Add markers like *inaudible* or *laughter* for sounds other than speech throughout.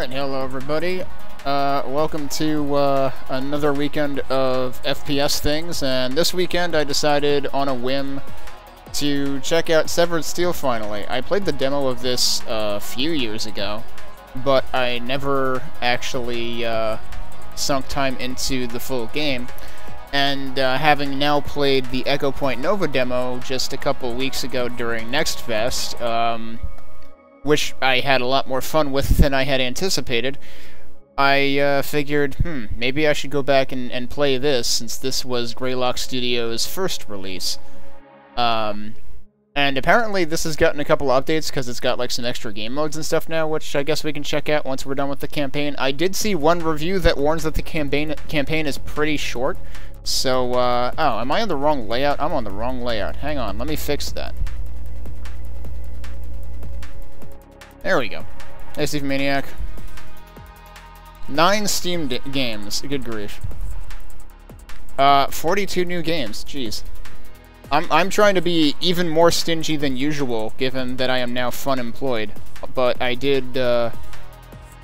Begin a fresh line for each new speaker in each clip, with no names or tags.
Alright, hello everybody. Uh, welcome to uh, another weekend of FPS things, and this weekend I decided on a whim to check out Severed Steel finally. I played the demo of this uh, a few years ago, but I never actually uh, sunk time into the full game. And uh, having now played the Echo Point Nova demo just a couple weeks ago during Next Fest, um, which I had a lot more fun with than I had anticipated, I uh, figured, hmm, maybe I should go back and, and play this, since this was Greylock Studios' first release. Um, and apparently this has gotten a couple updates, because it's got like some extra game modes and stuff now, which I guess we can check out once we're done with the campaign. I did see one review that warns that the campaign, campaign is pretty short, so, uh, oh, am I on the wrong layout? I'm on the wrong layout. Hang on, let me fix that. There we go. Hey, Steve Maniac. Nine Steam games. Good grief. Uh, 42 new games. Jeez. I'm, I'm trying to be even more stingy than usual, given that I am now fun employed. But I did, uh,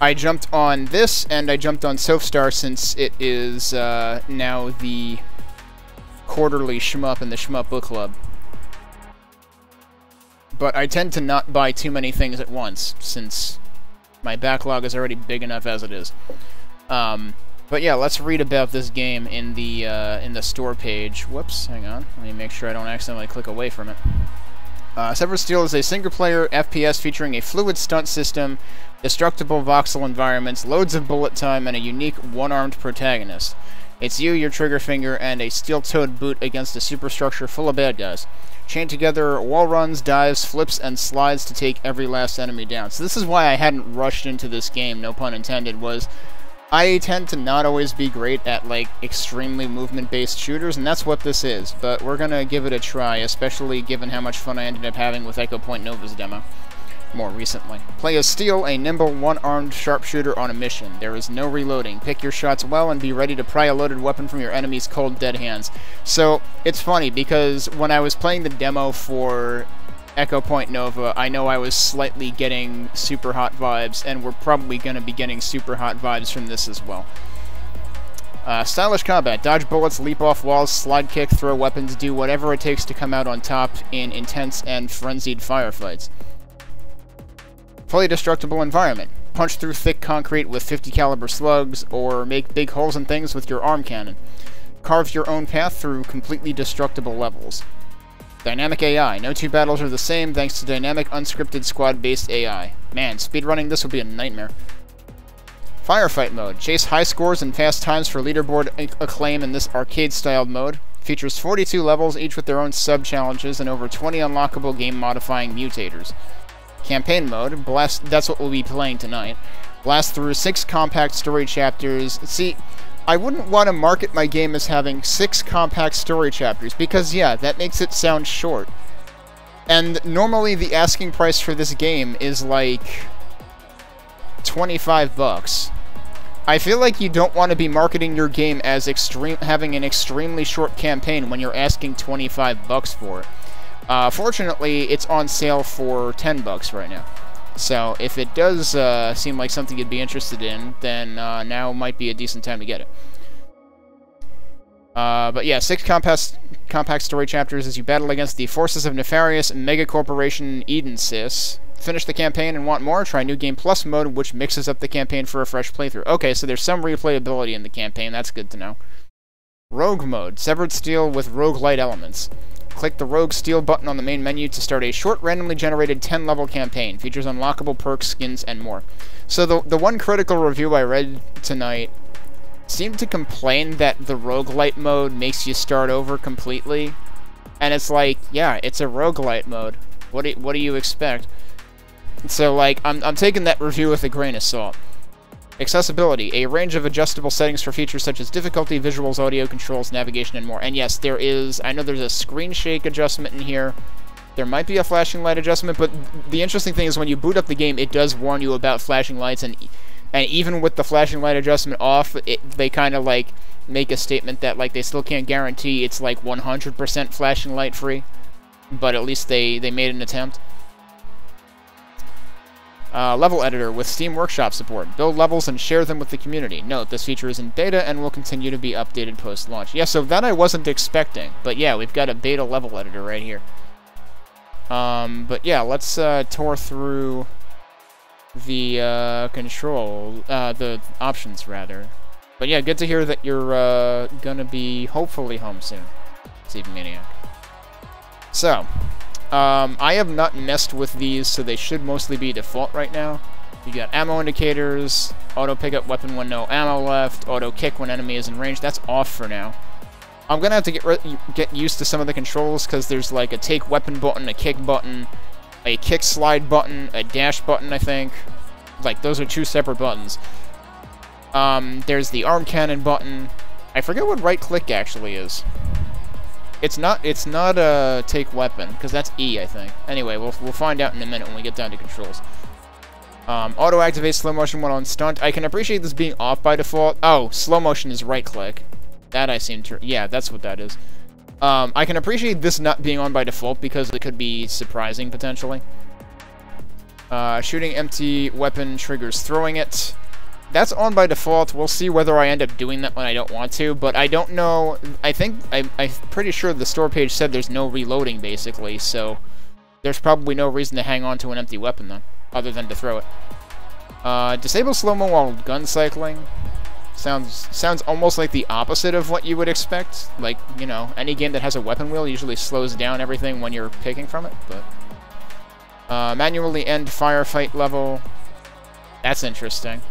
I jumped on this, and I jumped on Softstar since it is, uh, now the quarterly shmup in the Shmup Book Club but I tend to not buy too many things at once, since my backlog is already big enough as it is. Um, but yeah, let's read about this game in the uh, in the store page. Whoops, hang on. Let me make sure I don't accidentally click away from it. Uh, Steel is a single-player FPS featuring a fluid stunt system, destructible voxel environments, loads of bullet time, and a unique one-armed protagonist. It's you, your trigger finger, and a steel-toed boot against a superstructure full of bad guys. Chain together wall runs, dives, flips, and slides to take every last enemy down. So this is why I hadn't rushed into this game, no pun intended, was I tend to not always be great at, like, extremely movement-based shooters, and that's what this is. But we're gonna give it a try, especially given how much fun I ended up having with Echo Point Nova's demo more recently. Play as Steel, a nimble, one-armed sharpshooter on a mission. There is no reloading. Pick your shots well and be ready to pry a loaded weapon from your enemy's cold, dead hands. So, it's funny, because when I was playing the demo for Echo Point Nova, I know I was slightly getting Superhot vibes, and we're probably going to be getting Superhot vibes from this as well. Uh, stylish combat. Dodge bullets, leap off walls, slide kick, throw weapons, do whatever it takes to come out on top in intense and frenzied firefights. Fully destructible environment. Punch through thick concrete with 50 caliber slugs, or make big holes in things with your arm cannon. Carve your own path through completely destructible levels. Dynamic AI. No two battles are the same thanks to dynamic, unscripted, squad-based AI. Man, speedrunning this will be a nightmare. Firefight mode. Chase high scores and fast times for leaderboard acclaim in this arcade-styled mode. Features 42 levels, each with their own sub-challenges, and over 20 unlockable game-modifying mutators. Campaign mode, blast, that's what we'll be playing tonight. Blast through six compact story chapters. See, I wouldn't want to market my game as having six compact story chapters, because yeah, that makes it sound short. And normally the asking price for this game is like 25 bucks. I feel like you don't want to be marketing your game as extreme having an extremely short campaign when you're asking 25 bucks for it. Uh, fortunately, it's on sale for 10 bucks right now. So if it does uh, seem like something you'd be interested in, then uh, now might be a decent time to get it. Uh, but yeah, six compact, compact story chapters as you battle against the forces of nefarious mega corporation Edensys. Finish the campaign and want more? Try New Game Plus mode, which mixes up the campaign for a fresh playthrough. Okay, so there's some replayability in the campaign. That's good to know. Rogue mode. Severed Steel with roguelite elements. Click the Rogue Steel button on the main menu to start a short, randomly generated 10-level campaign. Features unlockable perks, skins, and more. So the, the one critical review I read tonight seemed to complain that the roguelite mode makes you start over completely. And it's like, yeah, it's a roguelite mode. What do, what do you expect? So, like, I'm, I'm taking that review with a grain of salt. Accessibility, a range of adjustable settings for features such as difficulty, visuals, audio controls, navigation, and more. And yes, there is, I know there's a screen shake adjustment in here. There might be a flashing light adjustment, but the interesting thing is when you boot up the game, it does warn you about flashing lights, and and even with the flashing light adjustment off, it, they kind of like make a statement that like they still can't guarantee it's like 100% flashing light free, but at least they they made an attempt. Uh, level editor with Steam Workshop support. Build levels and share them with the community. Note, this feature is in beta and will continue to be updated post-launch. Yeah, so that I wasn't expecting. But yeah, we've got a beta level editor right here. Um, but yeah, let's uh, tour through the uh, control, uh, the options rather. But yeah, good to hear that you're uh, gonna be hopefully home soon, Steve Maniac. So, um, I have not messed with these, so they should mostly be default right now. You got ammo indicators, auto pick up weapon when no ammo left, auto kick when enemy is in range. That's off for now. I'm gonna have to get get used to some of the controls because there's like a take weapon button, a kick button, a kick slide button, a dash button, I think. Like, those are two separate buttons. Um, there's the arm cannon button. I forget what right click actually is. It's not it's not a take weapon, because that's E, I think. Anyway, we'll, we'll find out in a minute when we get down to controls. Um, auto activate slow motion when on stunt. I can appreciate this being off by default. Oh, slow motion is right click. That I seem to... Yeah, that's what that is. Um, I can appreciate this not being on by default because it could be surprising, potentially. Uh, shooting empty weapon triggers throwing it. That's on by default. We'll see whether I end up doing that when I don't want to, but I don't know. I think, I, I'm pretty sure the store page said there's no reloading, basically, so there's probably no reason to hang on to an empty weapon, then, other than to throw it. Uh, disable slow-mo while gun cycling. Sounds sounds almost like the opposite of what you would expect. Like, you know, any game that has a weapon wheel usually slows down everything when you're picking from it, but... Uh, manually end firefight level. That's interesting.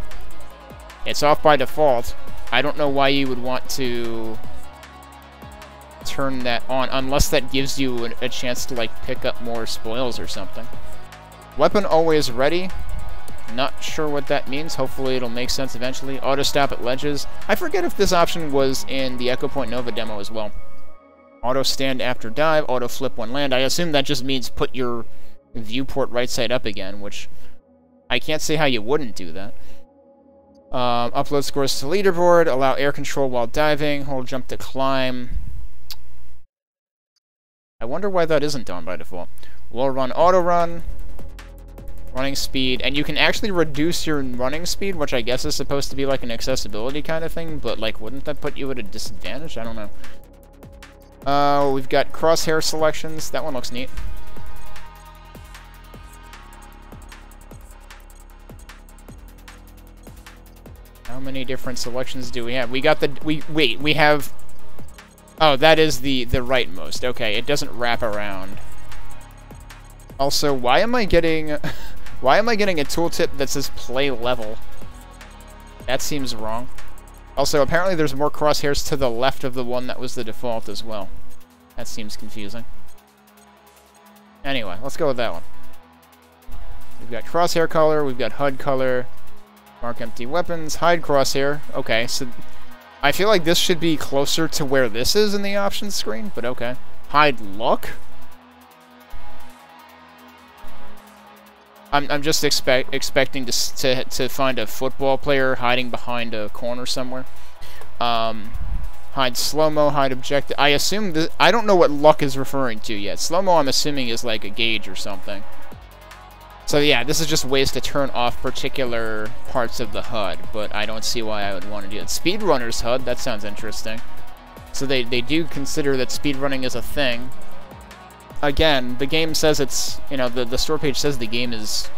It's off by default. I don't know why you would want to turn that on, unless that gives you a chance to, like, pick up more spoils or something. Weapon always ready. Not sure what that means. Hopefully it'll make sense eventually. Auto stop at ledges. I forget if this option was in the Echo Point Nova demo as well. Auto stand after dive, auto flip when land. I assume that just means put your viewport right side up again, which I can't say how you wouldn't do that. Um, upload scores to leaderboard, allow air control while diving, hold jump to climb. I wonder why that isn't done by default. Wall run, auto run, running speed, and you can actually reduce your running speed, which I guess is supposed to be like an accessibility kind of thing, but like, wouldn't that put you at a disadvantage? I don't know. Uh, we've got crosshair selections. That one looks neat. How many different selections do we have? We got the... We Wait, we have... Oh, that is the, the rightmost. Okay, it doesn't wrap around. Also, why am I getting... *laughs* why am I getting a tooltip that says play level? That seems wrong. Also, apparently there's more crosshairs to the left of the one that was the default as well. That seems confusing. Anyway, let's go with that one. We've got crosshair color, we've got HUD color, Mark empty weapons. Hide crosshair. Okay, so I feel like this should be closer to where this is in the options screen, but okay. Hide luck? I'm, I'm just expect, expecting to, to, to find a football player hiding behind a corner somewhere. Um, hide slow-mo, hide objective. I assume that... I don't know what luck is referring to yet. Slow-mo, I'm assuming, is like a gauge or something. So yeah, this is just ways to turn off particular parts of the HUD, but I don't see why I would want to do it. Speedrunner's HUD, that sounds interesting. So they, they do consider that speedrunning is a thing. Again, the game says it's, you know, the, the store page says the game is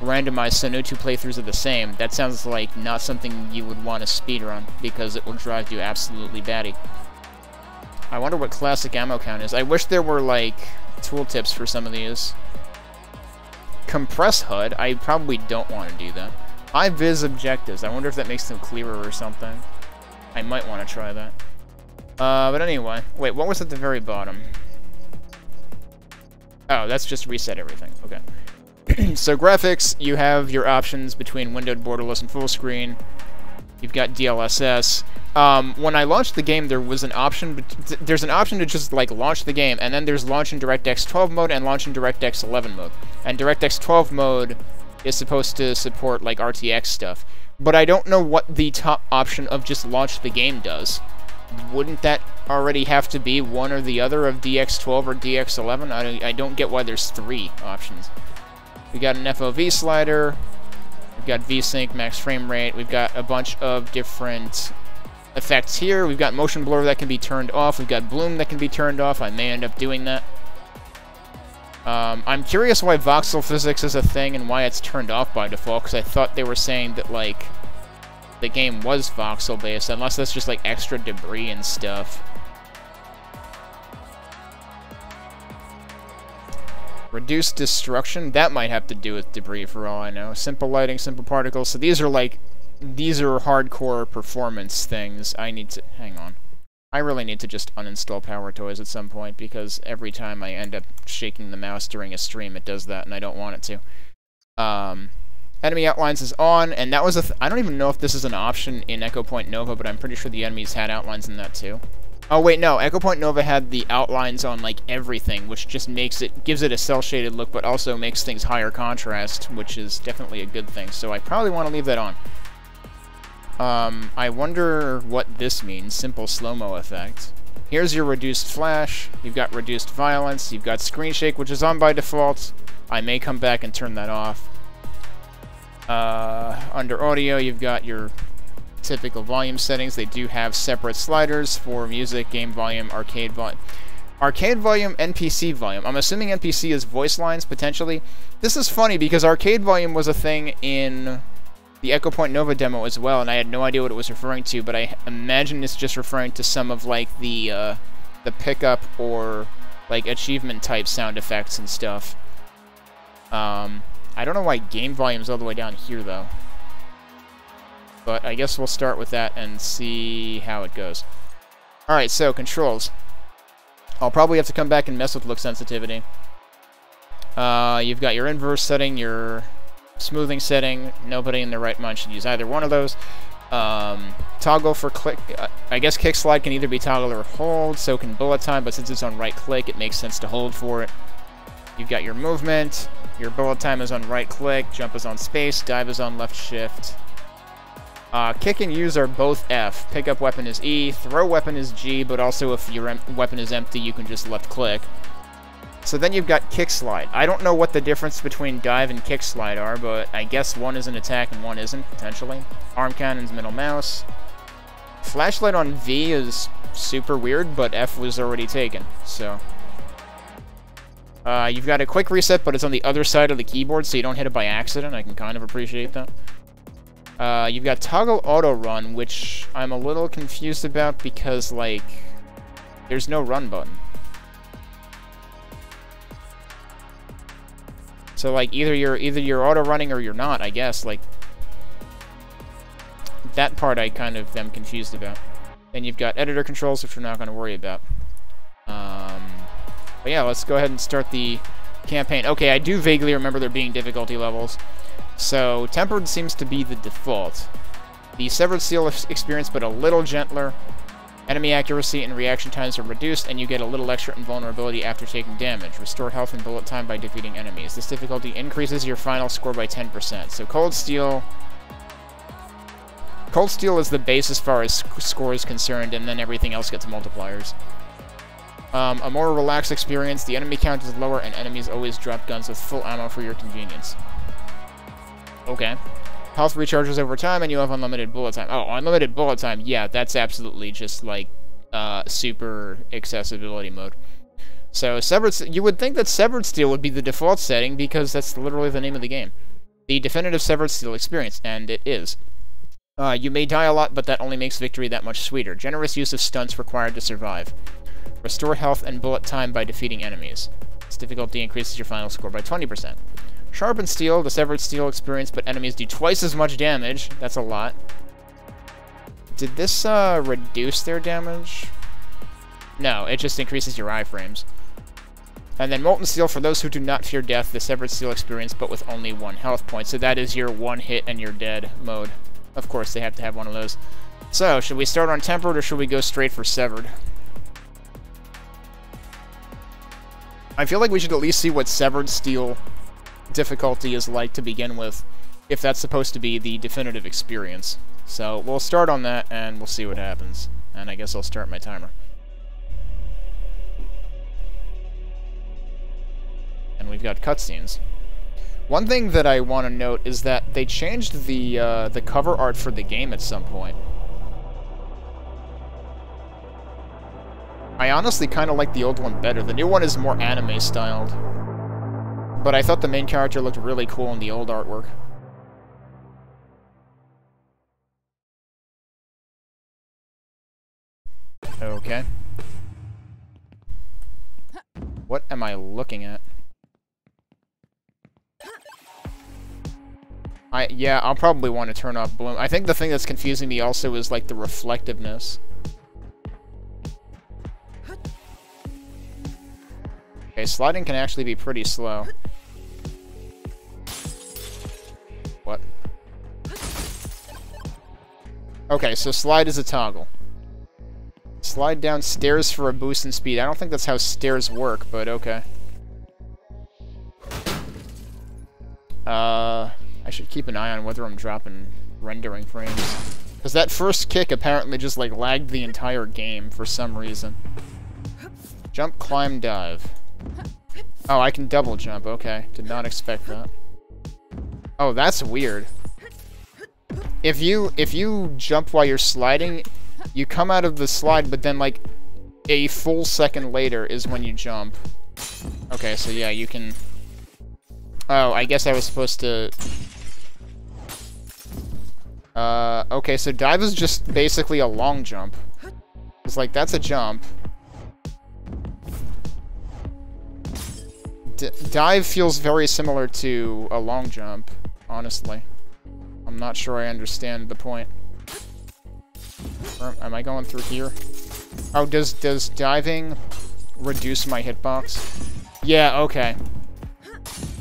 randomized so no two playthroughs are the same. That sounds like not something you would want to speedrun, because it will drive you absolutely batty. I wonder what classic ammo count is. I wish there were, like, tooltips for some of these compress HUD, I probably don't want to do that. High vis objectives. I wonder if that makes them clearer or something. I might want to try that. Uh, but anyway. Wait, what was at the very bottom? Oh, that's just reset everything. Okay. *clears throat* so graphics, you have your options between windowed, borderless, and full screen. You've got DLSS. Um, when I launched the game, there was an option. There's an option to just like launch the game, and then there's launch in DirectX 12 mode and launch in DirectX 11 mode. And DirectX 12 mode is supposed to support like RTX stuff, but I don't know what the top option of just launch the game does. Wouldn't that already have to be one or the other of DX12 or DX11? I, I don't get why there's three options. We got an FOV slider. We've got VSync, max frame rate. We've got a bunch of different effects here. We've got motion blur that can be turned off. We've got bloom that can be turned off. I may end up doing that. Um, I'm curious why voxel physics is a thing and why it's turned off by default, because I thought they were saying that, like, the game was voxel-based, unless that's just, like, extra debris and stuff. Reduced destruction? That might have to do with debris for all I know. Simple lighting, simple particles. So these are, like, these are hardcore performance things. I need to... Hang on. I really need to just uninstall PowerToys at some point, because every time I end up shaking the mouse during a stream, it does that, and I don't want it to. Um, enemy outlines is on, and that was a... I don't even know if this is an option in Echo Point Nova, but I'm pretty sure the enemies had outlines in that too. Oh, wait, no. Echo Point Nova had the outlines on, like, everything, which just makes it... gives it a cel-shaded look, but also makes things higher contrast, which is definitely a good thing, so I probably want to leave that on. Um, I wonder what this means. Simple slow-mo effect. Here's your reduced flash. You've got reduced violence. You've got screen shake, which is on by default. I may come back and turn that off. Uh, under audio, you've got your typical volume settings. They do have separate sliders for music, game volume, arcade volume. Arcade volume, NPC volume. I'm assuming NPC is voice lines, potentially. This is funny because arcade volume was a thing in the Echo Point Nova demo as well, and I had no idea what it was referring to, but I imagine it's just referring to some of, like, the, uh, the pickup or, like, achievement-type sound effects and stuff. Um, I don't know why game volume's all the way down here, though. But I guess we'll start with that and see how it goes. Alright, so, controls. I'll probably have to come back and mess with look sensitivity. Uh, you've got your inverse setting, your smoothing setting, nobody in their right mind should use either one of those. Um, toggle for click, I guess kick slide can either be toggle or hold, so can bullet time, but since it's on right click, it makes sense to hold for it. You've got your movement, your bullet time is on right click, jump is on space, dive is on left shift. Uh, kick and use are both F. Pick up weapon is E, throw weapon is G, but also if your weapon is empty, you can just left click. So then you've got kick slide. I don't know what the difference between dive and kick slide are, but I guess one is an attack and one isn't, potentially. Arm cannon's middle mouse. Flashlight on V is super weird, but F was already taken, so... Uh, you've got a quick reset, but it's on the other side of the keyboard, so you don't hit it by accident. I can kind of appreciate that. Uh, you've got toggle auto run, which I'm a little confused about because, like, there's no run button. So like either you're either you're auto running or you're not, I guess. Like that part I kind of am confused about. And you've got editor controls, which we're not going to worry about. Um, but yeah, let's go ahead and start the campaign. Okay, I do vaguely remember there being difficulty levels. So, Tempered seems to be the default. The Severed Steel experience, but a little gentler. Enemy accuracy and reaction times are reduced, and you get a little extra invulnerability after taking damage. Restore health and bullet time by defeating enemies. This difficulty increases your final score by 10%. So Cold Steel... Cold Steel is the base as far as score is concerned, and then everything else gets multipliers. Um, a more relaxed experience, the enemy count is lower, and enemies always drop guns with full ammo for your convenience. Okay. Health recharges over time, and you have unlimited bullet time. Oh, unlimited bullet time. Yeah, that's absolutely just, like, uh, super accessibility mode. So, Severed... You would think that Severed Steel would be the default setting, because that's literally the name of the game. The definitive Severed Steel experience, and it is. Uh, you may die a lot, but that only makes victory that much sweeter. Generous use of stunts required to survive. Restore health and bullet time by defeating enemies. This difficulty increases your final score by 20%. Sharpened Steel, the Severed Steel experience, but enemies do twice as much damage. That's a lot. Did this uh, reduce their damage? No, it just increases your iframes. And then Molten Steel, for those who do not fear death, the Severed Steel experience, but with only one health point. So that is your one hit and you're dead mode. Of course, they have to have one of those. So, should we start on Tempered or should we go straight for Severed? I feel like we should at least see what Severed Steel difficulty is like to begin with, if that's supposed to be the definitive experience. So we'll start on that, and we'll see what happens. And I guess I'll start my timer. And we've got cutscenes. One thing that I want to note is that they changed the uh, the cover art for the game at some point. I honestly kind of like the old one better. The new one is more anime styled. But I thought the main character looked really cool in the old artwork. Okay. What am I looking at? I yeah, I'll probably want to turn off bloom. I think the thing that's confusing me also is like the reflectiveness. Okay, sliding can actually be pretty slow. Okay, so slide is a toggle. Slide down stairs for a boost in speed. I don't think that's how stairs work, but okay. Uh, I should keep an eye on whether I'm dropping rendering frames. Because that first kick apparently just, like, lagged the entire game for some reason. Jump, climb, dive. Oh, I can double jump. Okay. Did not expect that. Oh, that's weird. If you if you jump while you're sliding, you come out of the slide, but then like a full second later is when you jump. Okay, so yeah, you can... Oh, I guess I was supposed to... Uh, okay, so dive is just basically a long jump. It's like, that's a jump. D dive feels very similar to a long jump, honestly. I'm not sure I understand the point. Or am I going through here? Oh, does does diving reduce my hitbox? Yeah, okay.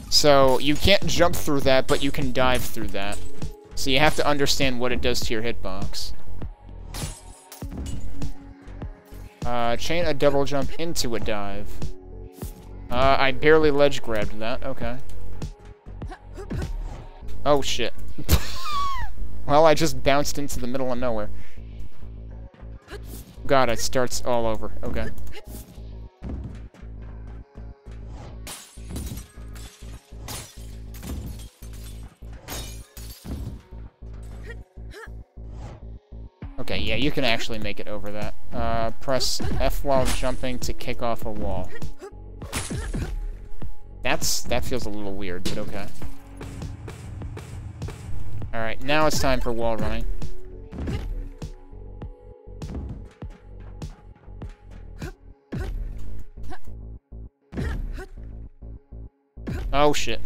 So, you can't jump through that, but you can dive through that. So you have to understand what it does to your hitbox. Uh, chain a double jump into a dive. Uh, I barely ledge grabbed that. Okay. Oh, shit. Well, I just bounced into the middle of nowhere. God, it starts all over. Okay. Okay, yeah, you can actually make it over that. Uh, press F while jumping to kick off a wall. That's, that feels a little weird, but okay. Alright, now it's time for wall running. Oh shit.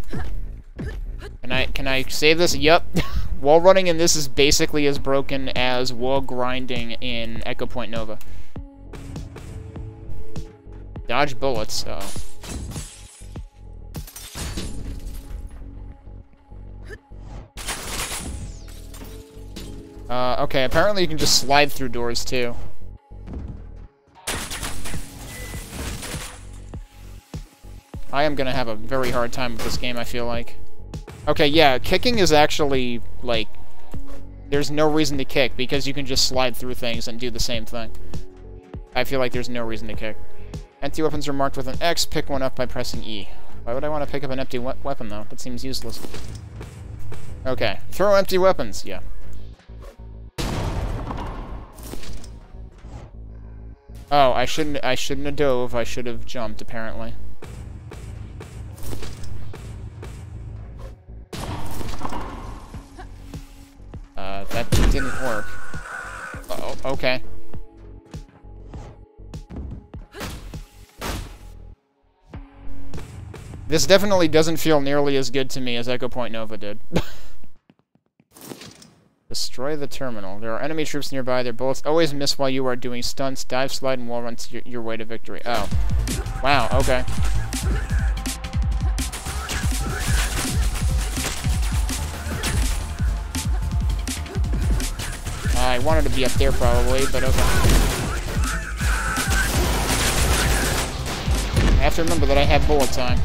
Can I can I save this? Yup. *laughs* wall running in this is basically as broken as wall grinding in Echo Point Nova. Dodge bullets, oh. Uh, okay, apparently you can just slide through doors, too. I am gonna have a very hard time with this game, I feel like. Okay, yeah, kicking is actually, like... There's no reason to kick, because you can just slide through things and do the same thing. I feel like there's no reason to kick. Empty weapons are marked with an X, pick one up by pressing E. Why would I want to pick up an empty we weapon, though? That seems useless. Okay, throw empty weapons, yeah. Oh, I shouldn't I shouldn't have dove, I should have jumped, apparently. Uh, that didn't work. Uh oh, okay. This definitely doesn't feel nearly as good to me as Echo Point Nova did. *laughs* Destroy the terminal. There are enemy troops nearby. Their bullets always miss while you are doing stunts. Dive, slide, and wall run your, your way to victory. Oh. Wow, okay. I wanted to be up there probably, but okay. I have to remember that I have bullet time.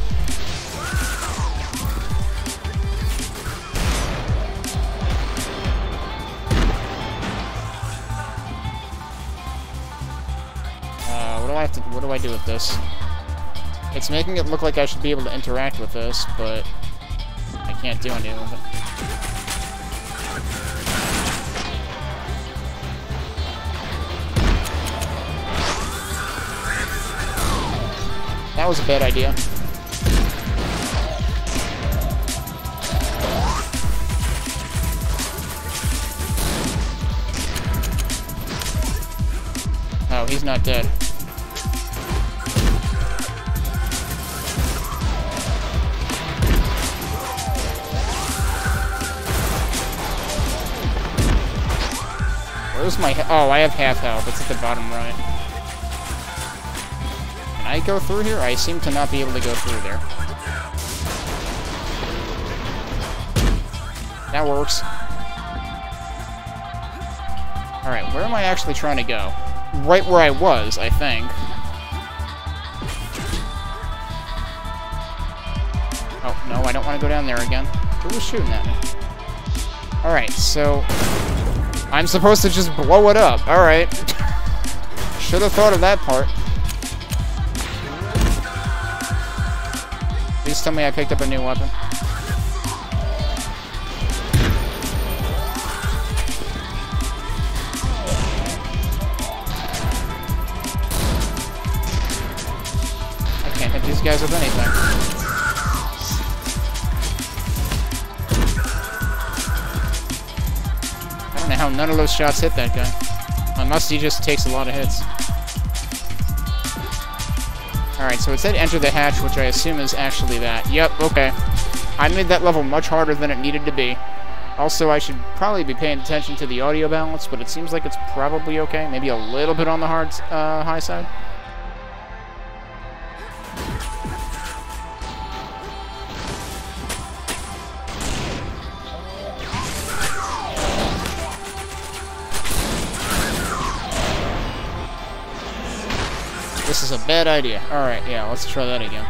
Do I have to, what do I do with this? It's making it look like I should be able to interact with this, but... I can't do anything with it. That was a bad idea. Oh, he's not dead. Where's my... Oh, I have half health. It's at the bottom right. Can I go through here? I seem to not be able to go through there. That works. Alright, where am I actually trying to go? Right where I was, I think. Oh, no, I don't want to go down there again. Who was shooting at me? Alright, so... I'm supposed to just blow it up. Alright. Should have thought of that part. Please tell me I picked up a new weapon. I can't hit these guys with anything. How none of those shots hit that guy. Unless he just takes a lot of hits. Alright, so it said enter the hatch, which I assume is actually that. Yep, okay. I made that level much harder than it needed to be. Also, I should probably be paying attention to the audio balance, but it seems like it's probably okay. Maybe a little bit on the hard, uh, high side. Bad idea. Alright, yeah, let's try that again.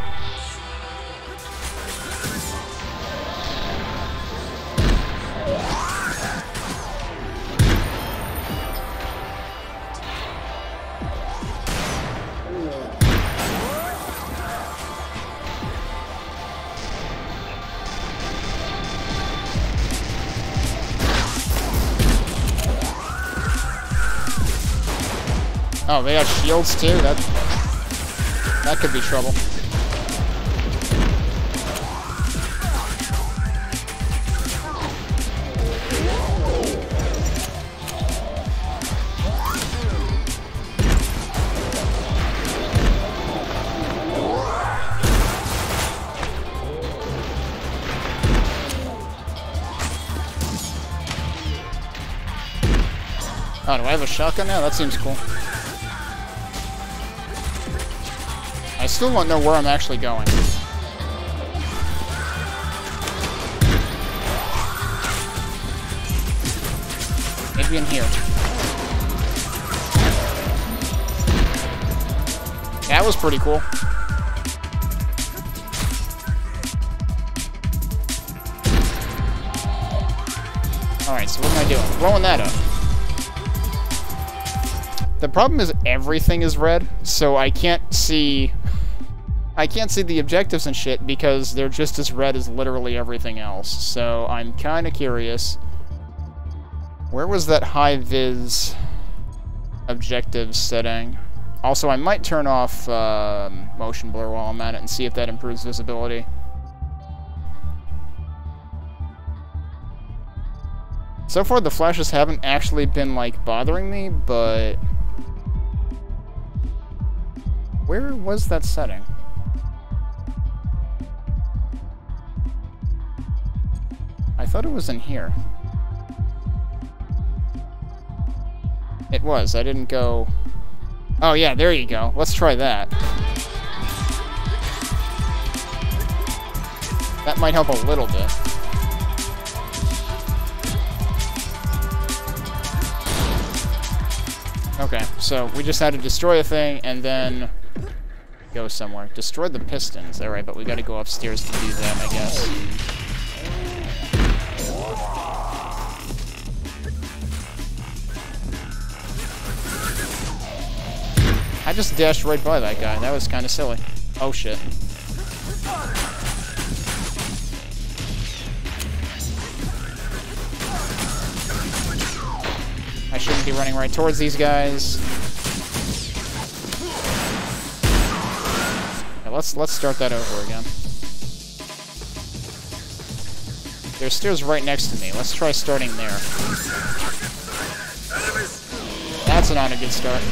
Oh, they got shields too? That that could be trouble. Oh, do I have a shotgun now? That seems cool. I still don't know where I'm actually going. Maybe in here. That was pretty cool. Alright, so what am I doing? Blowing that up. The problem is everything is red, so I can't see I can't see the objectives and shit because they're just as red as literally everything else. So I'm kind of curious. Where was that high vis objective setting? Also, I might turn off uh, motion blur while I'm at it and see if that improves visibility. So far, the flashes haven't actually been, like, bothering me, but... Where was that setting? I thought it was in here. It was. I didn't go... Oh, yeah, there you go. Let's try that. That might help a little bit. Okay, so we just had to destroy a thing and then go somewhere. Destroy the pistons. Alright, but we gotta go upstairs to do that, I guess. just dashed right by that guy. That was kind of silly. Oh, shit. I shouldn't be running right towards these guys. Yeah, let's let's start that over again. There's stairs right next to me. Let's try starting there. That's not a good start.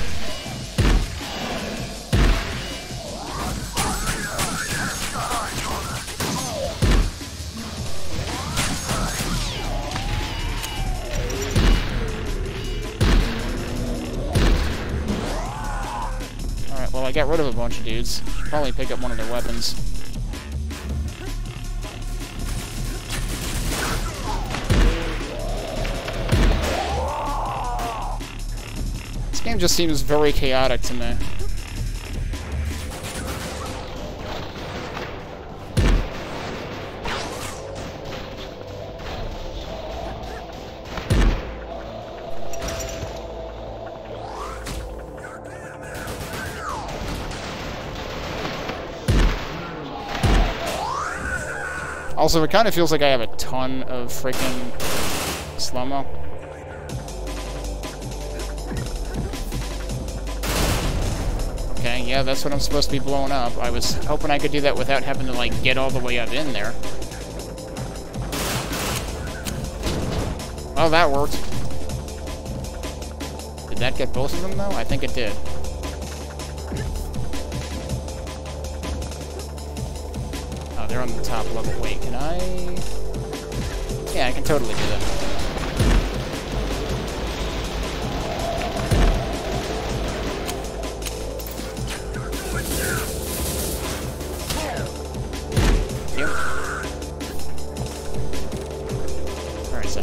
Got rid of a bunch of dudes. Should probably pick up one of their weapons. This game just seems very chaotic to me. Also, it kind of feels like I have a ton of freaking slow-mo. Okay, yeah, that's what I'm supposed to be blowing up. I was hoping I could do that without having to, like, get all the way up in there. Oh, that worked. Did that get both of them, though? I think it did. They're on the top level. Wait, can I... Yeah, I can totally do that.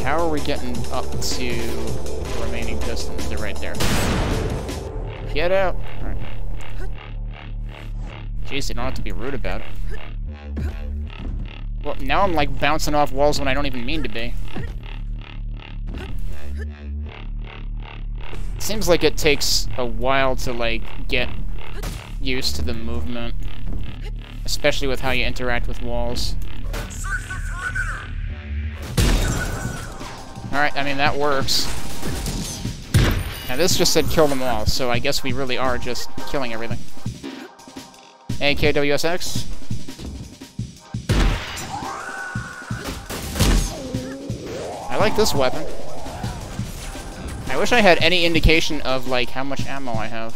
How are we getting up to the remaining pistons? They're right there. Get out! Alright. Jeez, you don't have to be rude about it. Well, now I'm like bouncing off walls when I don't even mean to be. Seems like it takes a while to like get used to the movement. Especially with how you interact with walls. Alright, I mean, that works. Now, this just said kill them all, so I guess we really are just killing everything. AKWSX. Like this weapon. I wish I had any indication of, like, how much ammo I have.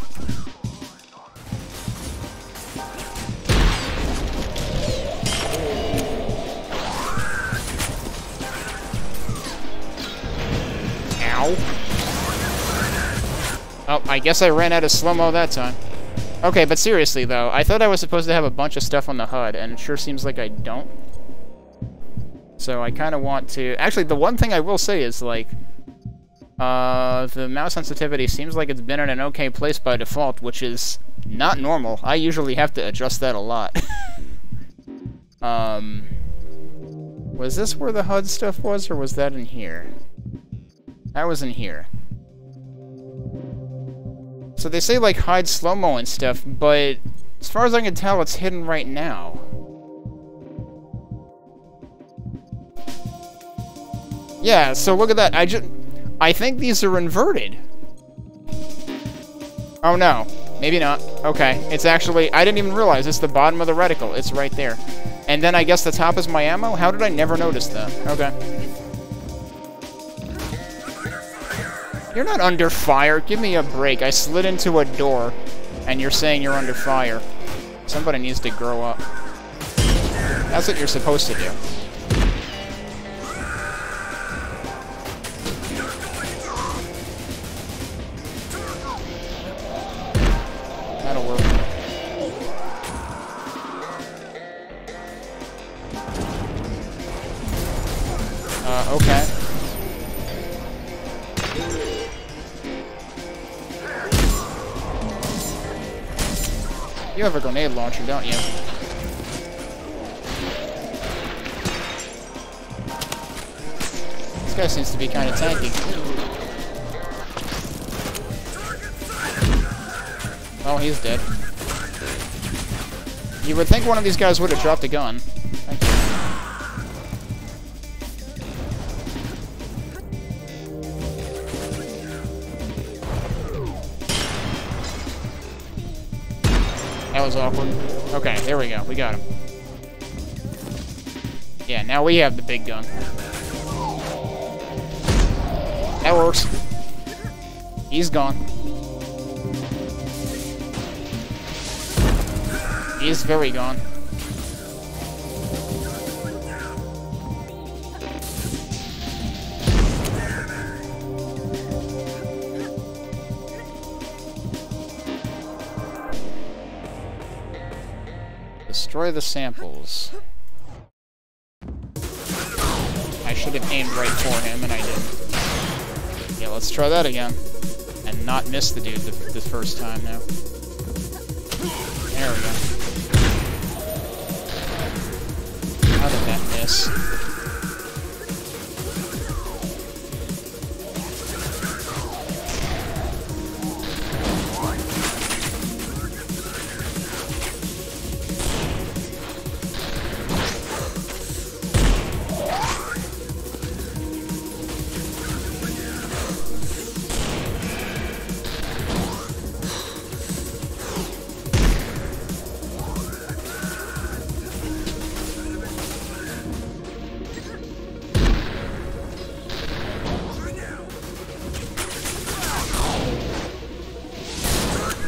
Ow. Oh, I guess I ran out of slow-mo that time. Okay, but seriously, though, I thought I was supposed to have a bunch of stuff on the HUD, and it sure seems like I don't. So I kind of want to... Actually, the one thing I will say is, like, uh, the mouse sensitivity seems like it's been in an okay place by default, which is not normal. I usually have to adjust that a lot. *laughs* um, was this where the HUD stuff was, or was that in here? That was in here. So they say, like, hide slow-mo and stuff, but as far as I can tell, it's hidden right now. Yeah, so look at that. I just... I think these are inverted. Oh, no. Maybe not. Okay. It's actually... I didn't even realize. It's the bottom of the reticle. It's right there. And then I guess the top is my ammo? How did I never notice that? Okay. You're not under fire. Give me a break. I slid into a door, and you're saying you're under fire. Somebody needs to grow up. That's what you're supposed to do. Launcher, don't you? This guy seems to be kind of tanky. Oh, he's dead. You would think one of these guys would have dropped a gun. Awkward. Okay, there we go. We got him. Yeah, now we have the big gun. That works. He's gone. He's very gone. Destroy the samples. I should have aimed right for him, and I didn't. Yeah, let's try that again. And not miss the dude the, the first time now. There we go. How did that miss?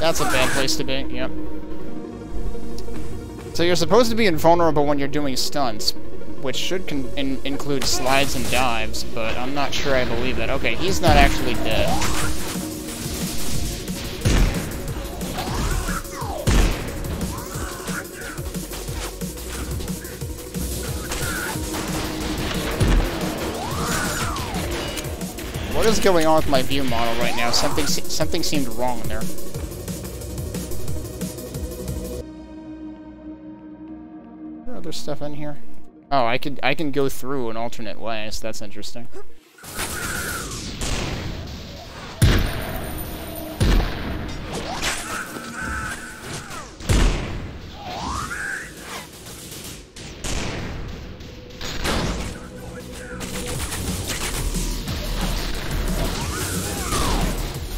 That's a bad place to be, yep. So you're supposed to be invulnerable when you're doing stunts, which should in include slides and dives, but I'm not sure I believe that. Okay, he's not actually dead. What is going on with my view model right now? Something something seemed wrong there. Stuff in here? Oh, I could I can go through an alternate way, so that's interesting.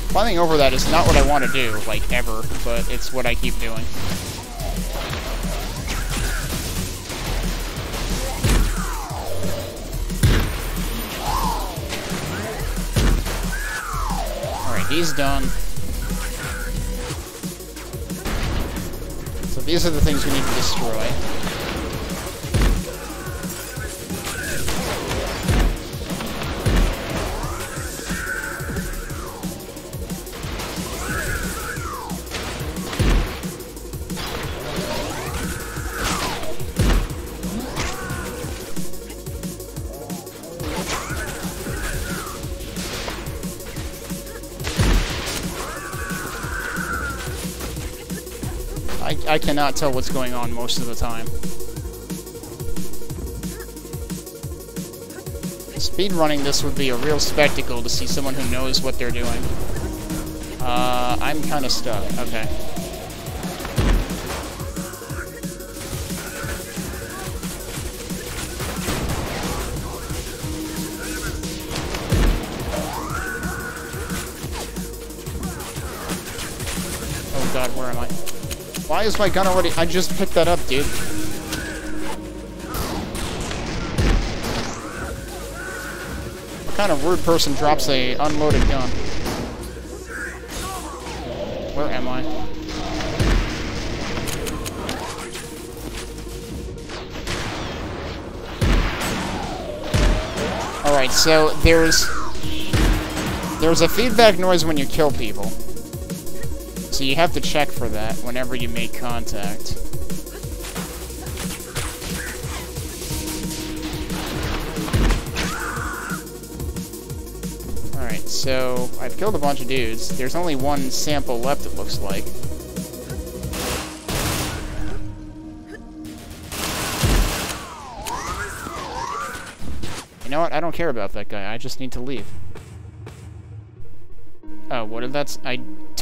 Climbing over that is not what I want to do, like, ever, but it's what I keep doing. Done. So these are the things we need to destroy. Cannot tell what's going on most of the time. Speed running this would be a real spectacle to see someone who knows what they're doing. Uh, I'm kind of stuck. Okay. Why is my gun already... I just picked that up, dude. What kind of rude person drops a unloaded gun? Where am I? Alright, so there's... There's a feedback noise when you kill people. So you have to check for that whenever you make contact. Alright, so I've killed a bunch of dudes. There's only one sample left, it looks like. You know what? I don't care about that guy. I just need to leave. Oh, what did that... I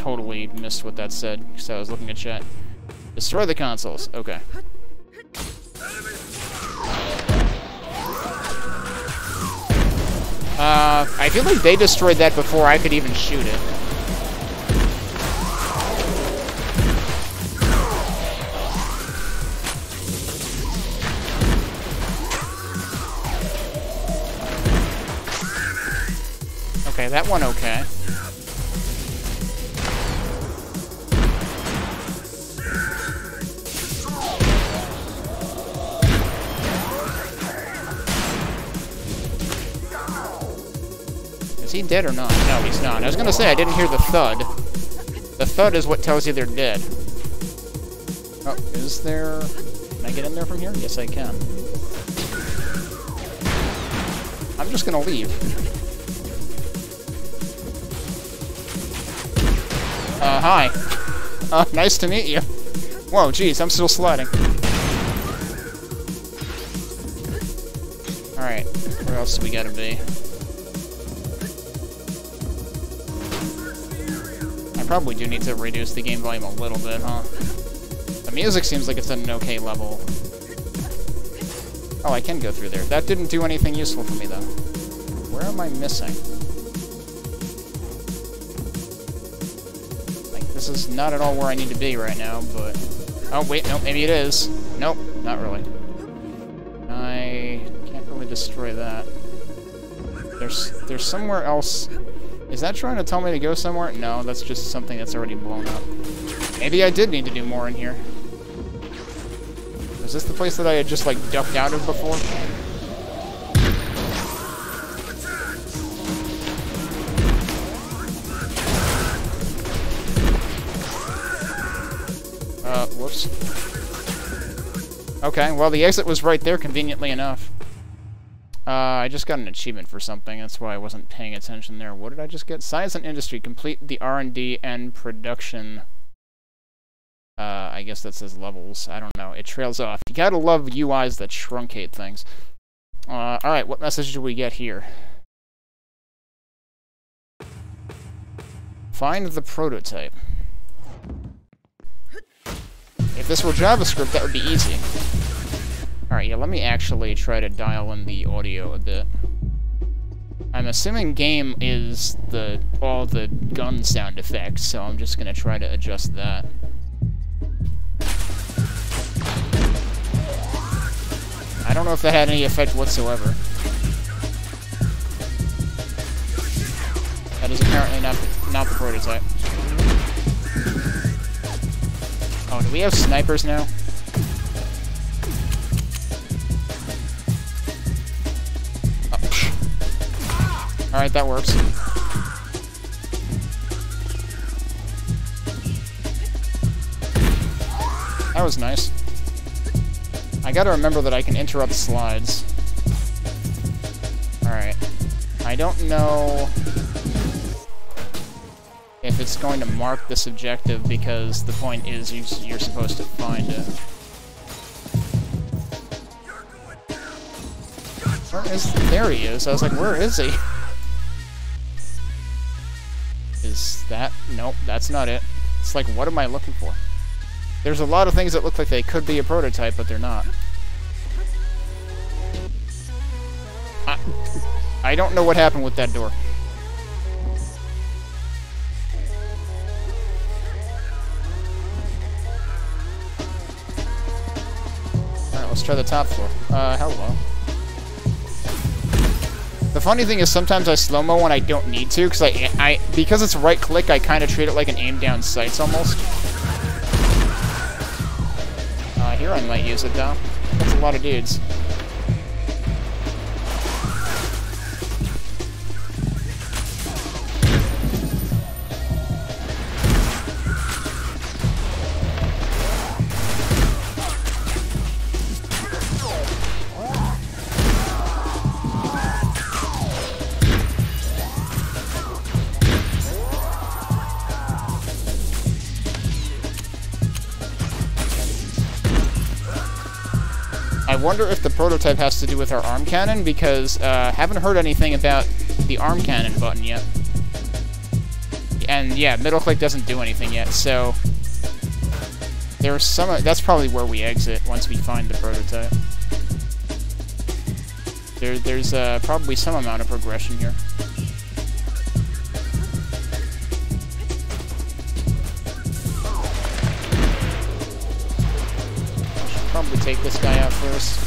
totally missed what that said, because I was looking at chat. Destroy the consoles. Okay. Uh, I feel like they destroyed that before I could even shoot it. Okay, that one okay. Dead or not? No, he's not. I was gonna say, I didn't hear the thud. The thud is what tells you they're dead. Oh, is there... Can I get in there from here? Yes, I can. I'm just gonna leave. Uh, hi. Uh, *laughs* nice to meet you. Whoa, jeez, I'm still sliding. Alright, where else do we gotta be? Probably do need to reduce the game volume a little bit, huh? The music seems like it's at an okay level. Oh, I can go through there. That didn't do anything useful for me, though. Where am I missing? Like, this is not at all where I need to be right now, but... Oh, wait, no, maybe it is. Nope, not really. I can't really destroy that. There's, there's somewhere else... Is that trying to tell me to go somewhere? No, that's just something that's already blown up. Maybe I did need to do more in here. Is this the place that I had just, like, ducked out of before? Uh, whoops. Okay, well, the exit was right there, conveniently enough. I just got an achievement for something, that's why I wasn't paying attention there. What did I just get? Science and Industry, complete the R&D and production... Uh, I guess that says levels. I don't know. It trails off. You gotta love UIs that truncate things. Uh, alright, what message do we get here? Find the prototype. If this were JavaScript, that would be easy. Alright, yeah, let me actually try to dial in the audio a bit. I'm assuming game is the all the gun sound effects, so I'm just gonna try to adjust that. I don't know if that had any effect whatsoever. That is apparently not the, not the prototype. Oh, do we have snipers now? Alright, that works. That was nice. I gotta remember that I can interrupt slides. Alright. I don't know if it's going to mark this objective because the point is you, you're supposed to find it. Where is... There he is. I was like, where is he? Is that... Nope, that's not it. It's like, what am I looking for? There's a lot of things that look like they could be a prototype, but they're not. I, I don't know what happened with that door. Alright, let's try the top floor. Uh, hello. The funny thing is sometimes I slow-mo when I don't need to, because I, I, because it's right-click, I kind of treat it like an aim-down sights almost. Uh, here I might use it, though. That's a lot of dudes. Wonder if the prototype has to do with our arm cannon, because uh, haven't heard anything about the arm cannon button yet. And yeah, middle click doesn't do anything yet, so there's some. That's probably where we exit once we find the prototype. There, there's uh, probably some amount of progression here. probably take this guy first.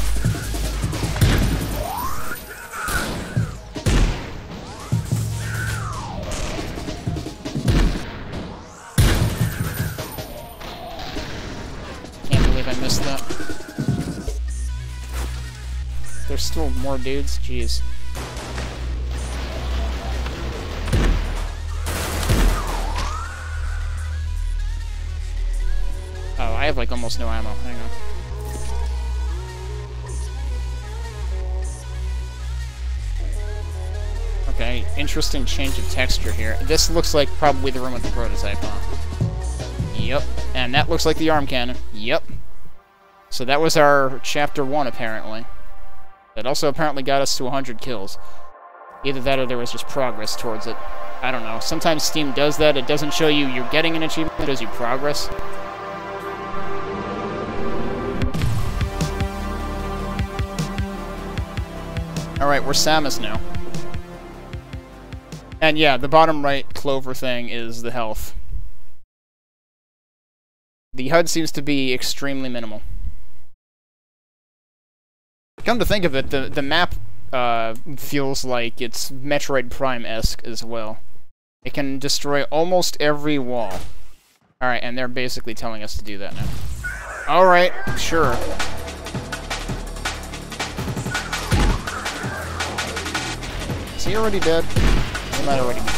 Can't believe I missed that. There's still more dudes? Jeez. Oh, I have like almost no ammo. Hang on. Interesting change of texture here. This looks like probably the room with the prototype, huh? Yep. And that looks like the arm cannon. Yep. So that was our chapter 1, apparently. That also apparently got us to 100 kills. Either that or there was just progress towards it. I don't know. Sometimes Steam does that. It doesn't show you you're getting an achievement it shows you progress. Alright, we're Samus now. And yeah, the bottom right clover thing is the health. The HUD seems to be extremely minimal. Come to think of it, the, the map uh, feels like it's Metroid Prime-esque as well. It can destroy almost every wall. Alright, and they're basically telling us to do that now. Alright, sure. Is he already dead? Might already be dead.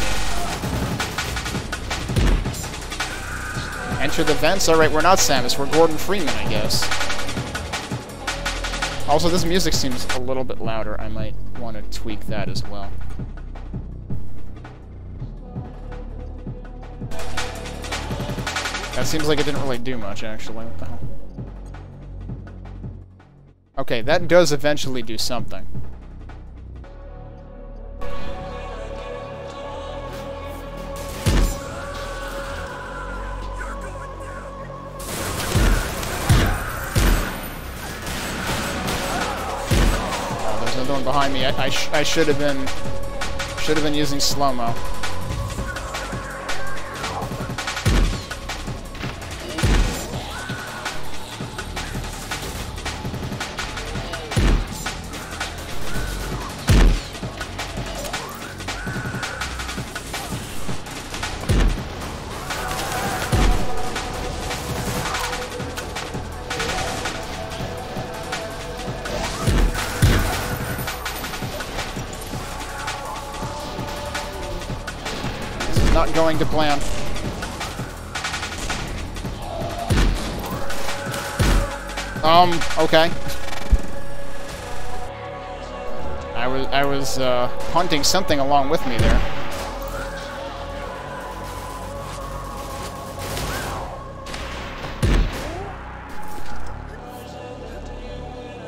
Enter the vents? Alright, we're not Samus, we're Gordon Freeman, I guess. Also, this music seems a little bit louder. I might want to tweak that as well. That seems like it didn't really do much, actually. What the hell? Okay, that does eventually do something. Behind me. I, I, sh I should have been should have been using slow-mo. Hunting something along with me there.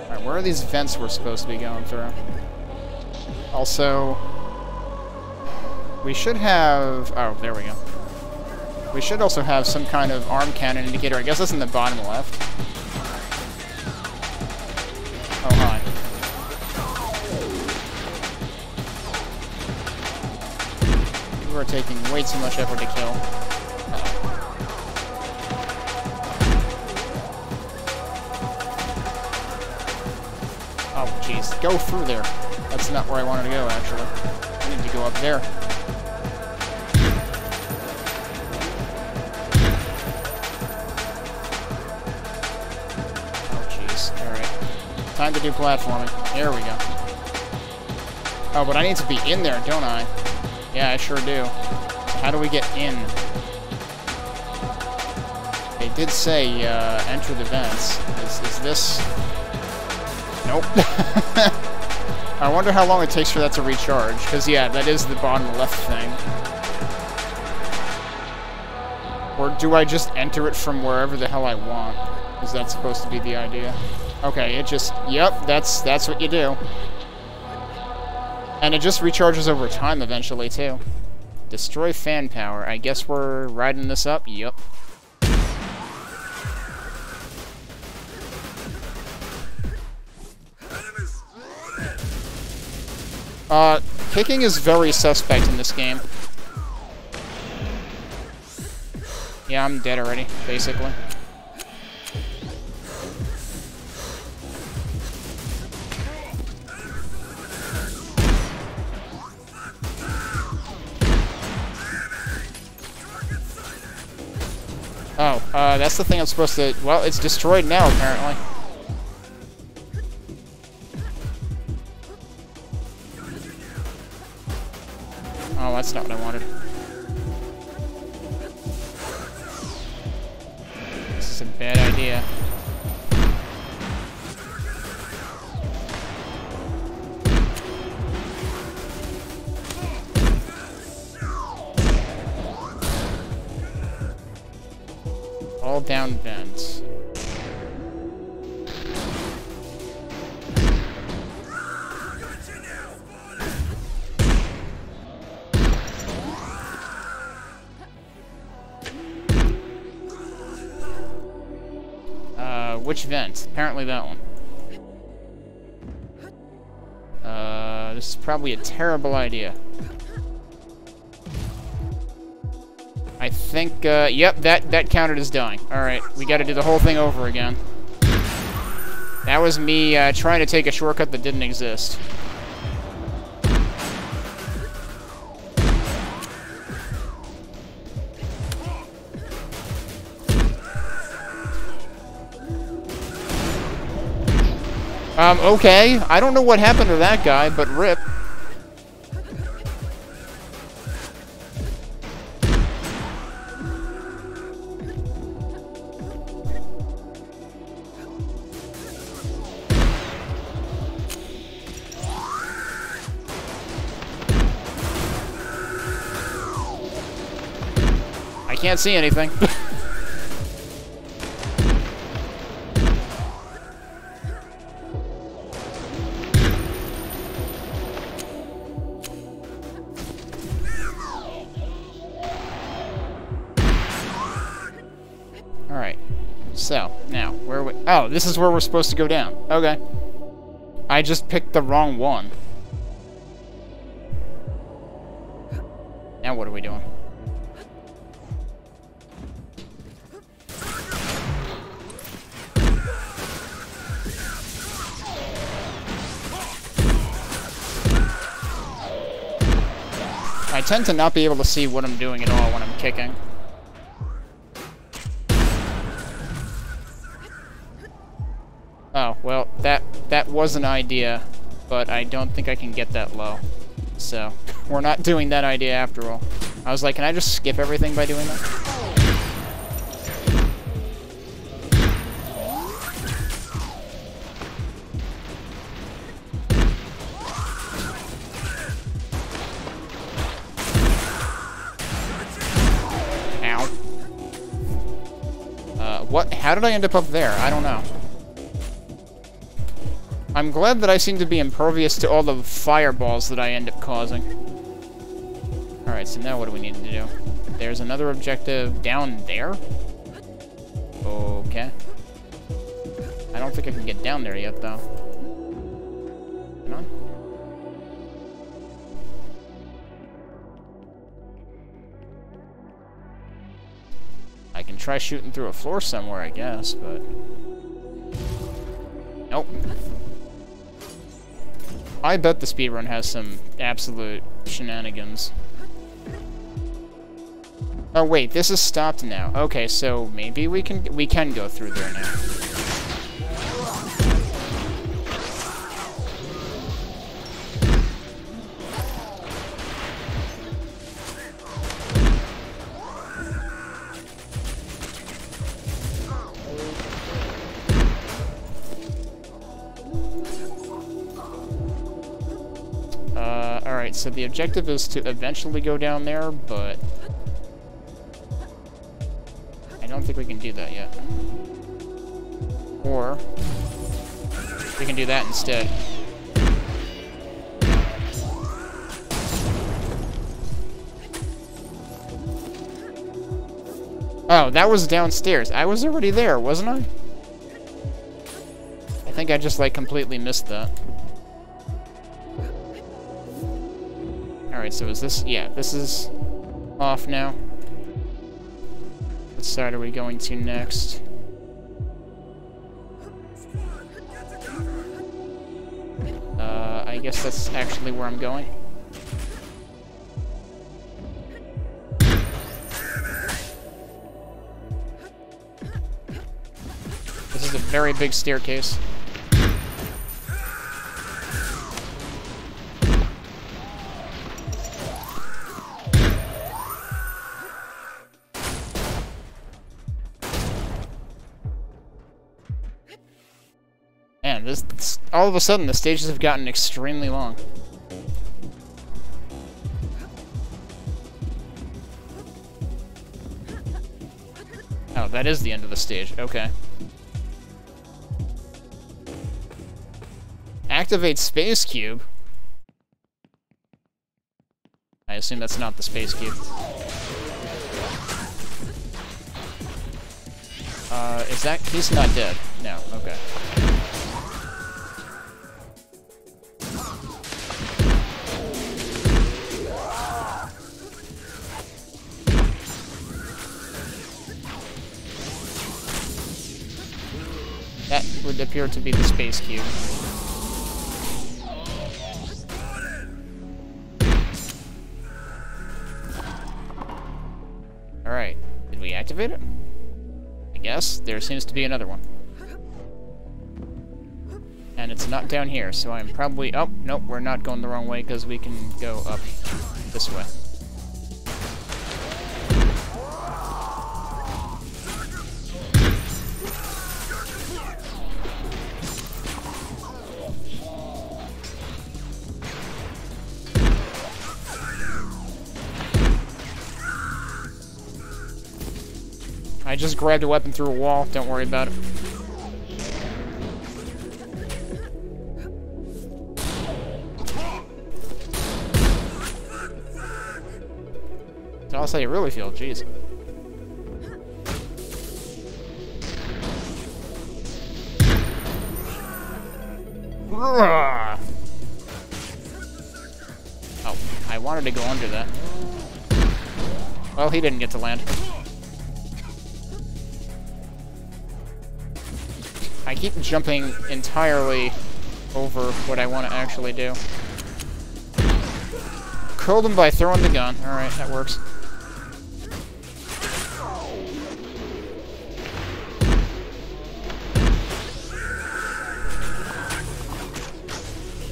Alright, where are these vents we're supposed to be going through? Also, we should have... Oh, there we go. We should also have some kind of arm cannon indicator. I guess that's in the bottom left. Way too much effort to kill. Oh, jeez. Go through there. That's not where I wanted to go, actually. I need to go up there. Oh, jeez. Alright. Time to do platforming. There we go. Oh, but I need to be in there, don't I? Yeah, I sure do. How do we get in? They did say, uh, enter the vents. Is, is this... Nope. *laughs* I wonder how long it takes for that to recharge, because, yeah, that is the bottom left thing. Or do I just enter it from wherever the hell I want? Is that supposed to be the idea? Okay, it just, yep, that's that's what you do. And it just recharges over time eventually, too. Destroy fan power. I guess we're riding this up? Yep. Uh, kicking is very suspect in this game. Yeah, I'm dead already, basically. Uh, that's the thing I'm supposed to... Well, it's destroyed now, apparently. Oh, that's not what I wanted. This is a bad idea. Down vents. Uh, which vent? Apparently that one. Uh, this is probably a terrible idea. I think, uh, yep, that, that counted as dying. Alright, we gotta do the whole thing over again. That was me, uh, trying to take a shortcut that didn't exist. Um, okay. I don't know what happened to that guy, but rip. Can't see anything. *laughs* Alright. So, now, where we- Oh, this is where we're supposed to go down. Okay. I just picked the wrong one. Tend to not be able to see what I'm doing at all when I'm kicking. Oh, well, that that was an idea, but I don't think I can get that low. So, *laughs* we're not doing that idea after all. I was like, can I just skip everything by doing that? End up up there? I don't know. I'm glad that I seem to be impervious to all the fireballs that I end up causing. Alright, so now what do we need to do? There's another objective down there? Okay. I don't think I can get down there yet, though. Try shooting through a floor somewhere, I guess, but... Nope. I bet the speedrun has some absolute shenanigans. Oh wait, this is stopped now. Okay, so maybe we can we can go through there now. So the objective is to eventually go down there, but... I don't think we can do that yet. Or... We can do that instead. Oh, that was downstairs. I was already there, wasn't I? I think I just, like, completely missed that. Alright, so is this... Yeah, this is off now. What side are we going to next? Uh, I guess that's actually where I'm going. This is a very big staircase. This, this, all of a sudden the stages have gotten extremely long. Oh, that is the end of the stage. Okay. Activate Space Cube? I assume that's not the Space Cube. Uh, is that... He's not dead. No, okay. That would appear to be the space cube. Alright. Did we activate it? I guess. There seems to be another one. And it's not down here, so I'm probably... Oh, nope, we're not going the wrong way because we can go up this way. I just grabbed a weapon through a wall. Don't worry about it. Tell us how you really feel. Jeez. Oh, I wanted to go under that. Well, he didn't get to land. I keep jumping entirely over what I want to actually do. Killed him by throwing the gun. Alright, that works.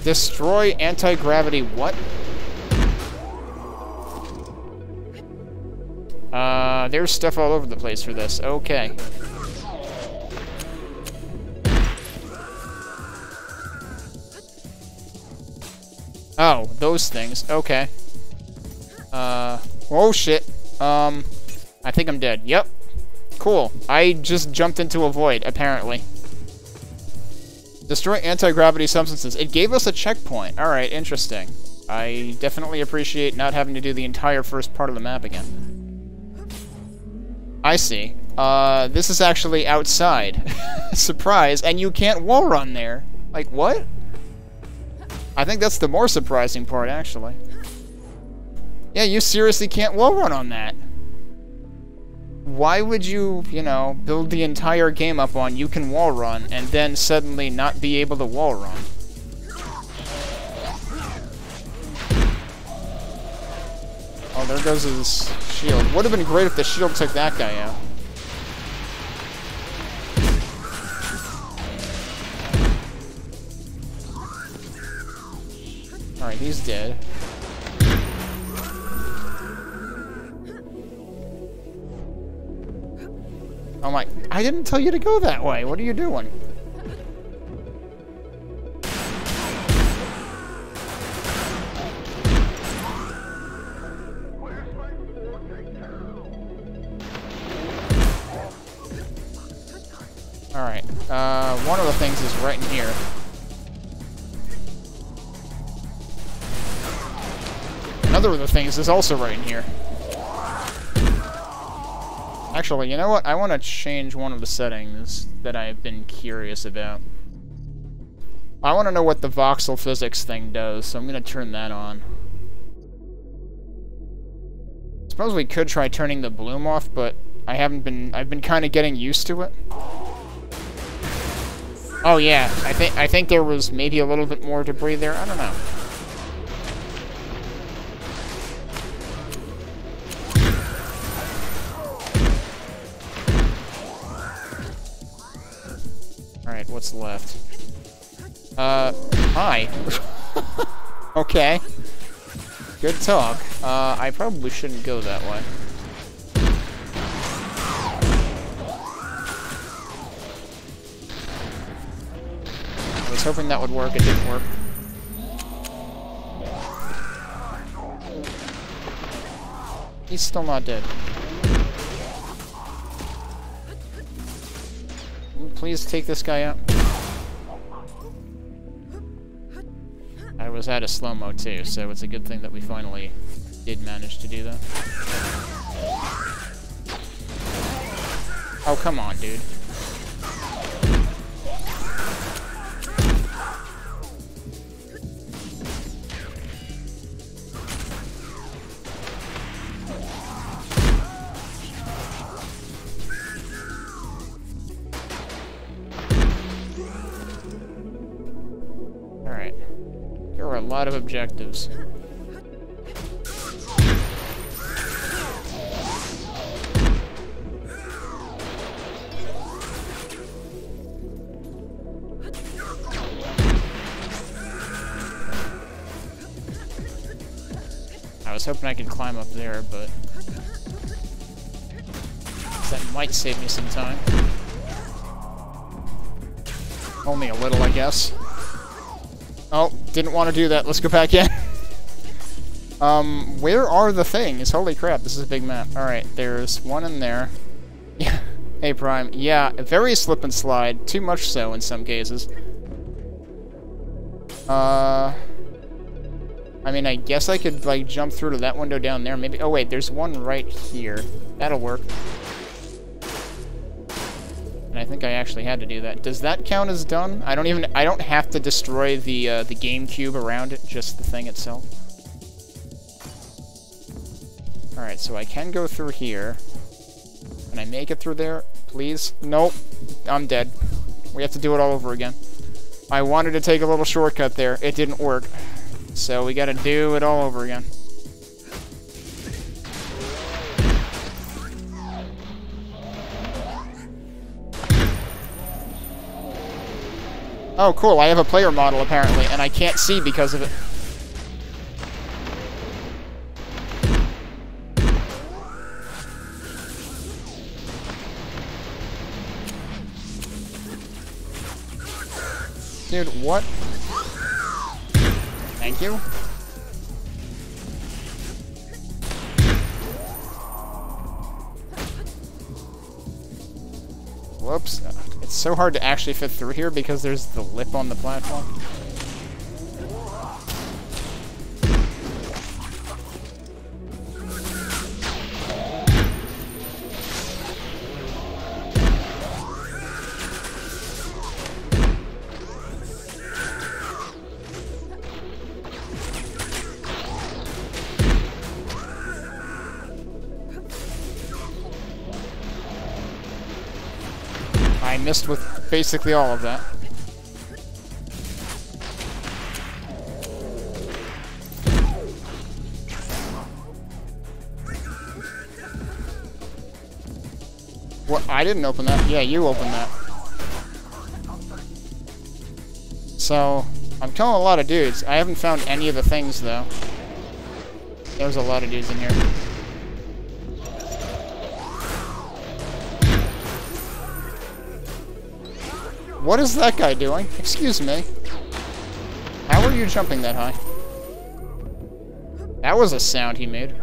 Destroy anti-gravity what? Uh, there's stuff all over the place for this. Okay. Oh, those things. Okay. Uh, oh shit. Um, I think I'm dead. Yep. Cool. I just jumped into a void, apparently. Destroy anti-gravity substances. It gave us a checkpoint. Alright, interesting. I definitely appreciate not having to do the entire first part of the map again. I see. Uh, this is actually outside. *laughs* Surprise, and you can't wall run there. Like, what? I think that's the more surprising part, actually. Yeah, you seriously can't wall run on that. Why would you, you know, build the entire game up on you can wall run and then suddenly not be able to wall run? Oh, there goes his shield. Would have been great if the shield took that guy out. Alright, he's dead. I'm like, I didn't tell you to go that way. What are you doing? Things is also right in here. Actually, you know what? I want to change one of the settings that I've been curious about. I want to know what the voxel physics thing does, so I'm going to turn that on. Suppose we could try turning the bloom off, but I haven't been... I've been kind of getting used to it. Oh yeah, I think I think there was maybe a little bit more debris there. I don't know. What's left? Uh, hi. *laughs* okay. Good talk. Uh, I probably shouldn't go that way. I was hoping that would work. It didn't work. He's still not dead. Please take this guy out. I was at a slow-mo too, so it's a good thing that we finally did manage to do that. Oh, come on, dude. Lot of objectives. I was hoping I could climb up there, but that might save me some time. Only a little, I guess. Oh, didn't want to do that. Let's go back in. *laughs* um, where are the things? Holy crap, this is a big map. Alright, there's one in there. *laughs* Yeah. hey, Prime. Yeah, very slip and slide. Too much so in some cases. Uh... I mean, I guess I could, like, jump through to that window down there. Maybe... Oh, wait, there's one right here. That'll work. And I think I actually had to do that. Does that count as done? I don't even... I don't have to destroy the, uh, the GameCube around it, just the thing itself. Alright, so I can go through here. Can I make it through there? Please? Nope. I'm dead. We have to do it all over again. I wanted to take a little shortcut there. It didn't work. So we gotta do it all over again. Oh, cool. I have a player model, apparently, and I can't see because of it. Dude, what? Thank you. Whoops. It's so hard to actually fit through here because there's the lip on the platform. Basically all of that. What? I didn't open that. Yeah, you opened that. So, I'm killing a lot of dudes. I haven't found any of the things, though. There's a lot of dudes in here. What is that guy doing? Excuse me. How are you jumping that high? That was a sound he made.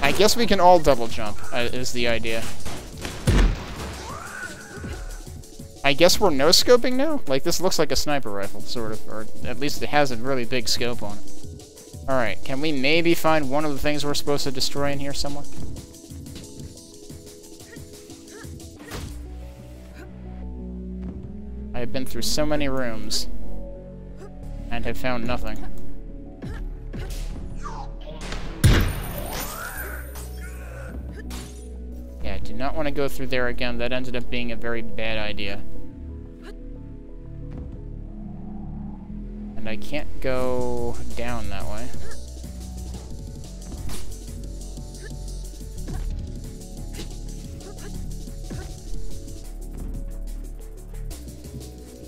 I guess we can all double jump, uh, is the idea. I guess we're no-scoping now? Like, this looks like a sniper rifle, sort of. Or at least it has a really big scope on it. Alright, can we maybe find one of the things we're supposed to destroy in here somewhere? I have been through so many rooms and have found nothing. Yeah, I do not want to go through there again. That ended up being a very bad idea. And I can't go down that way.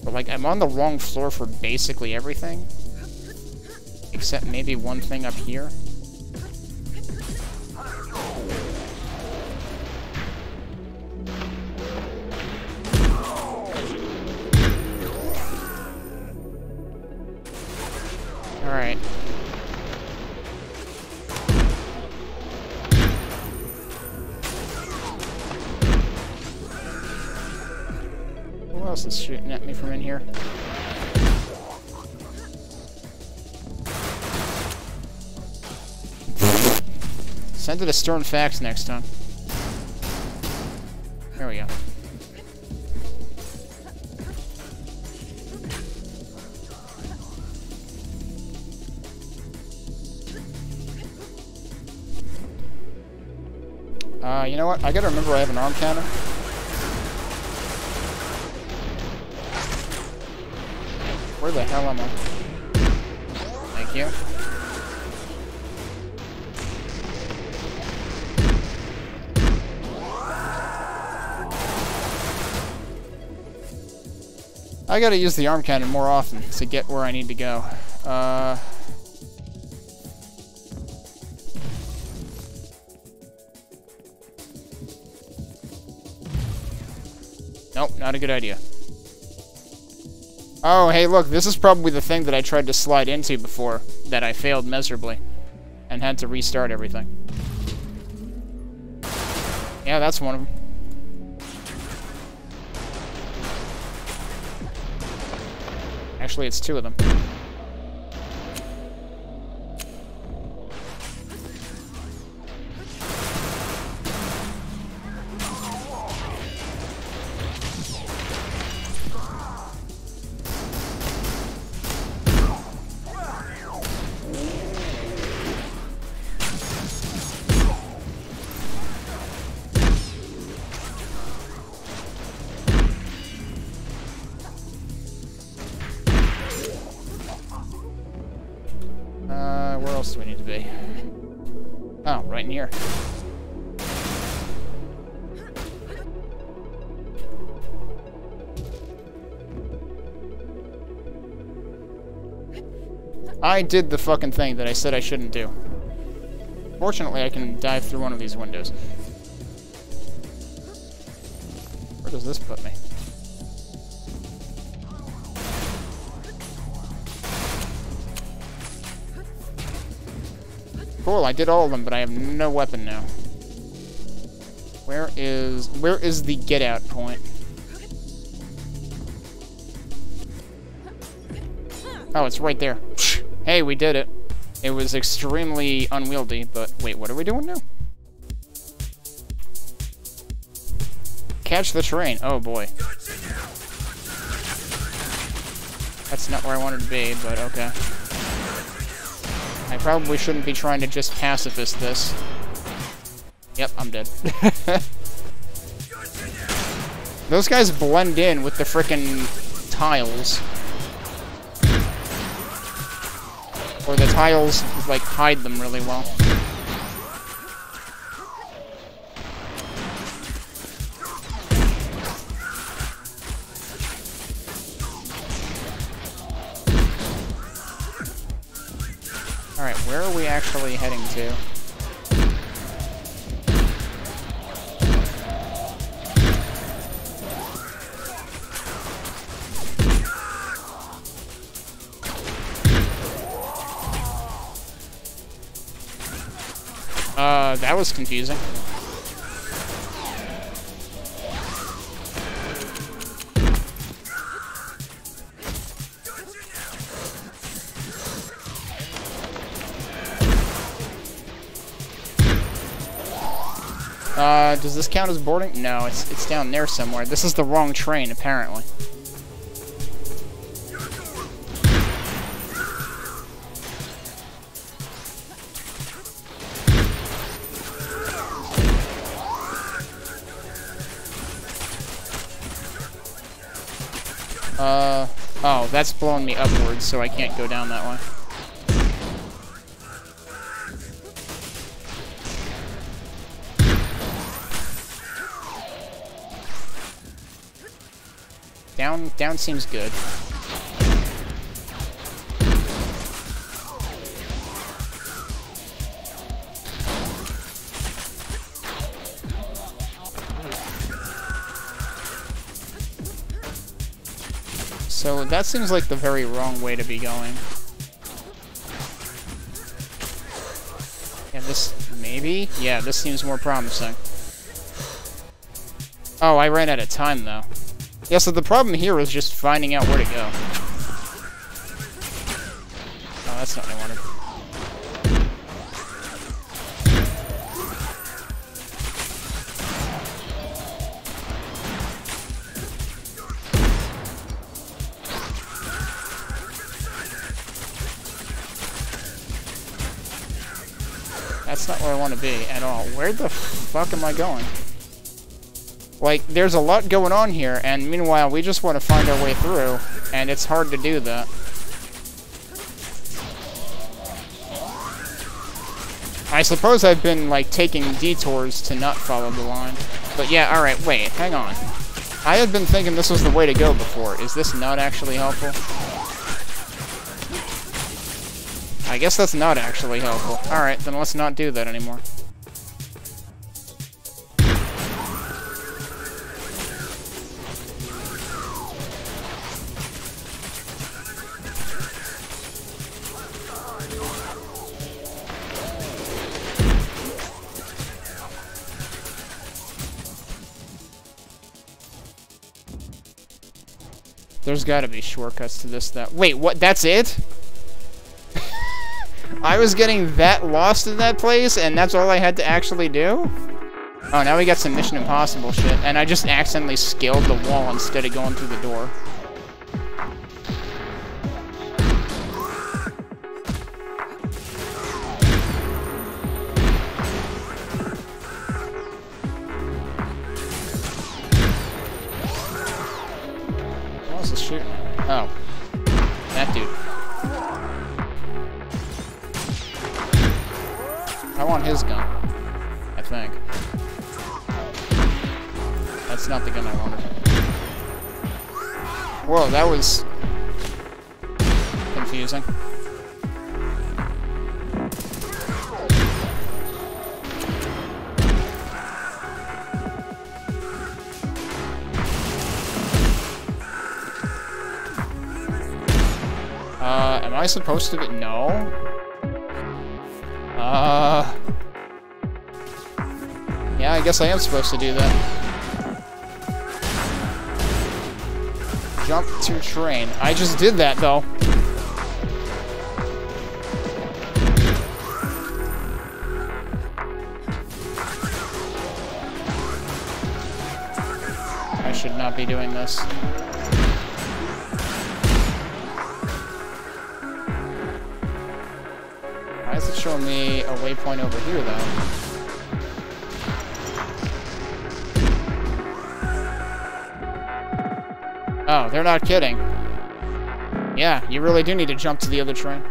But, like, I'm on the wrong floor for basically everything. Except maybe one thing up here. Alright. Else is shooting at me from in here? Send it a stern fax next time. There we go. Uh, you know what? I gotta remember I have an arm cannon. Where the hell am I? Thank you. I gotta use the arm cannon more often to get where I need to go. Uh... Nope, not a good idea. Oh, hey, look, this is probably the thing that I tried to slide into before, that I failed miserably, and had to restart everything. Yeah, that's one of them. Actually, it's two of them. I did the fucking thing that I said I shouldn't do. Fortunately, I can dive through one of these windows. Where does this put me? Cool, I did all of them, but I have no weapon now. Where is... Where is the get out point? Oh, it's right there. Hey, we did it. It was extremely unwieldy, but... Wait, what are we doing now? Catch the train. Oh, boy. That's not where I wanted to be, but okay. I probably shouldn't be trying to just pacifist this. Yep, I'm dead. *laughs* Those guys blend in with the frickin' tiles. Tiles, like, hide them really well. Alright, where are we actually heading to? Was confusing. Uh, does this count as boarding? No, it's it's down there somewhere. This is the wrong train, apparently. So I can't go down that way. Down, down seems good. that seems like the very wrong way to be going. Yeah, this... maybe? Yeah, this seems more promising. Oh, I ran out of time, though. Yeah, so the problem here is just finding out where to go. Where the fuck am I going? Like, there's a lot going on here, and meanwhile, we just want to find our way through, and it's hard to do that. I suppose I've been, like, taking detours to not follow the line. But yeah, alright, wait, hang on. I had been thinking this was the way to go before. Is this not actually helpful? I guess that's not actually helpful. Alright, then let's not do that anymore. Gotta be shortcuts to this that- Wait, what? That's it? *laughs* I was getting that lost in that place, and that's all I had to actually do? Oh, now we got some Mission Impossible shit, and I just accidentally scaled the wall instead of going through the door. Supposed to be- no? Uh... Yeah, I guess I am supposed to do that. Jump to train. I just did that, though. I should not be doing this. They're not kidding. Yeah, you really do need to jump to the other train.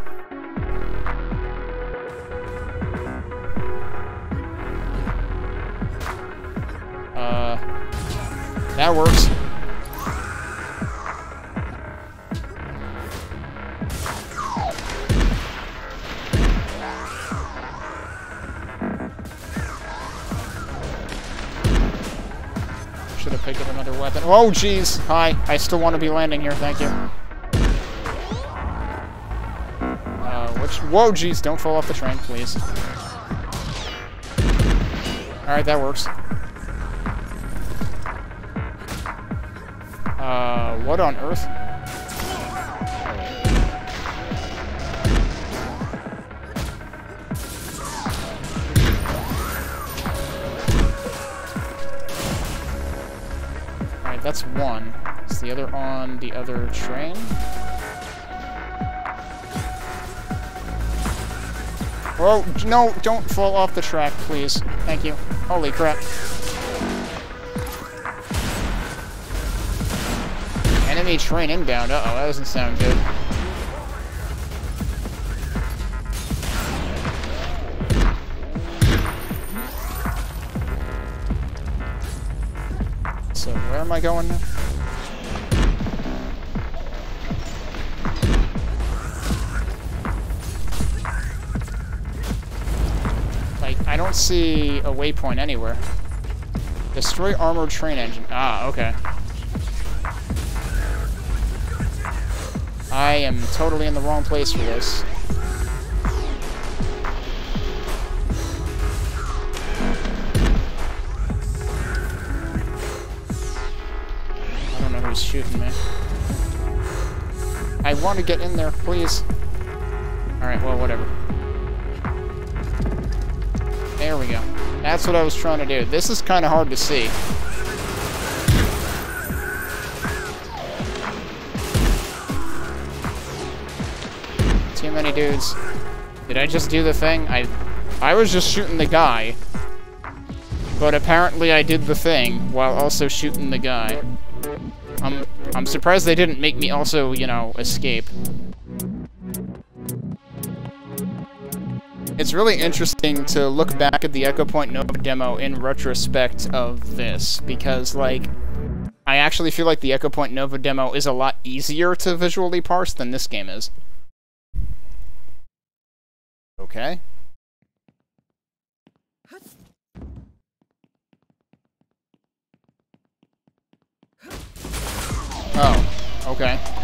Oh, jeez. Hi. I still want to be landing here. Thank you. Uh, which... Whoa, jeez. Don't fall off the train, please. Alright, that works. Uh, what on earth? The other on the other train? Oh, no, don't fall off the track, please. Thank you. Holy crap. Enemy train inbound. Uh-oh, that doesn't sound good. So, where am I going now? see a waypoint anywhere. Destroy armored train engine. Ah, okay. I am totally in the wrong place for this. I don't know who's shooting me. I want to get in there, please. Alright, well, whatever. That's what I was trying to do. This is kind of hard to see. Too many dudes. Did I just do the thing? I I was just shooting the guy. But apparently I did the thing while also shooting the guy. I'm I'm surprised they didn't make me also, you know, escape. It's really interesting to look back at the Echo Point Nova demo in retrospect of this, because, like, I actually feel like the Echo Point Nova demo is a lot easier to visually parse than this game is. Okay. Oh, okay.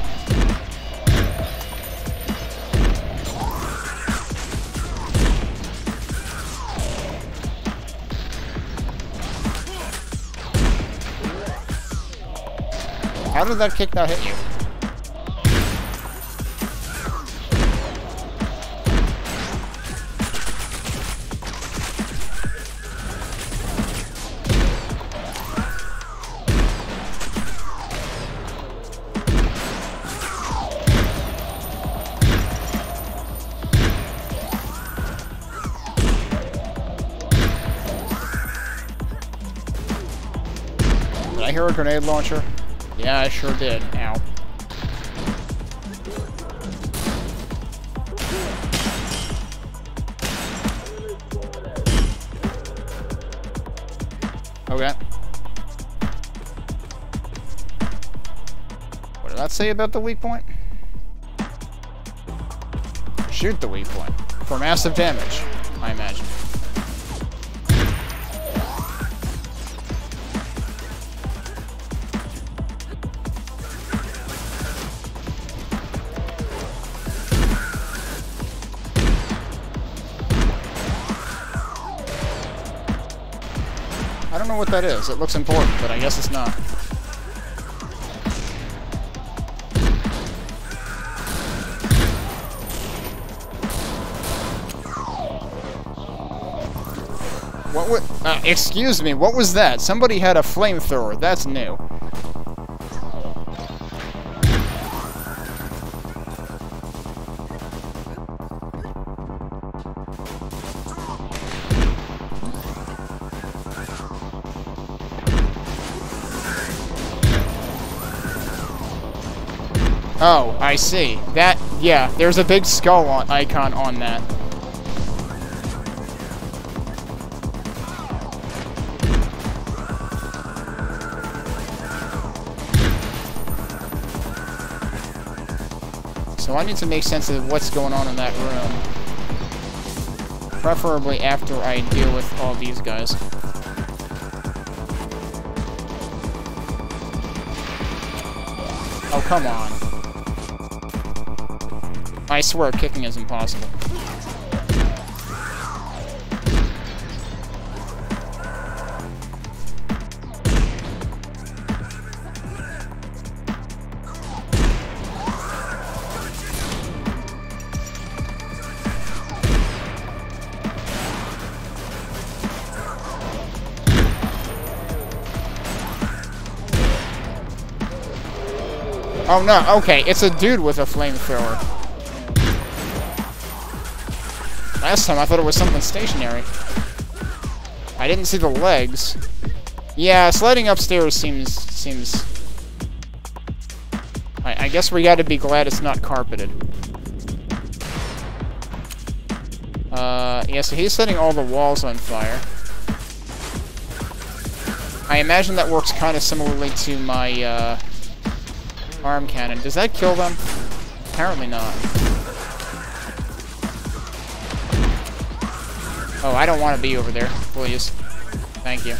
How did that kick not hit you? I hear a grenade launcher? Yeah, I sure did. Ow. Okay. What did that say about the weak point? Shoot the weak point. For massive damage, I imagine. That is. It looks important, but I guess it's not. What would... Uh, excuse me, what was that? Somebody had a flamethrower. That's new. I see. That, yeah, there's a big skull on, icon on that. So I need to make sense of what's going on in that room. Preferably after I deal with all these guys. Oh, come on. I swear kicking is impossible. Oh no, okay, it's a dude with a flamethrower. Last time I thought it was something stationary. I didn't see the legs. Yeah, sliding upstairs seems... seems... I, I guess we gotta be glad it's not carpeted. Uh, yeah, so he's setting all the walls on fire. I imagine that works kind of similarly to my, uh, arm cannon. Does that kill them? Apparently not. Oh, I don't want to be over there, please. Thank you.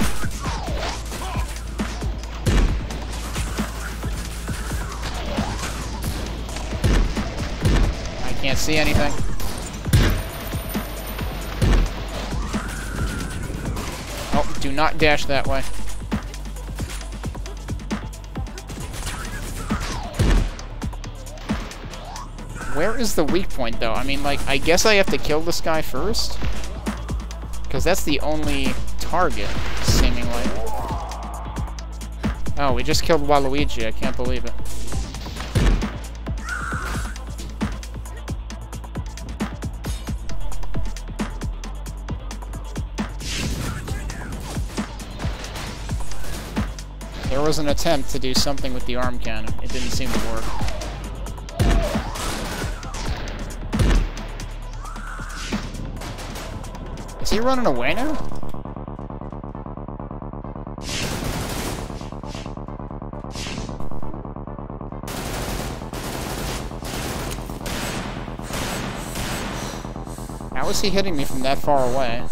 I can't see anything. Oh, do not dash that way. Where is the weak point, though? I mean, like, I guess I have to kill this guy first? Because that's the only target, seemingly. Oh, we just killed Waluigi. I can't believe it. There was an attempt to do something with the arm cannon. It didn't seem to work. He running away now? How is he hitting me from that far away?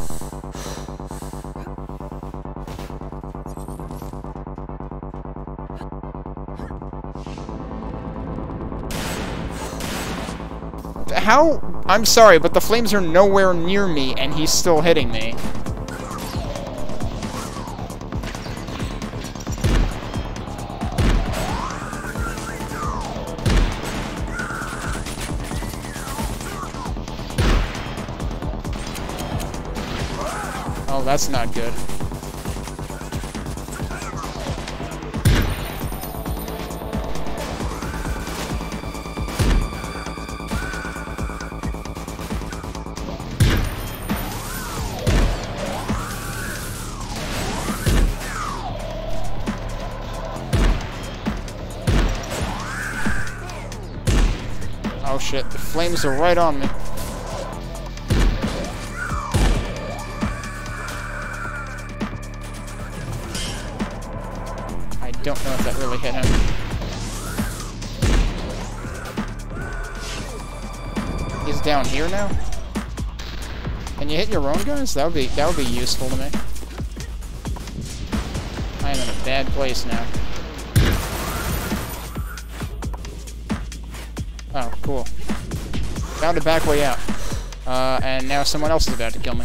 How? I'm sorry, but the flames are nowhere near me, and he's still hitting me. Oh, that's not good. Flames are right on me. I don't know if that really hit him. He's down here now? Can you hit your own guys? That would be that would be useful to me. I am in a bad place now. Found a back way out. Uh, and now someone else is about to kill me.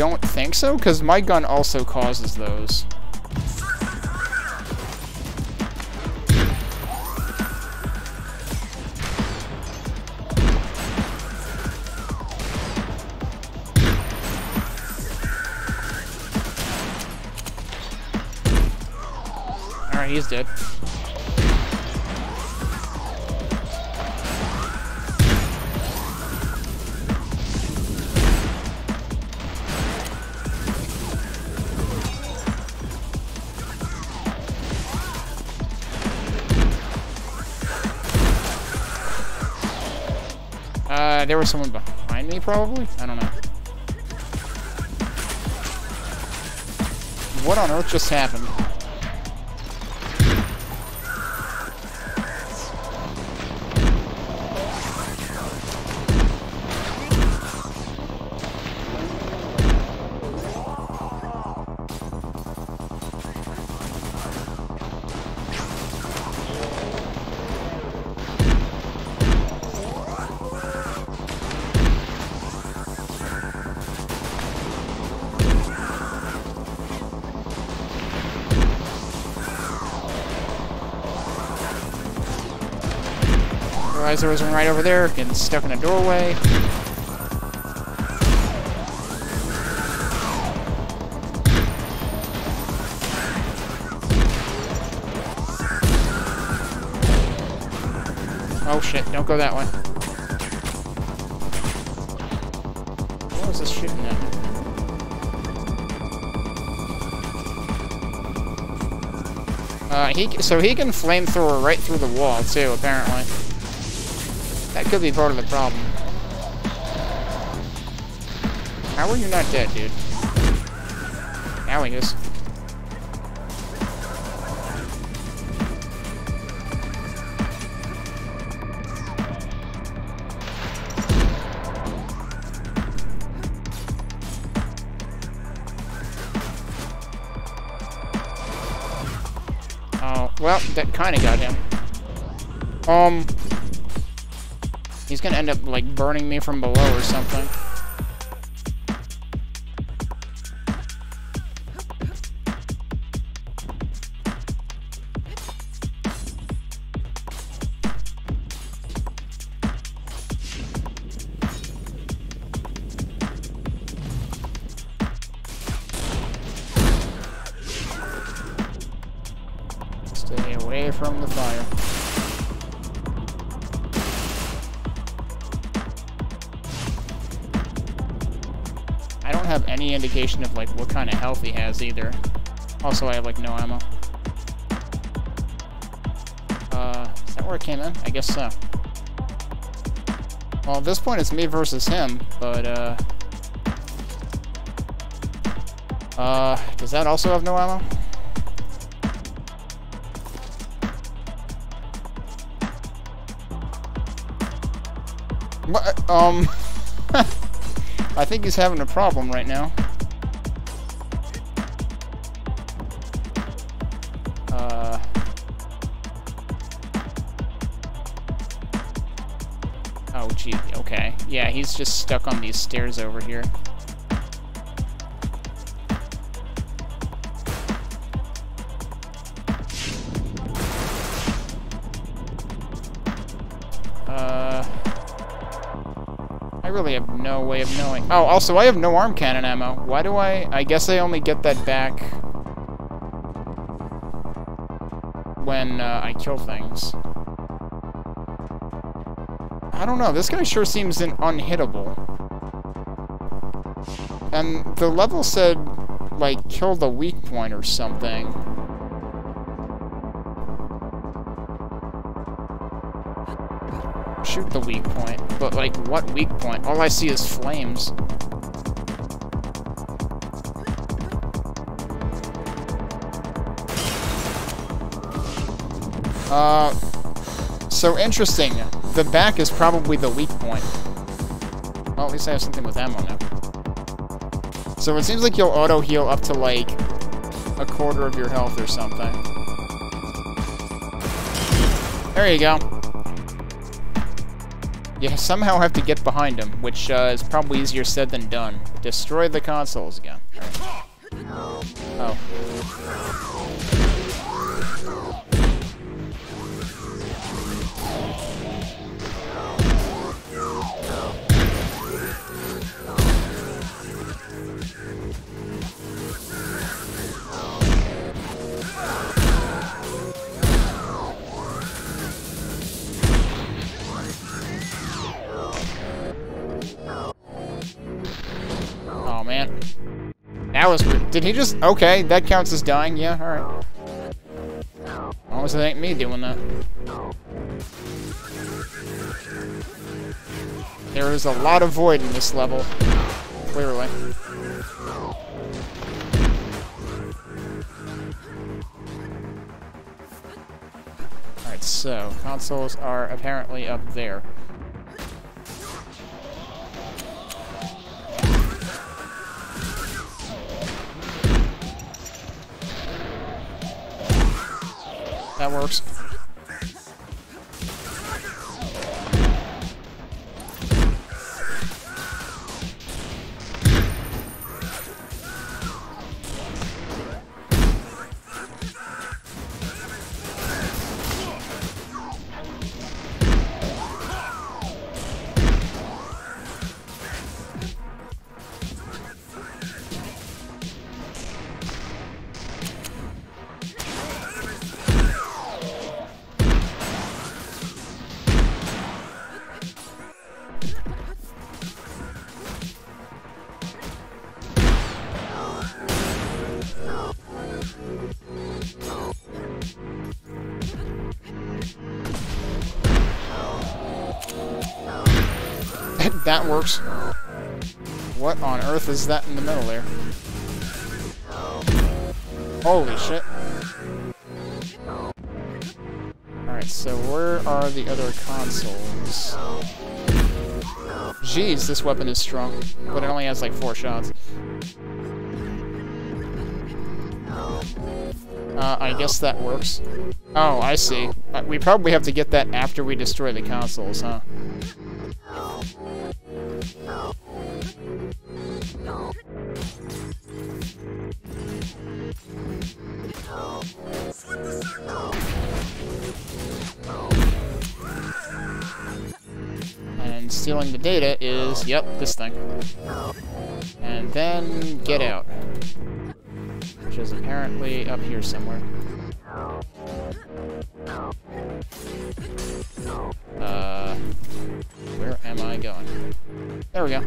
Don't think so, because my gun also causes those. Was someone behind me, probably? I don't know. What on earth just happened? Realize there was one right over there, getting stuck in a doorway. Oh shit, don't go that way. What was this shooting at? Uh, he, so he can flamethrower right through the wall, too, apparently could be part of the problem. How are you not dead, dude? Now he is. Oh, well, that kinda got him. Um, He's gonna end up, like, burning me from below or something. Indication of like what kind of health he has either. Also, I have like no ammo. Uh, is that where it came in? I guess so. Well, at this point it's me versus him, but uh... Uh, does that also have no ammo? What? Um... *laughs* I think he's having a problem right now. These stairs over here. Uh... I really have no way of knowing. Oh, also, I have no arm cannon ammo. Why do I... I guess I only get that back... when uh, I kill things. I don't know. This guy sure seems un unhittable. And the level said, like, kill the weak point or something. Shoot the weak point. But, like, what weak point? All I see is flames. Uh, so interesting. The back is probably the weak point. Well, at least I have something with ammo now. So it seems like you'll auto-heal up to, like, a quarter of your health or something. There you go. You somehow have to get behind him, which uh, is probably easier said than done. Destroy the consoles again. Did he just... Okay, that counts as dying. Yeah, alright. Long ain't me doing that. There is a lot of void in this level. Clearly. Alright, so, consoles are apparently up there. That works. What on earth is that in the middle there? Holy shit. Alright, so where are the other consoles? Jeez, this weapon is strong, but it only has like four shots. Uh, I guess that works. Oh, I see. Uh, we probably have to get that after we destroy the consoles, huh? And stealing the data is, yep, this thing. And then get out. Which is apparently up here somewhere. Uh, where am I going? There we go.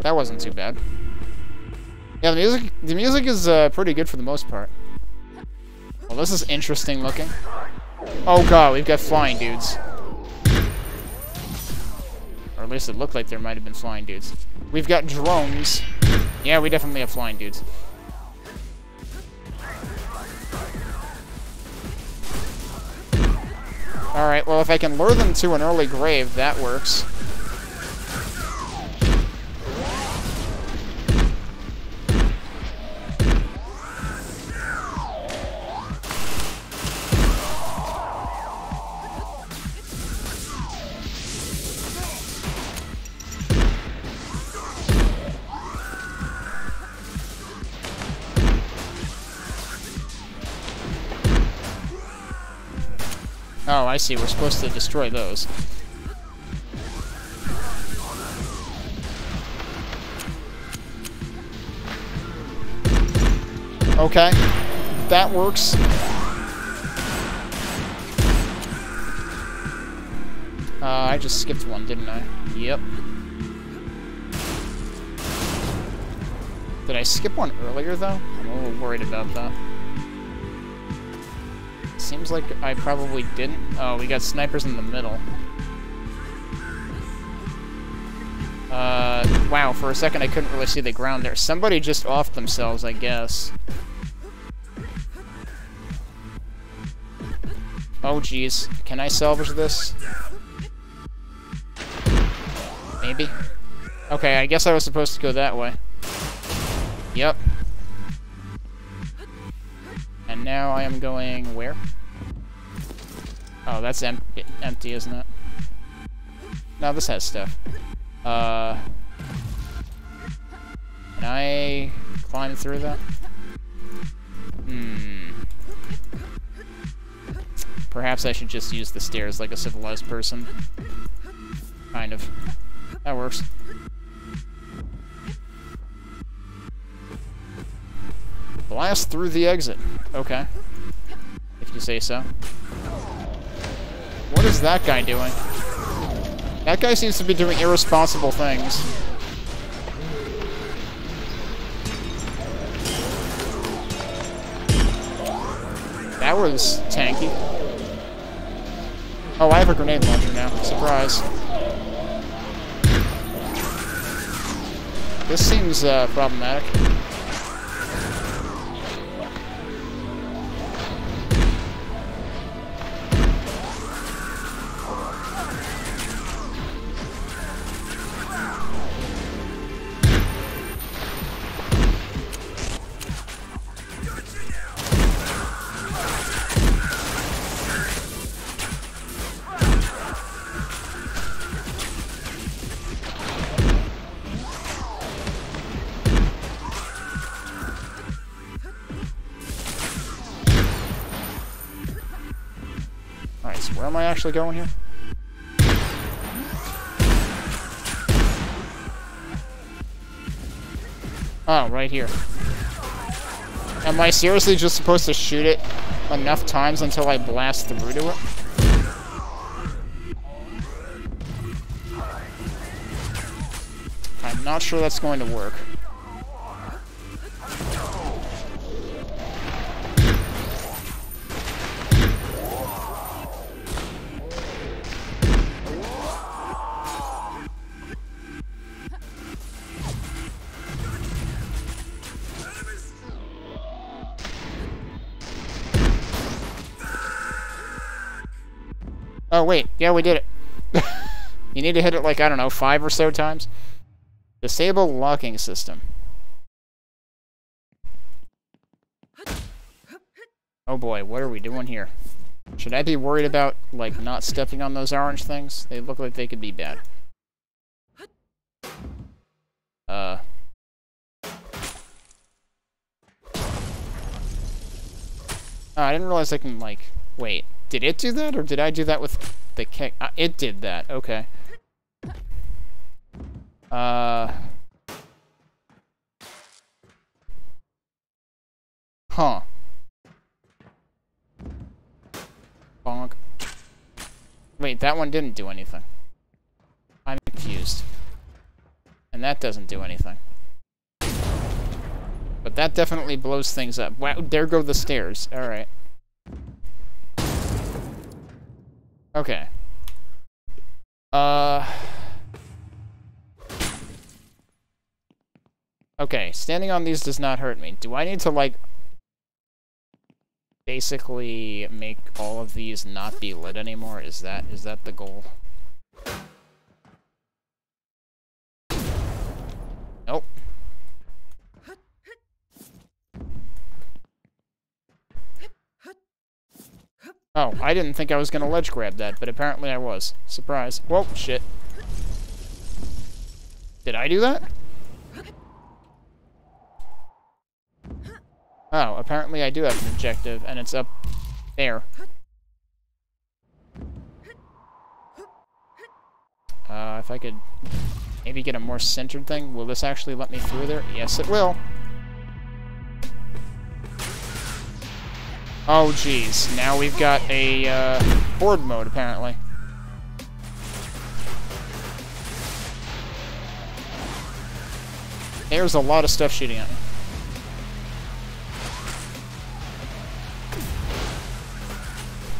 That wasn't too bad. Yeah, the music the music is uh, pretty good for the most part. Well, this is interesting looking. Oh god, we've got flying dudes. Or at least it looked like there might have been flying dudes. We've got drones. Yeah, we definitely have flying dudes. Alright, well if I can lure them to an early grave, that works. Oh, I see. We're supposed to destroy those. Okay. That works. Uh, I just skipped one, didn't I? Yep. Did I skip one earlier, though? I'm a little worried about that. Seems like I probably didn't. Oh, we got snipers in the middle. Uh, wow, for a second I couldn't really see the ground there. Somebody just offed themselves, I guess. Oh, jeez. Can I salvage this? Maybe? Okay, I guess I was supposed to go that way. Yep. And now I am going where? Oh, that's em empty, isn't it? No, this has stuff. Uh, can I climb through that? Hmm. Perhaps I should just use the stairs like a civilized person. Kind of. That works. Blast through the exit. Okay. If you say so. What is that guy doing? That guy seems to be doing irresponsible things. That was tanky. Oh, I have a grenade launcher now. Surprise. This seems uh, problematic. Am I actually going here? Oh, right here. Am I seriously just supposed to shoot it enough times until I blast through to it? I'm not sure that's going to work. Oh, wait. Yeah, we did it. *laughs* you need to hit it like, I don't know, five or so times. Disable locking system. Oh boy, what are we doing here? Should I be worried about, like, not stepping on those orange things? They look like they could be bad. Uh... Oh, I didn't realize I can, like... Wait, did it do that, or did I do that with the kick? Uh, it did that, okay. Uh... Huh. Bonk. Wait, that one didn't do anything. I'm confused. And that doesn't do anything. But that definitely blows things up. Wow, there go the stairs. Alright. Okay. Uh... Okay, standing on these does not hurt me. Do I need to, like, basically make all of these not be lit anymore? Is that is that the goal? Oh, I didn't think I was gonna ledge grab that, but apparently I was. Surprise. Whoa, shit. Did I do that? Oh, apparently I do have an objective, and it's up there. Uh, if I could maybe get a more centered thing, will this actually let me through there? Yes, it will. Oh, jeez. Now we've got a, uh, board mode, apparently. There's a lot of stuff shooting at me.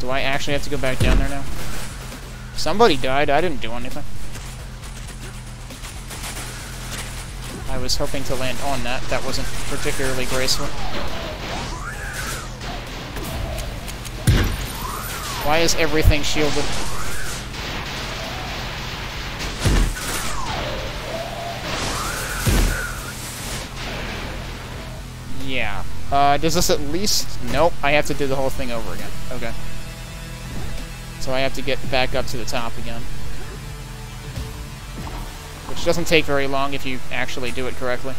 Do I actually have to go back down there now? Somebody died. I didn't do anything. I was hoping to land on that. That wasn't particularly graceful. Why is everything shielded? Yeah. Uh, does this at least... Nope, I have to do the whole thing over again. Okay. So I have to get back up to the top again. Which doesn't take very long if you actually do it correctly.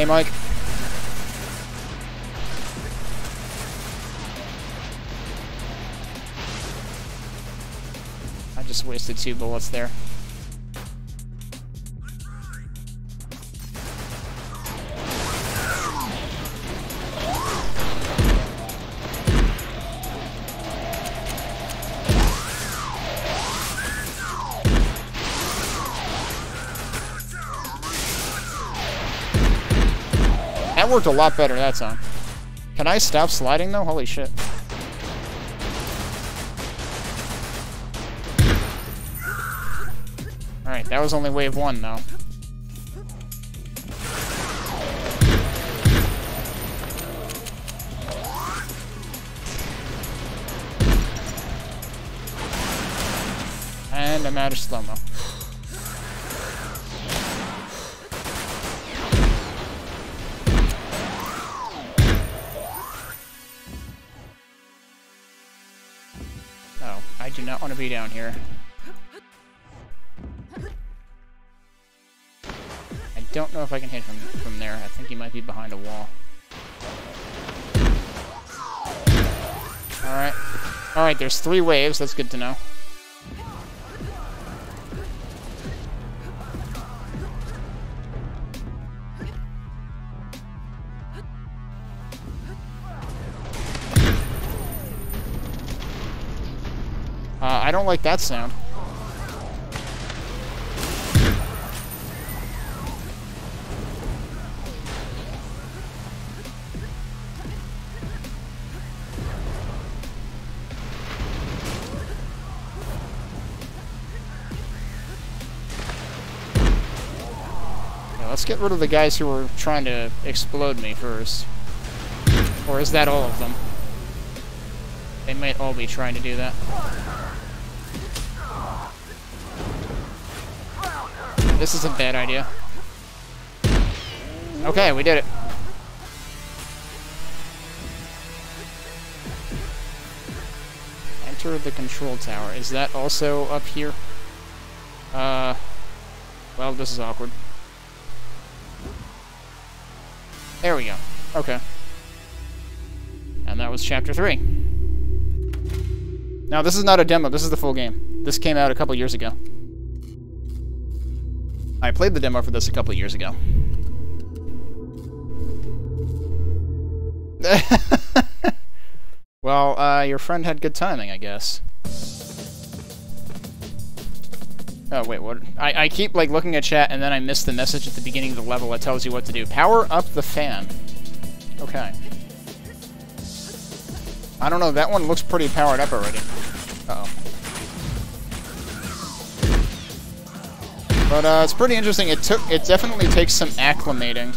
Hey, Mike. I just wasted two bullets there. Worked a lot better that time. Can I stop sliding, though? Holy shit. Alright, that was only wave one, though. And I'm out of slow-mo. Be down here. I don't know if I can hit from, from there. I think he might be behind a wall. Alright. Alright, there's three waves. That's good to know. Like that sound. let's get rid of the guys who were trying to explode me first. Or is that all of them? They might all be trying to do that. This is a bad idea. Okay, we did it. Enter the control tower. Is that also up here? Uh, well, this is awkward. There we go. Okay. And that was chapter 3. Now, this is not a demo. This is the full game. This came out a couple years ago. I played the demo for this a couple years ago. *laughs* well, uh, your friend had good timing, I guess. Oh, wait, what? I, I keep, like, looking at chat, and then I miss the message at the beginning of the level that tells you what to do. Power up the fan. Okay. I don't know, that one looks pretty powered up already. Uh oh But, uh, it's pretty interesting. It took, it definitely takes some acclimating.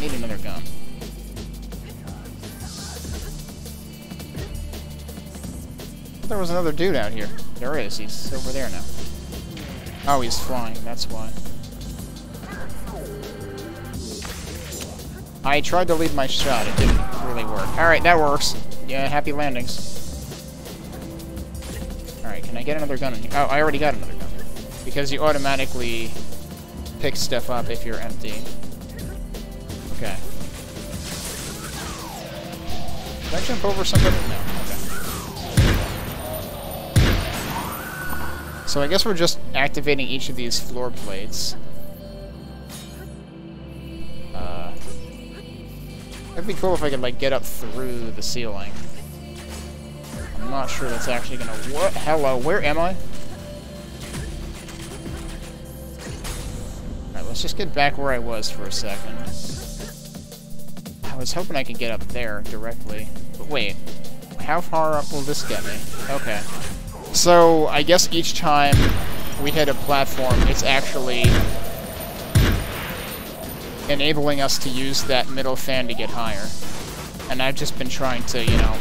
Need another gun. There was another dude out here. There is. He's over there now. Oh, he's flying. That's why. I tried to lead my shot. It didn't really work. Alright, that works. Yeah, happy landings. Alright, can I get another gun in here? Oh, I already got another gun. Because you automatically pick stuff up if you're empty. Okay. Did I jump over somebody? No. Okay. So I guess we're just activating each of these floor plates. It'd be cool if I could, like, get up through the ceiling. I'm not sure that's actually gonna... What? Hello, where am I? Alright, let's just get back where I was for a second. I was hoping I could get up there directly. But wait, how far up will this get me? Okay. So, I guess each time we hit a platform, it's actually enabling us to use that middle fan to get higher. And I've just been trying to, you know,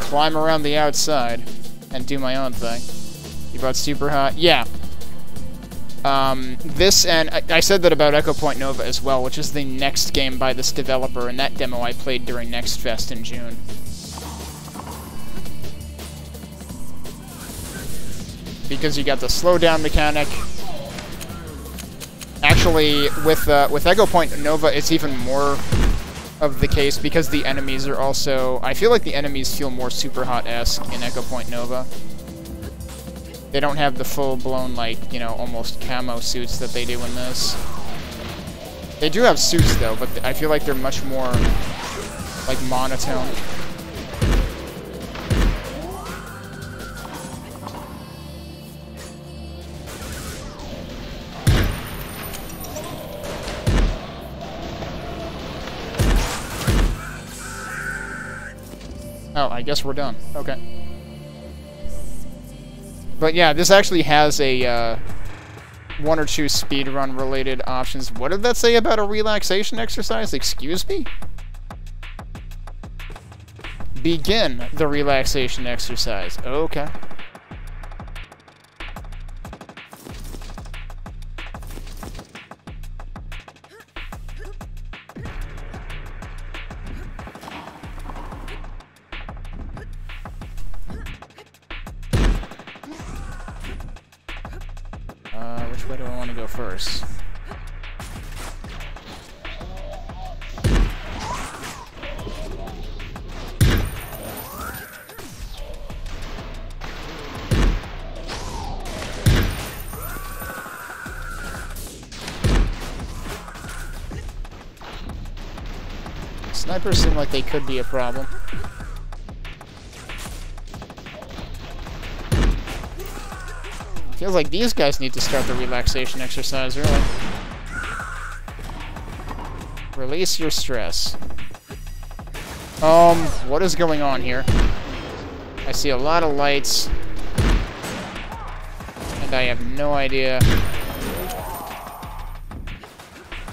climb around the outside and do my own thing. You bought Superhot? Yeah. Um, this, and I, I said that about Echo Point Nova as well, which is the next game by this developer, and that demo I played during Next Fest in June. because you got the slowdown mechanic. Actually, with uh, with Echo Point Nova, it's even more of the case because the enemies are also... I feel like the enemies feel more Superhot-esque in Echo Point Nova. They don't have the full-blown, like, you know, almost camo suits that they do in this. They do have suits, though, but I feel like they're much more, like, monotone. Oh, I guess we're done. Okay. But yeah, this actually has a uh, one or two speedrun related options. What did that say about a relaxation exercise? Excuse me? Begin the relaxation exercise. Okay. Snipers seem like they could be a problem. Feels like these guys need to start the relaxation exercise, really. Release your stress. Um, what is going on here? I see a lot of lights. And I have no idea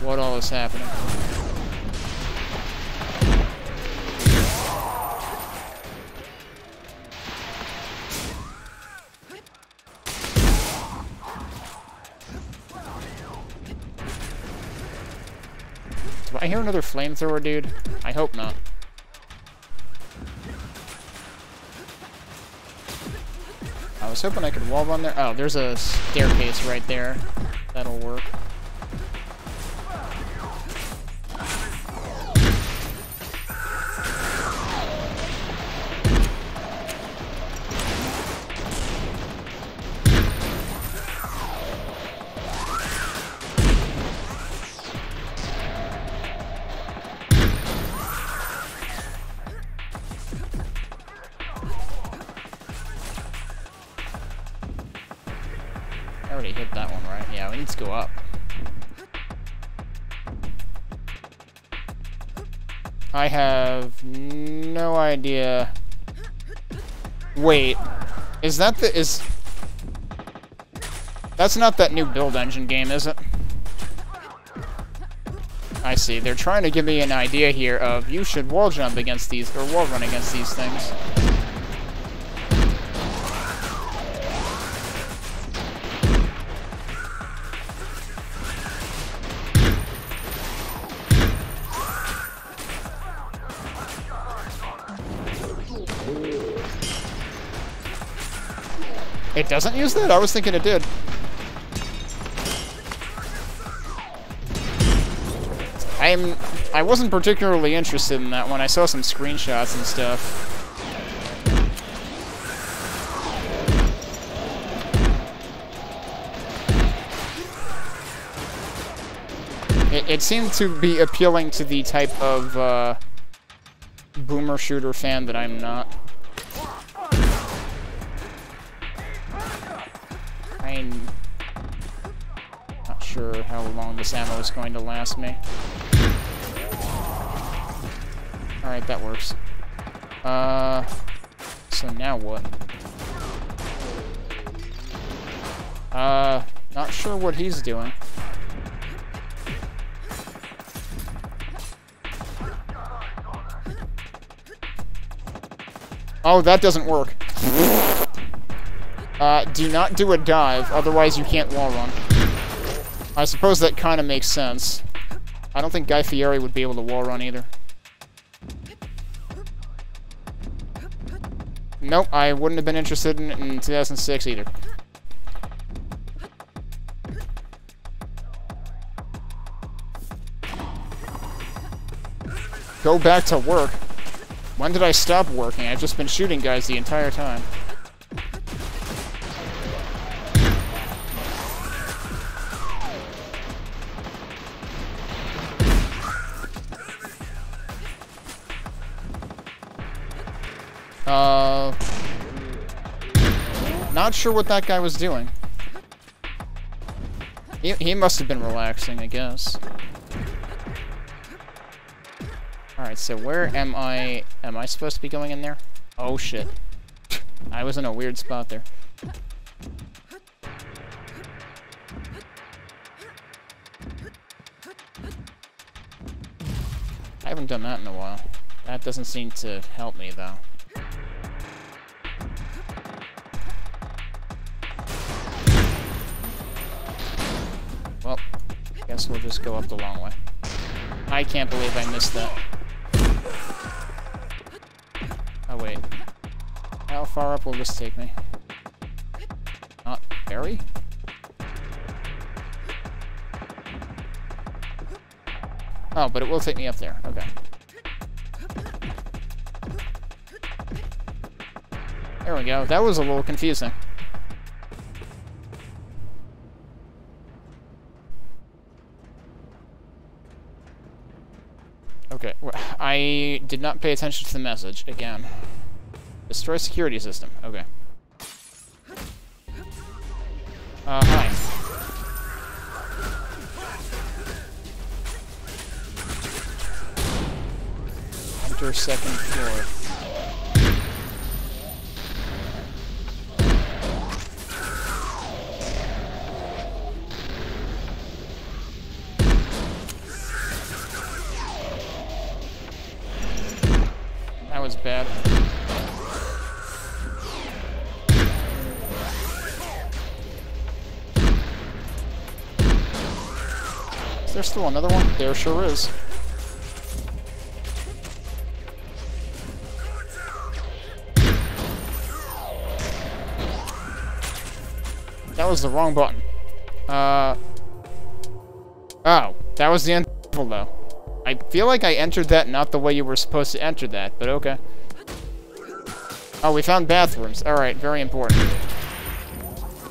what all is happening. Another flamethrower, dude? I hope not. I was hoping I could wall run there. Oh, there's a staircase right there. That'll work. Wait, is that the is? That's not that new build engine game, is it? I see. They're trying to give me an idea here of you should wall jump against these or wall run against these things. Doesn't use that? I was thinking it did. I'm... I wasn't particularly interested in that one. I saw some screenshots and stuff. It, it seemed to be appealing to the type of, uh, boomer shooter fan that I'm not. Is going to last me. Alright, that works. Uh, so now what? Uh, not sure what he's doing. Oh, that doesn't work. Uh, do not do a dive, otherwise you can't wall run. I suppose that kind of makes sense. I don't think Guy Fieri would be able to wall run either. Nope, I wouldn't have been interested in in 2006 either. Go back to work? When did I stop working? I've just been shooting guys the entire time. Not sure what that guy was doing. He, he must have been relaxing, I guess. Alright, so where am I... Am I supposed to be going in there? Oh, shit. I was in a weird spot there. I haven't done that in a while. That doesn't seem to help me, though. Guess we'll just go up the long way. I can't believe I missed that. Oh, wait. How far up will this take me? Not very? Oh, but it will take me up there. Okay. There we go. That was a little confusing. I did not pay attention to the message, again. Destroy security system, okay. Uh, hi. Enter second floor. there still another one? There sure is. That was the wrong button. Uh. Oh, that was the end level, though. I feel like I entered that not the way you were supposed to enter that, but okay. Oh, we found bathrooms. Alright, very important.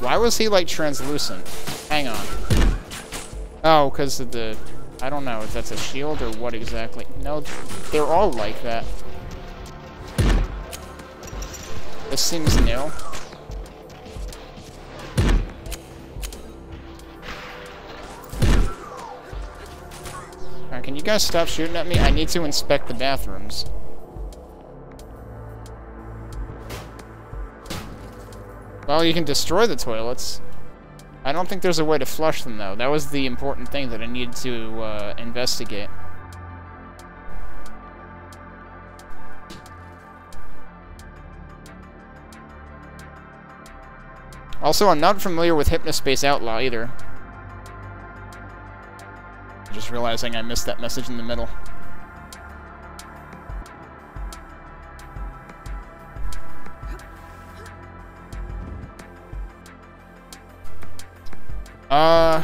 Why was he, like, translucent? Hang on. Oh, because of the... I don't know if that's a shield or what exactly. No, they're all like that. This seems new. can you guys stop shooting at me? I need to inspect the bathrooms. Well, you can destroy the toilets. I don't think there's a way to flush them, though. That was the important thing that I needed to uh, investigate. Also, I'm not familiar with Hypnospace Outlaw either. Just realizing I missed that message in the middle. Uh...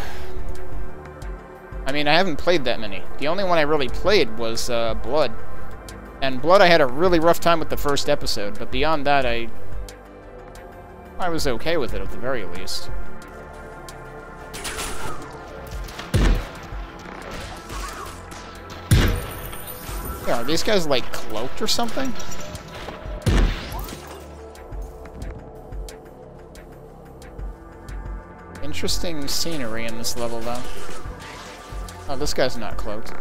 I mean, I haven't played that many. The only one I really played was uh, Blood. And Blood I had a really rough time with the first episode, but beyond that I... I was okay with it at the very least. Yeah, are these guys, like, cloaked or something? Interesting scenery in this level, though. Oh, this guy's not cloaked.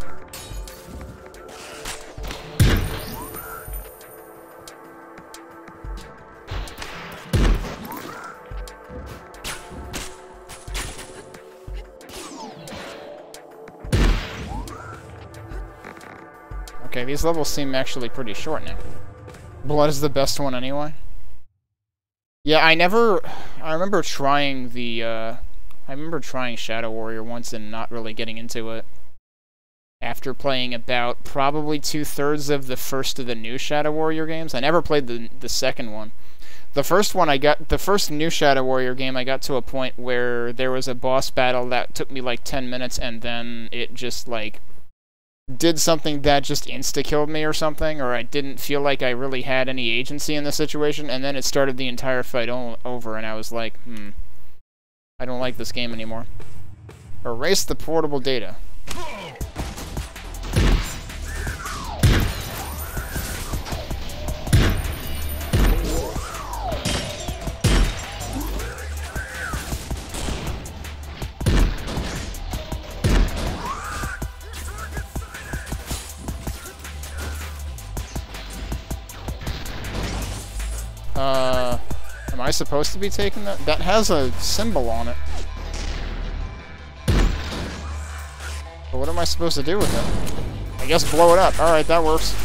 Okay, these levels seem actually pretty short now. Blood is the best one anyway. Yeah, I never... I remember trying the, uh... I remember trying Shadow Warrior once and not really getting into it. After playing about probably two-thirds of the first of the new Shadow Warrior games. I never played the, the second one. The first one I got... The first new Shadow Warrior game, I got to a point where there was a boss battle that took me like 10 minutes and then it just, like did something that just insta-killed me or something, or I didn't feel like I really had any agency in the situation, and then it started the entire fight over, and I was like, hmm, I don't like this game anymore. Erase the portable data. Am I supposed to be taking that? That has a symbol on it. But what am I supposed to do with it? I guess blow it up. Alright, that works.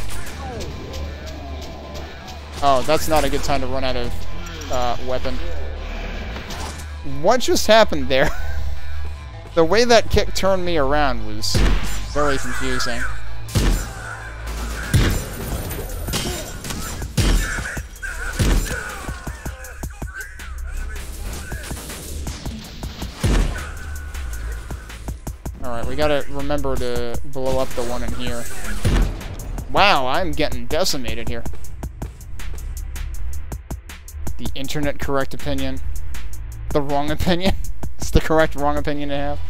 Oh, that's not a good time to run out of uh, weapon. What just happened there? *laughs* the way that kick turned me around was very confusing. Alright, we gotta remember to blow up the one in here. Wow, I'm getting decimated here. The internet correct opinion. The wrong opinion. *laughs* it's the correct wrong opinion to have.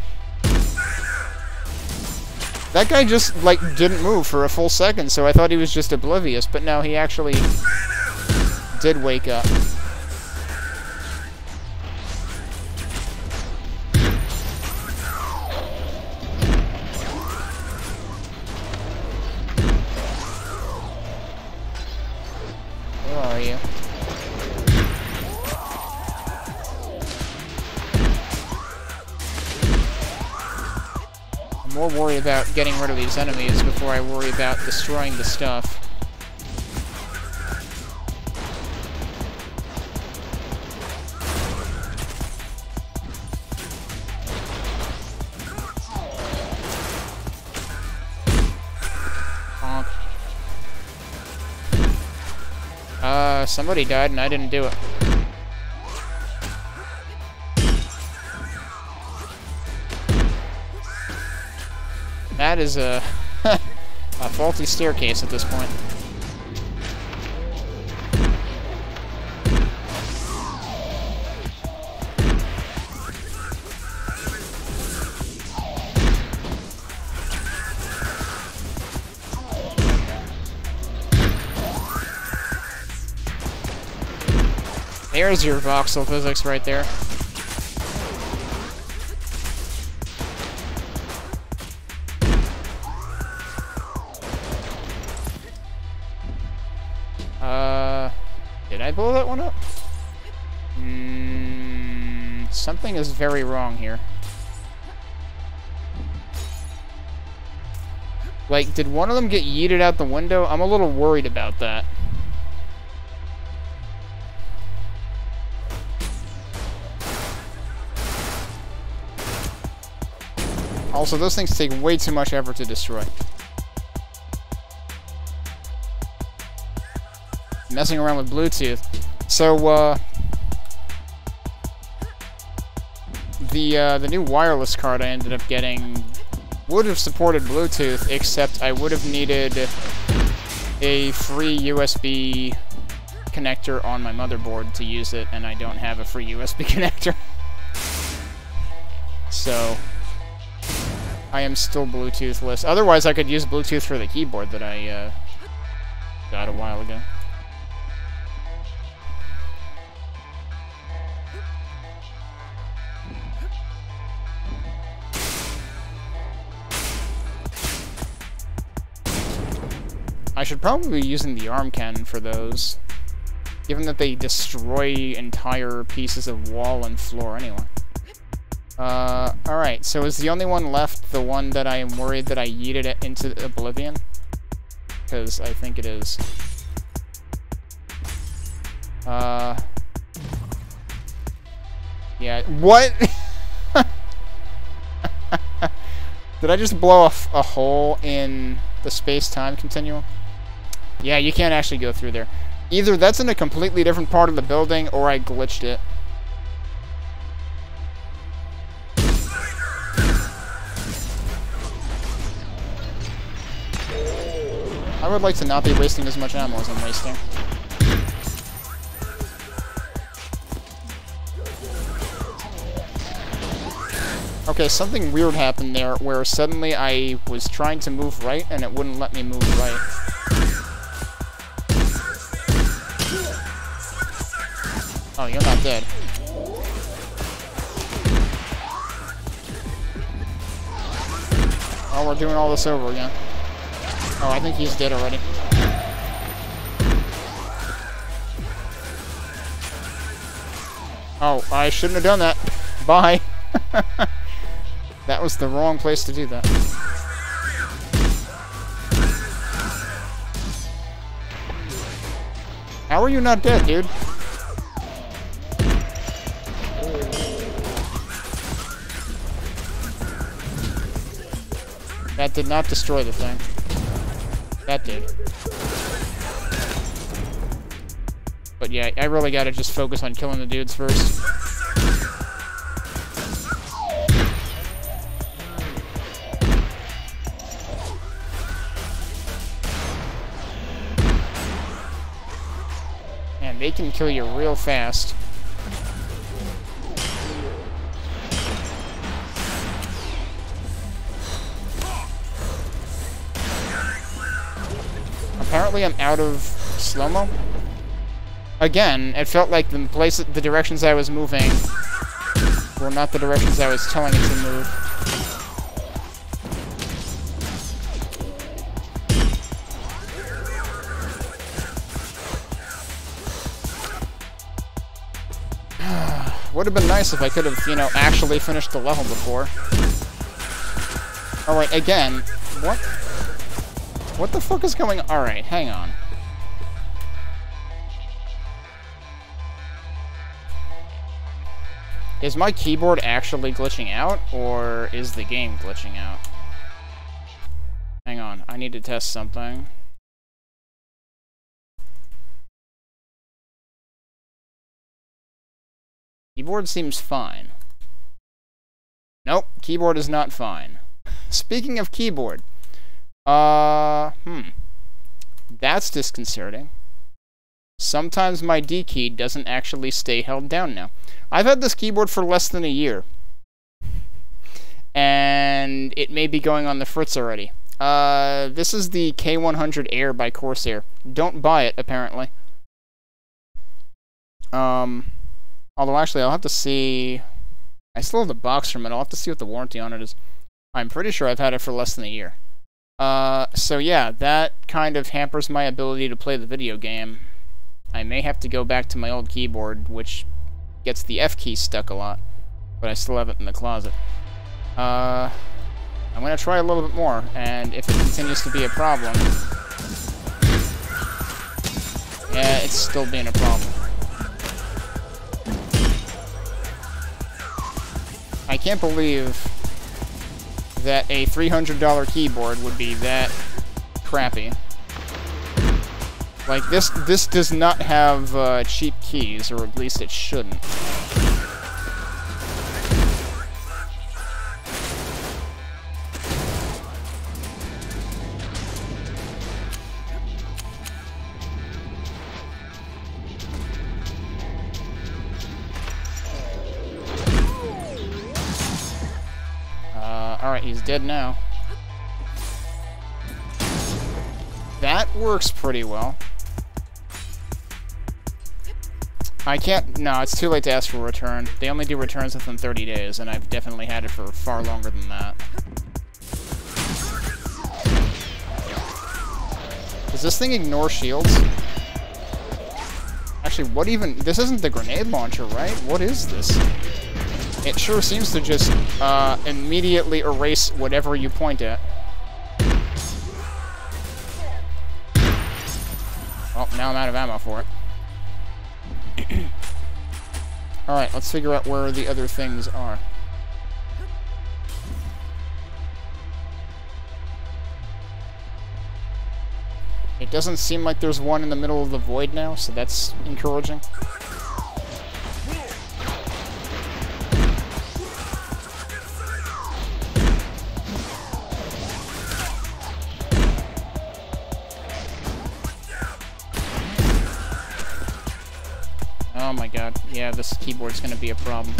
That guy just, like, didn't move for a full second, so I thought he was just oblivious, but now he actually did wake up. Worry about getting rid of these enemies before I worry about destroying the stuff. Uh, somebody died and I didn't do it. That is a, *laughs* a faulty staircase at this point. There's your voxel physics right there. I blow that one up? Mm, something is very wrong here. Like, did one of them get yeeted out the window? I'm a little worried about that. Also, those things take way too much effort to destroy. Messing around with Bluetooth. So, uh... The, uh, the new wireless card I ended up getting would have supported Bluetooth, except I would have needed a free USB connector on my motherboard to use it, and I don't have a free USB *laughs* connector. so, I am still Bluetoothless. Otherwise, I could use Bluetooth for the keyboard that I uh, got a while ago. I should probably be using the arm cannon for those, given that they destroy entire pieces of wall and floor anyway. Uh, alright, so is the only one left the one that I am worried that I yeeted it into oblivion? Because I think it is. Uh... Yeah, what? *laughs* Did I just blow a, a hole in the space-time continuum? Yeah, you can't actually go through there. Either that's in a completely different part of the building, or I glitched it. I would like to not be wasting as much ammo as I'm wasting. Okay, something weird happened there where suddenly I was trying to move right and it wouldn't let me move right. Oh, you're not dead. Oh, we're doing all this over again. Oh, I think he's dead already. Oh, I shouldn't have done that. *laughs* Bye. *laughs* that was the wrong place to do that. How are you not dead, dude? That did not destroy the thing. That did. But yeah, I really gotta just focus on killing the dudes first. Man, they can kill you real fast. Apparently I'm out of slow-mo. Again, it felt like the place, the directions I was moving were not the directions I was telling it to move. *sighs* Would have been nice if I could have, you know, actually finished the level before. Alright, again, what? What the fuck is going... On alright, hang on. Is my keyboard actually glitching out, or is the game glitching out? Hang on, I need to test something. Keyboard seems fine. Nope, keyboard is not fine. *laughs* speaking of keyboard, uh, hmm, that's disconcerting. Sometimes my D key doesn't actually stay held down now. I've had this keyboard for less than a year. And it may be going on the fritz already. Uh, this is the K100 Air by Corsair. Don't buy it, apparently. Um, although actually I'll have to see... I still have the box from it. I'll have to see what the warranty on it is. I'm pretty sure I've had it for less than a year. Uh, so yeah, that kind of hampers my ability to play the video game. I may have to go back to my old keyboard, which gets the F key stuck a lot, but I still have it in the closet. Uh, I'm going to try a little bit more, and if it continues to be a problem... Yeah, it's still being a problem. I can't believe that a $300 keyboard would be that crappy. Like, this this does not have uh, cheap keys, or at least it shouldn't. Dead now. That works pretty well. I can't... No, it's too late to ask for a return. They only do returns within 30 days, and I've definitely had it for far longer than that. Does this thing ignore shields? Actually, what even... This isn't the grenade launcher, right? What is this? It sure seems to just uh, immediately erase whatever you point at. Well, now I'm out of ammo for it. *clears throat* Alright, let's figure out where the other things are. It doesn't seem like there's one in the middle of the void now, so that's encouraging. God. Yeah, this keyboard's gonna be a problem.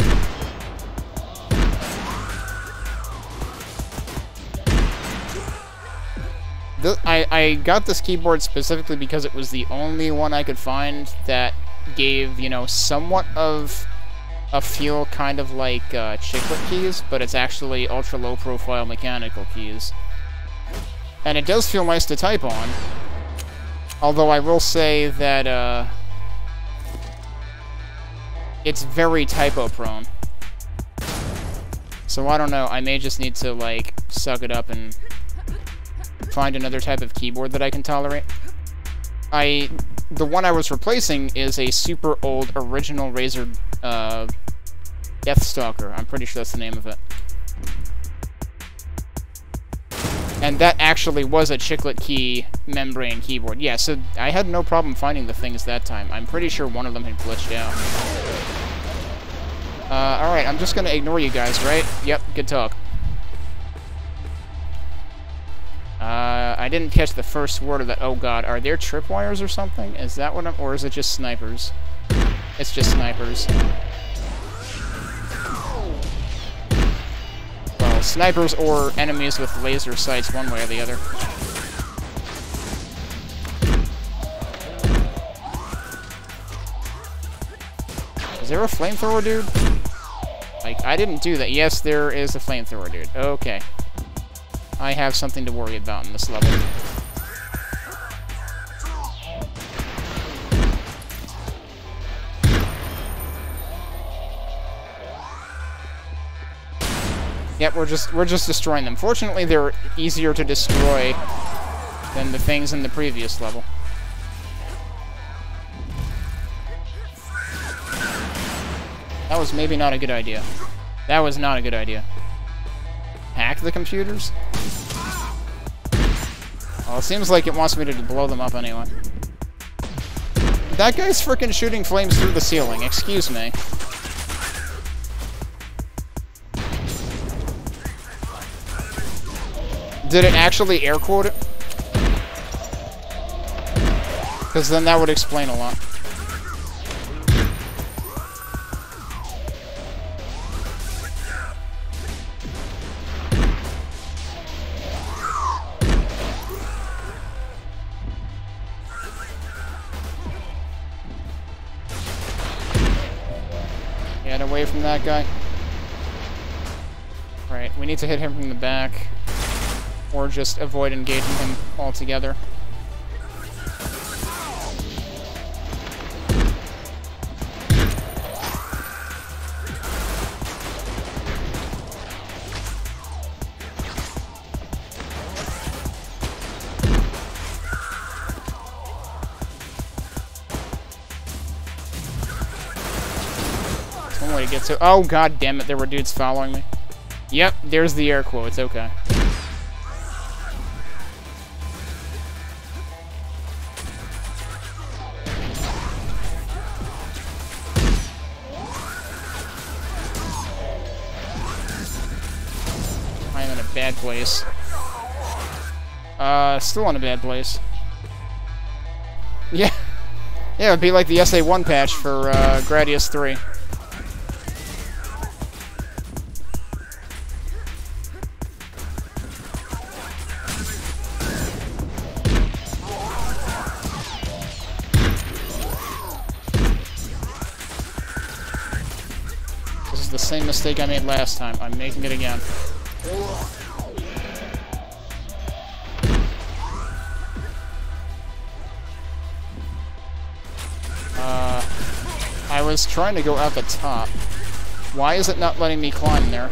I, I got this keyboard specifically because it was the only one I could find that gave, you know, somewhat of a feel kind of like uh, chiclet keys, but it's actually ultra-low profile mechanical keys. And it does feel nice to type on. Although I will say that, uh, it's very typo prone. So I don't know, I may just need to, like, suck it up and find another type of keyboard that I can tolerate. I... The one I was replacing is a super old original Razer, uh, Deathstalker. I'm pretty sure that's the name of it. And that actually was a chiclet key membrane keyboard. Yeah, so I had no problem finding the things that time. I'm pretty sure one of them had glitched out. Uh, alright, I'm just gonna ignore you guys, right? Yep, good talk. Uh, I didn't catch the first word of that. Oh god, are there tripwires or something? Is that what I'm... Or is it just snipers? It's just snipers. Well, snipers or enemies with laser sights, one way or the other. Is there a flamethrower dude? Like, I didn't do that. Yes, there is a flamethrower dude. Okay. I have something to worry about in this level. Yep, we're just we're just destroying them. Fortunately, they're easier to destroy than the things in the previous level. That was maybe not a good idea. That was not a good idea. Hack the computers? Well, it seems like it wants me to blow them up anyway. That guy's freaking shooting flames through the ceiling. Excuse me. did it actually air quote it? Because then that would explain a lot. That guy. Right, we need to hit him from the back. Or just avoid engaging him altogether. To- Oh god damn it, there were dudes following me. Yep, there's the air quotes, okay. I'm in a bad place. Uh, still in a bad place. Yeah. *laughs* Yeah, it'd be like the SA1 patch for, uh, Gradius 3. Same mistake I made last time. I'm making it again. Uh, I was trying to go out the top. Why is it not letting me climb there?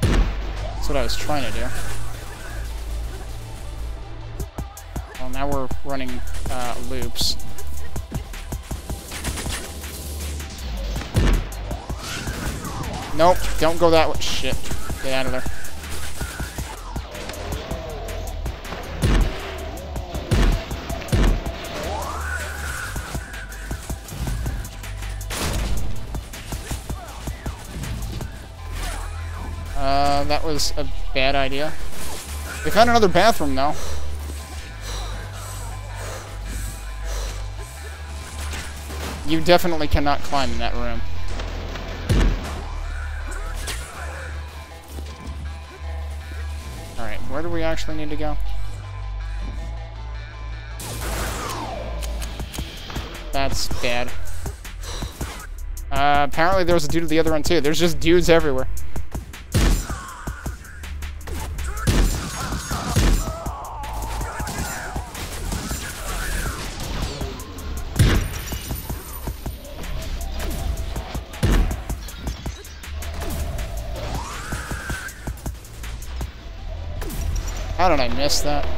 That's what I was trying to do. Running uh, loops. Nope, don't go that way. Shit. Get out of there. Uh, that was a bad idea. We found another bathroom, though. You definitely cannot climb in that room. Alright, where do we actually need to go? That's bad. Uh, apparently there was a dude at the other end too. There's just dudes everywhere. How did I miss that?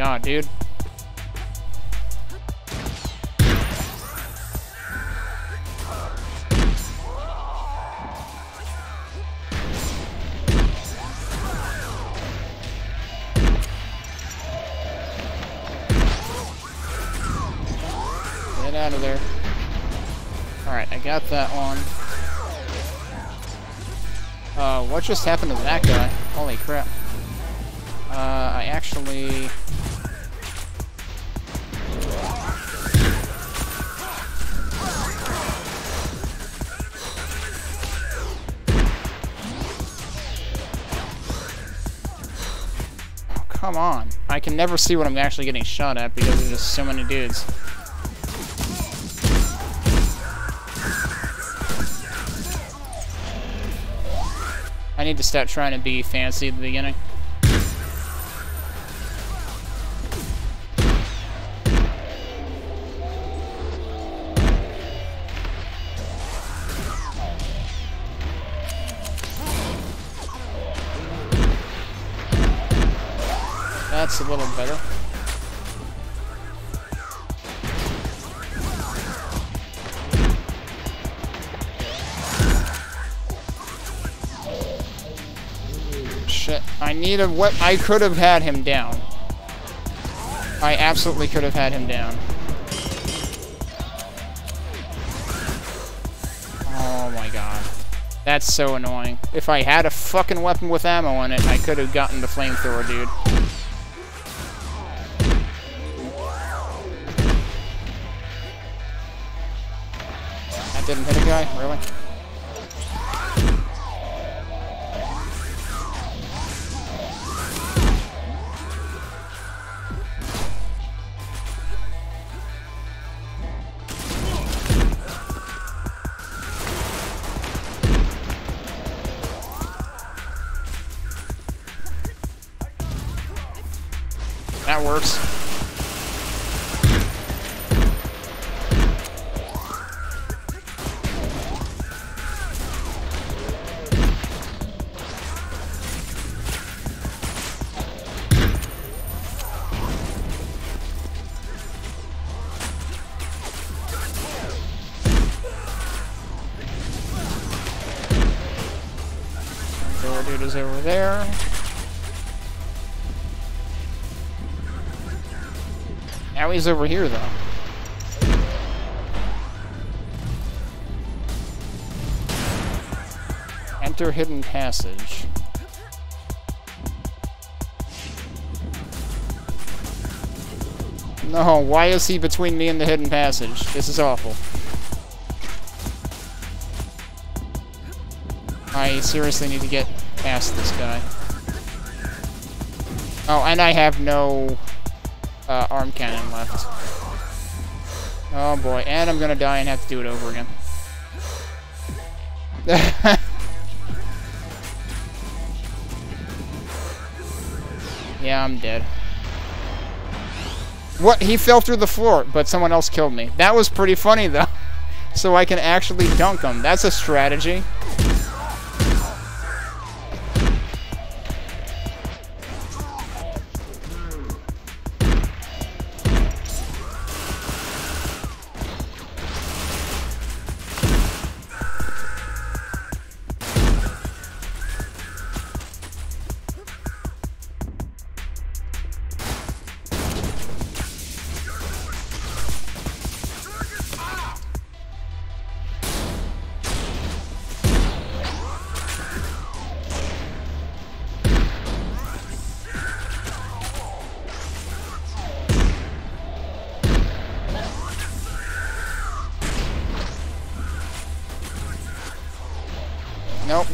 God, dude. Get out of there. Alright, I got that one. Uh, what just happened to that guy? Holy crap. Uh, I actually... can never see what I'm actually getting shot at because there's just so many dudes. I need need to stop trying to be fancy at the beginning. A little better. Shit. I need a what? I could have had him down. I absolutely could have had him down. Oh my god. That's so annoying. If I had a fucking weapon with ammo in it, I could have gotten the flamethrower, dude. Over here, though. Enter hidden passage. No, why is he between me and the hidden passage? This is awful. I seriously need to get past this guy. Oh, and I have no arm cannon left. Oh boy, and I'm gonna die and have to do it over again. *laughs* yeah, I'm dead. What? He fell through the floor, but someone else killed me. That was pretty funny, though. *laughs* so I can actually dunk him. That's a strategy.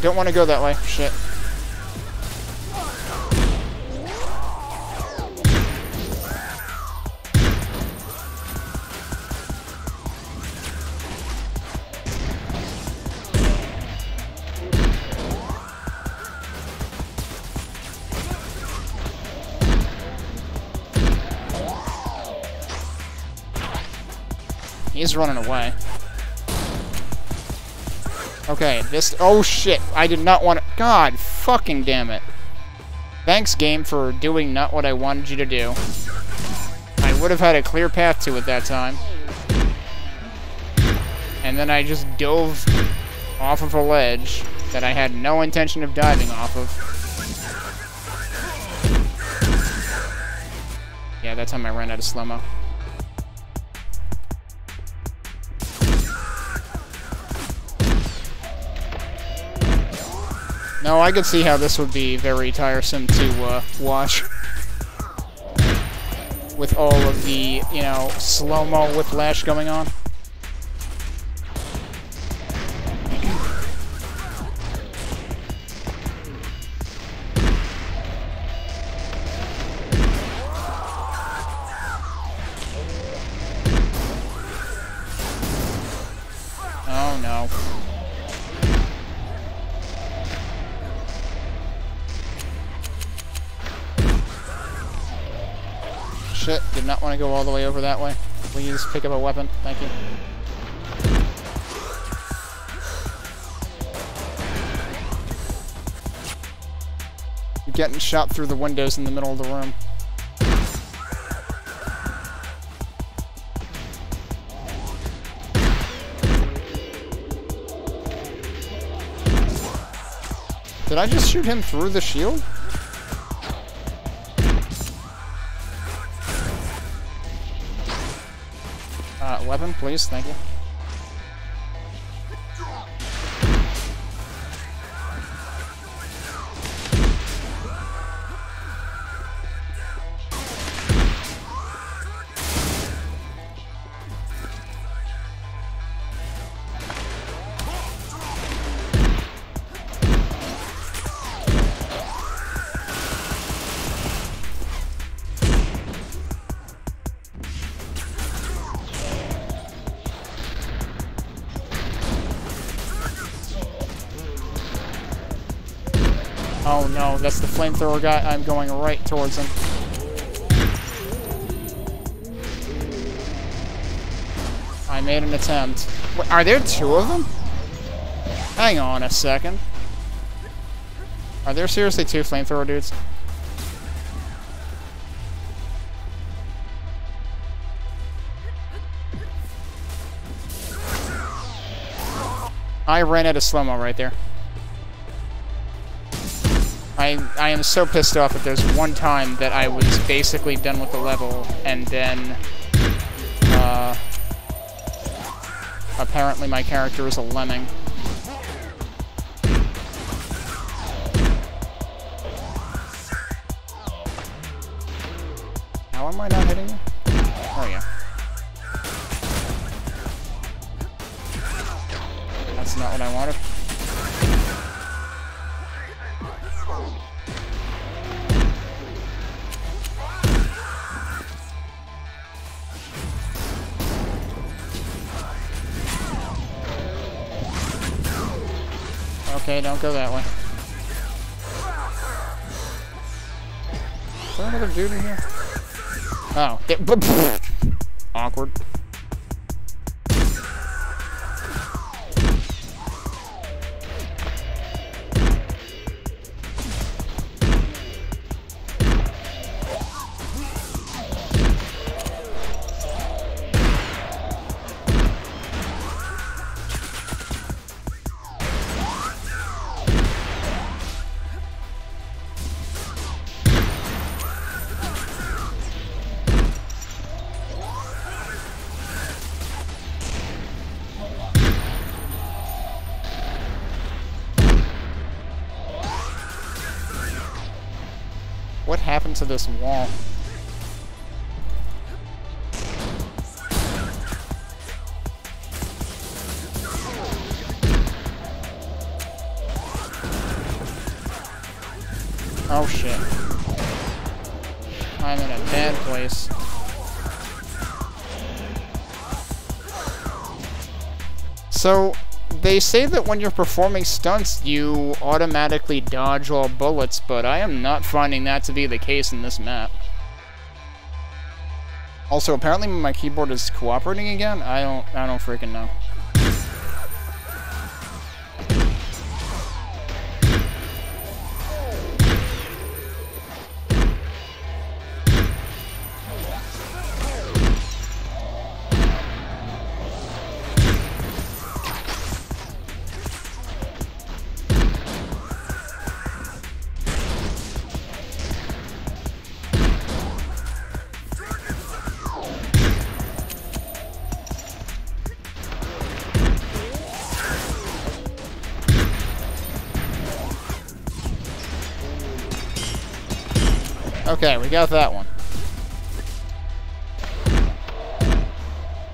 Don't want to go that way. Shit. He's running away. Okay, this... Oh, shit. I did not want to... God fucking damn it. Thanks, game, for doing not what I wanted you to do. I would have had a clear path to it that time. And then I just dove off of a ledge that I had no intention of diving off of. Yeah, that time I ran out of slow-mo. No, I could see how this would be very tiresome to uh, watch. With all of the, you know, slow-mo whiplash going on. To go all the way over that way. Please pick up a weapon. Thank you. You're getting shot through the windows in the middle of the room. Did I just shoot him through the shield? Please, thank you. That's the flamethrower guy. I'm going right towards him. I made an attempt. Wait, are there two of them? Hang on a second. Are there seriously two flamethrower dudes? I ran out of slow-mo right there. I, I am so pissed off that there's one time that I was basically done with the level, and then, uh, apparently my character is a lemming. Don't go that way. Is there another dude in here? Oh. *laughs* What happened to this wall? They say that when you're performing stunts, you automatically dodge all bullets, but I am not finding that to be the case in this map. Also, apparently my keyboard is cooperating again. I don't, I don't freaking know. Got that one.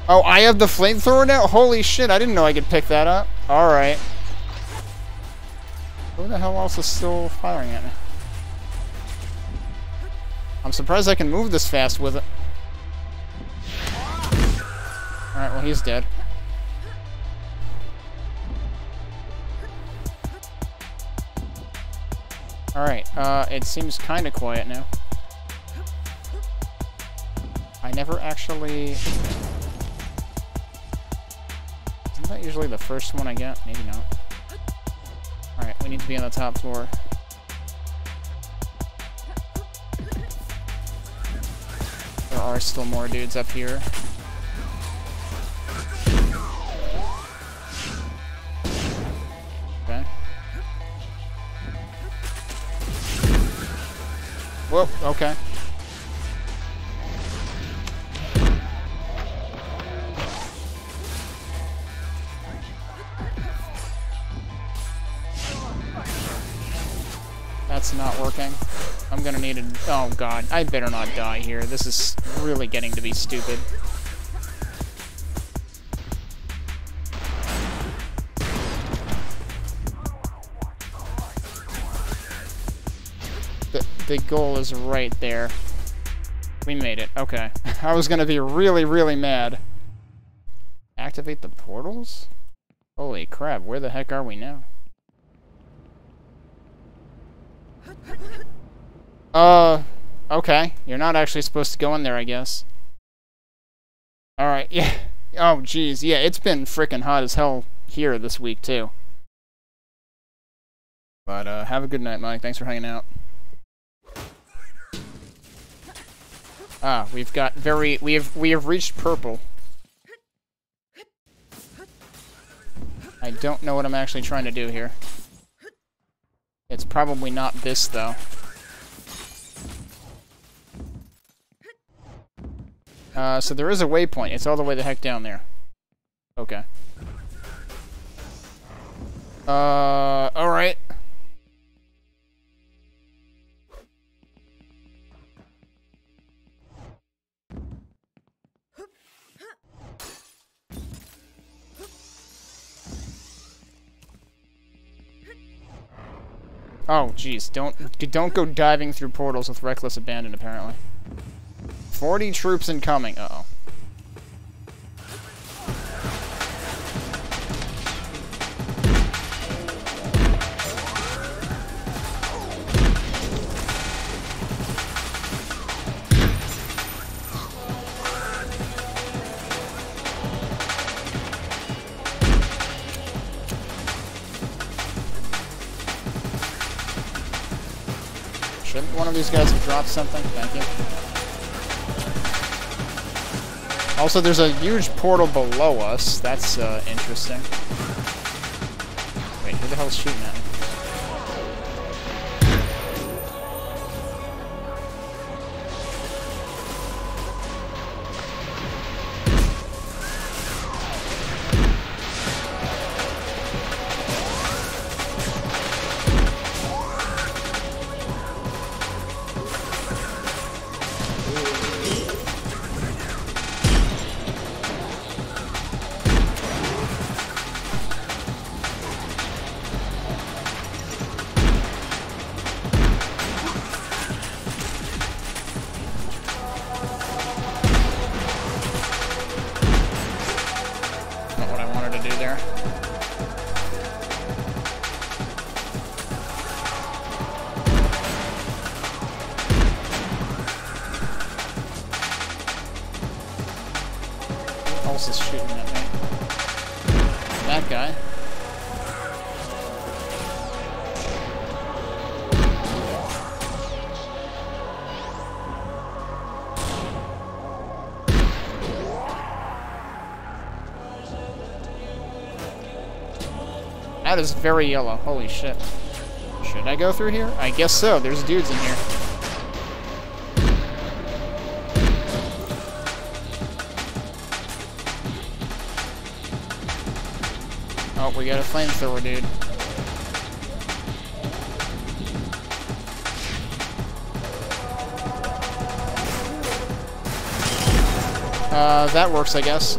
Oh, I have the flamethrower now? Holy shit, I didn't know I could pick that up. Alright. Who the hell else is still firing at me? I'm surprised I can move this fast with it. Alright, well he's dead. Alright, uh, it seems kinda quiet now. I never actually... Isn't that usually the first one I get? Maybe not. Alright, we need to be on the top floor. There are still more dudes up here. Okay. Whoa, okay. Gonna need a... Oh god, I better not die here. This is really getting to be stupid. The, the goal is right there. We made it. Okay. *laughs* I was gonna be really, really mad. Activate the portals? Holy crap, where the heck are we now? Uh, okay. You're not actually supposed to go in there, I guess. Alright, *laughs* yeah. Oh, jeez. Yeah, it's been freaking hot as hell here this week, too. But, uh, have a good night, Mike. Thanks for hanging out. Ah, we've got very... We have, we have reached purple. I don't know what I'm actually trying to do here. It's probably not this, though. Uh, so there is a waypoint. It's all the way the heck down there. Okay. Uh, alright. Oh, jeez. Don't don't go diving through portals with reckless abandon, apparently. 40 troops incoming. Uh-oh. Shouldn't one of these guys have dropped something? Thank you. Also, there's a huge portal below us. That's uh, interesting. Wait, who the hell's shooting at me? Is very yellow. Holy shit. Should I go through here? I guess so. There's dudes in here. Oh, we got a flamethrower, dude. Uh, that works, I guess.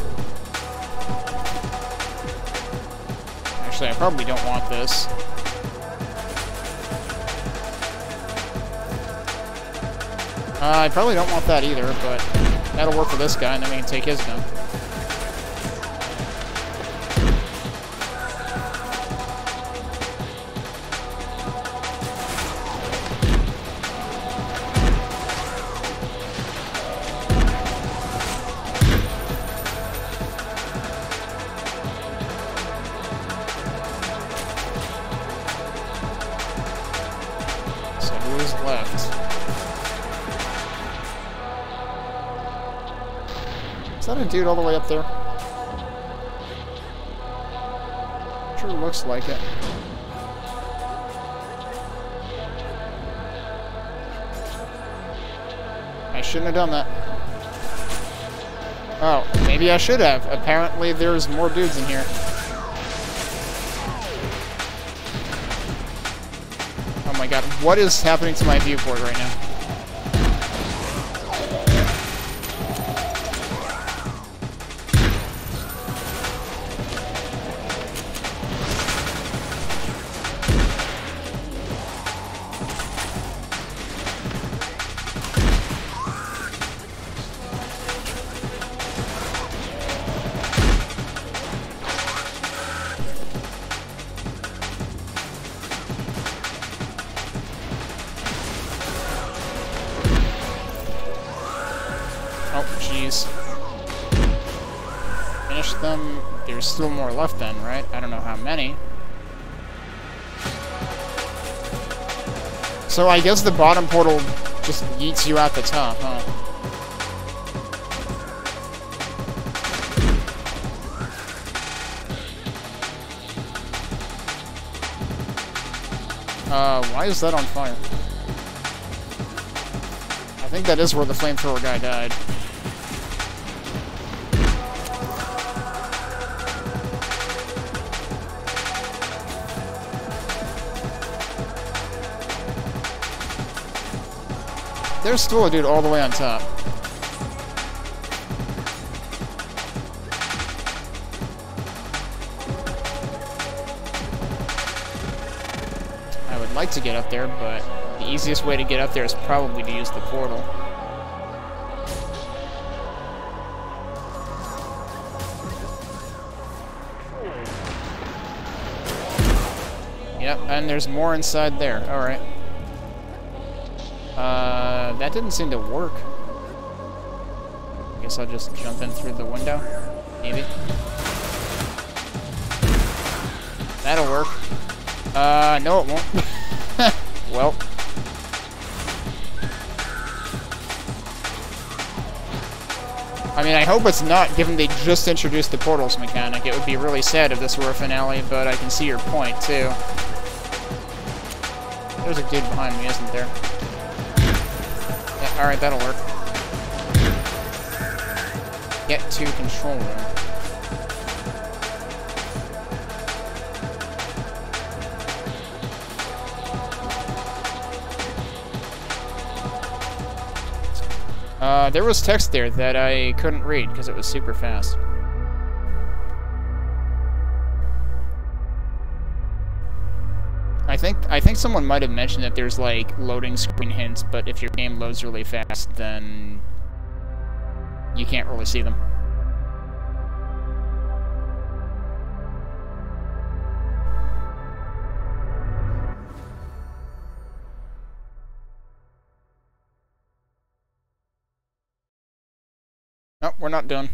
Probably don't want this. Uh, I probably don't want that either, but that'll work for this guy, and then we can take his gun. Is that a dude all the way up there? Sure looks like it. I shouldn't have done that. Oh, maybe I should have. Apparently there's more dudes in here. Oh my god, what is happening to my viewport right now? So I guess the bottom portal just yeets you out the top, huh? Uh, why is that on fire? I think that is where the flamethrower guy died. There's still a dude all the way on top. I would like to get up there, but the easiest way to get up there is probably to use the portal. Yep, and there's more inside there. Alright. Didn't seem to work. I guess I'll just jump in through the window. Maybe. That'll work. Uh, no it won't. *laughs* well. I mean, I hope it's not, given they just introduced the portals mechanic. It would be really sad if this were a finale, but I can see your point, too. There's a dude behind me, isn't there? Alright, that'll work. Get to control room. Uh, there was text there that I couldn't read because it was super fast. Someone might have mentioned that there's like loading screen hints, but if your game loads really fast, then you can't really see them. Oh, we're not done.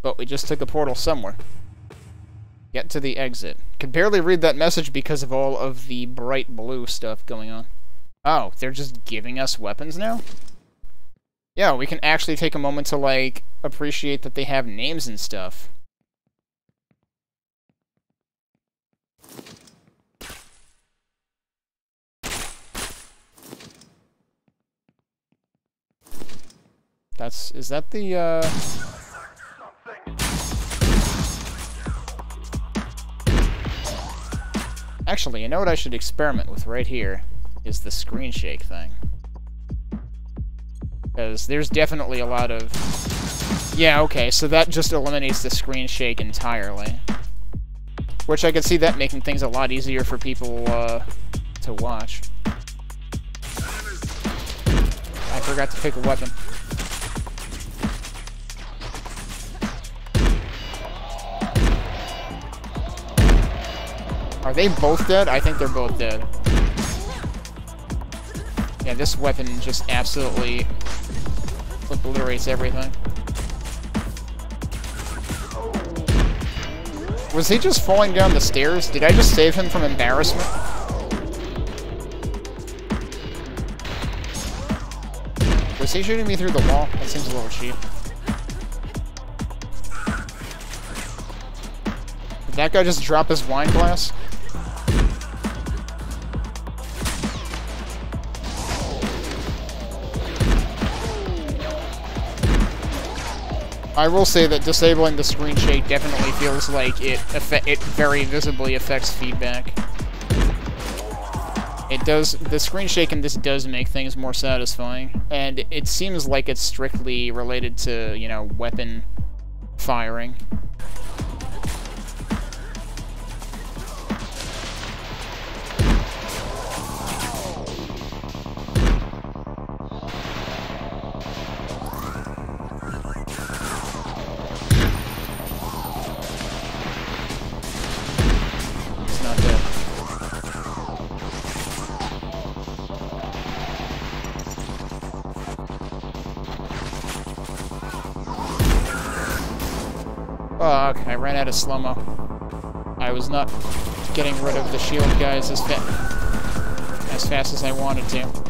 But we just took a portal somewhere. Get to the exit. Could barely read that message because of all of the bright stuff going on. Oh, they're just giving us weapons now? Yeah, we can actually take a moment to, like, appreciate that they have names and stuff. That's, is that the, uh... Actually, you know what I should experiment with right here? Is the screen shake thing. Because there's definitely a lot of... Yeah, okay, so that just eliminates the screen shake entirely. Which I could see that making things a lot easier for people uh, to watch. I forgot to pick a weapon. Are they both dead? I think they're both dead. Yeah, this weapon just absolutely obliterates everything. Was he just falling down the stairs? Did I just save him from embarrassment? Was he shooting me through the wall? That seems a little cheap. Did that guy just drop his wine glass? I will say that disabling the screen shake definitely feels like it it very visibly affects feedback. It does the screen shake in this does make things more satisfying, and it seems like it's strictly related to you know weapon firing. Out of slow-mo. I was not getting rid of the shield guys as, fa as fast as I wanted to.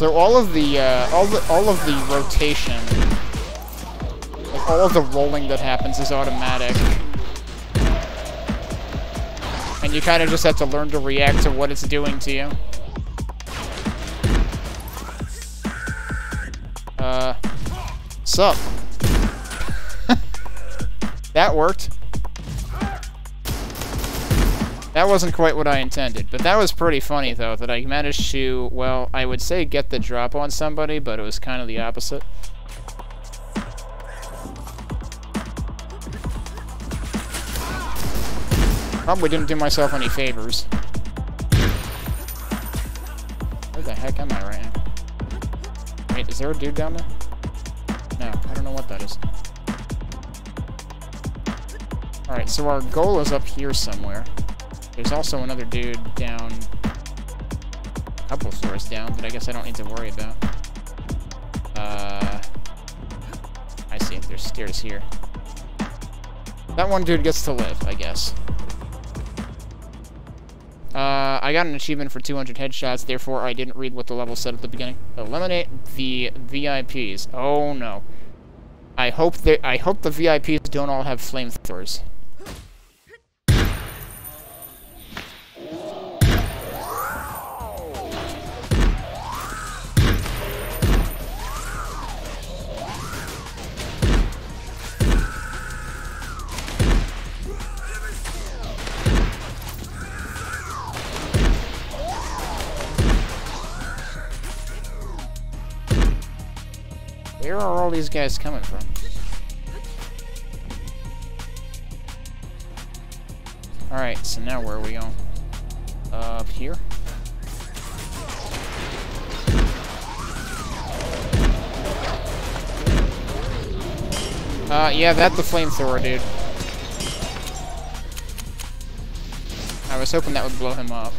So all of the uh, all the all of the rotation, like all of the rolling that happens is automatic, and you kind of just have to learn to react to what it's doing to you. Uh, sup? *laughs* that worked. That wasn't quite what I intended, but that was pretty funny, though, that I managed to, well, I would say get the drop on somebody, but it was kind of the opposite. Probably didn't do myself any favors. Where the heck am I right now? Wait, is there a dude down there? No, I don't know what that is. Alright, so our goal is up here somewhere. There's also another dude down a couple floors down, but I guess I don't need to worry about. Uh, I see. There's stairs here. That one dude gets to live, I guess. Uh, I got an achievement for 200 headshots, therefore I didn't read what the level said at the beginning. Eliminate the VIPs. Oh no. I hope that I hope the VIPs don't all have flamethrowers. Where are all these guys coming from? Alright, so now where are we going? up here? Uh, yeah, that's the flamethrower, dude. I was hoping that would blow him up.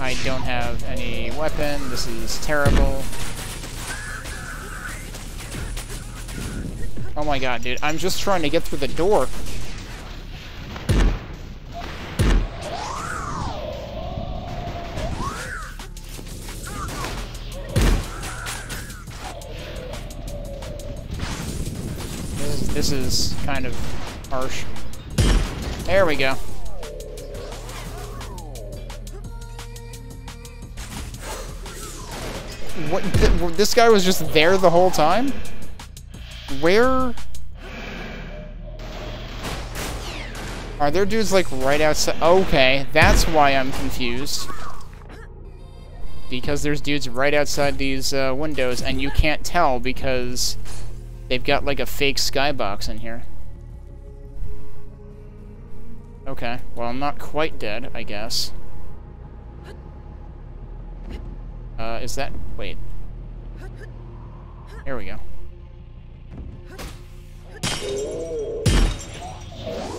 I don't have any weapon. This is terrible. Oh my god, dude. I'm just trying to get through the door. This is, this is kind of harsh. There we go. What? Th this guy was just there the whole time? Where... Are there dudes, like, right outside? Okay, that's why I'm confused. Because there's dudes right outside these uh, windows, and you can't tell because they've got, like, a fake skybox in here. Okay, well, I'm not quite dead, I guess. Uh, is that... wait. Here we go.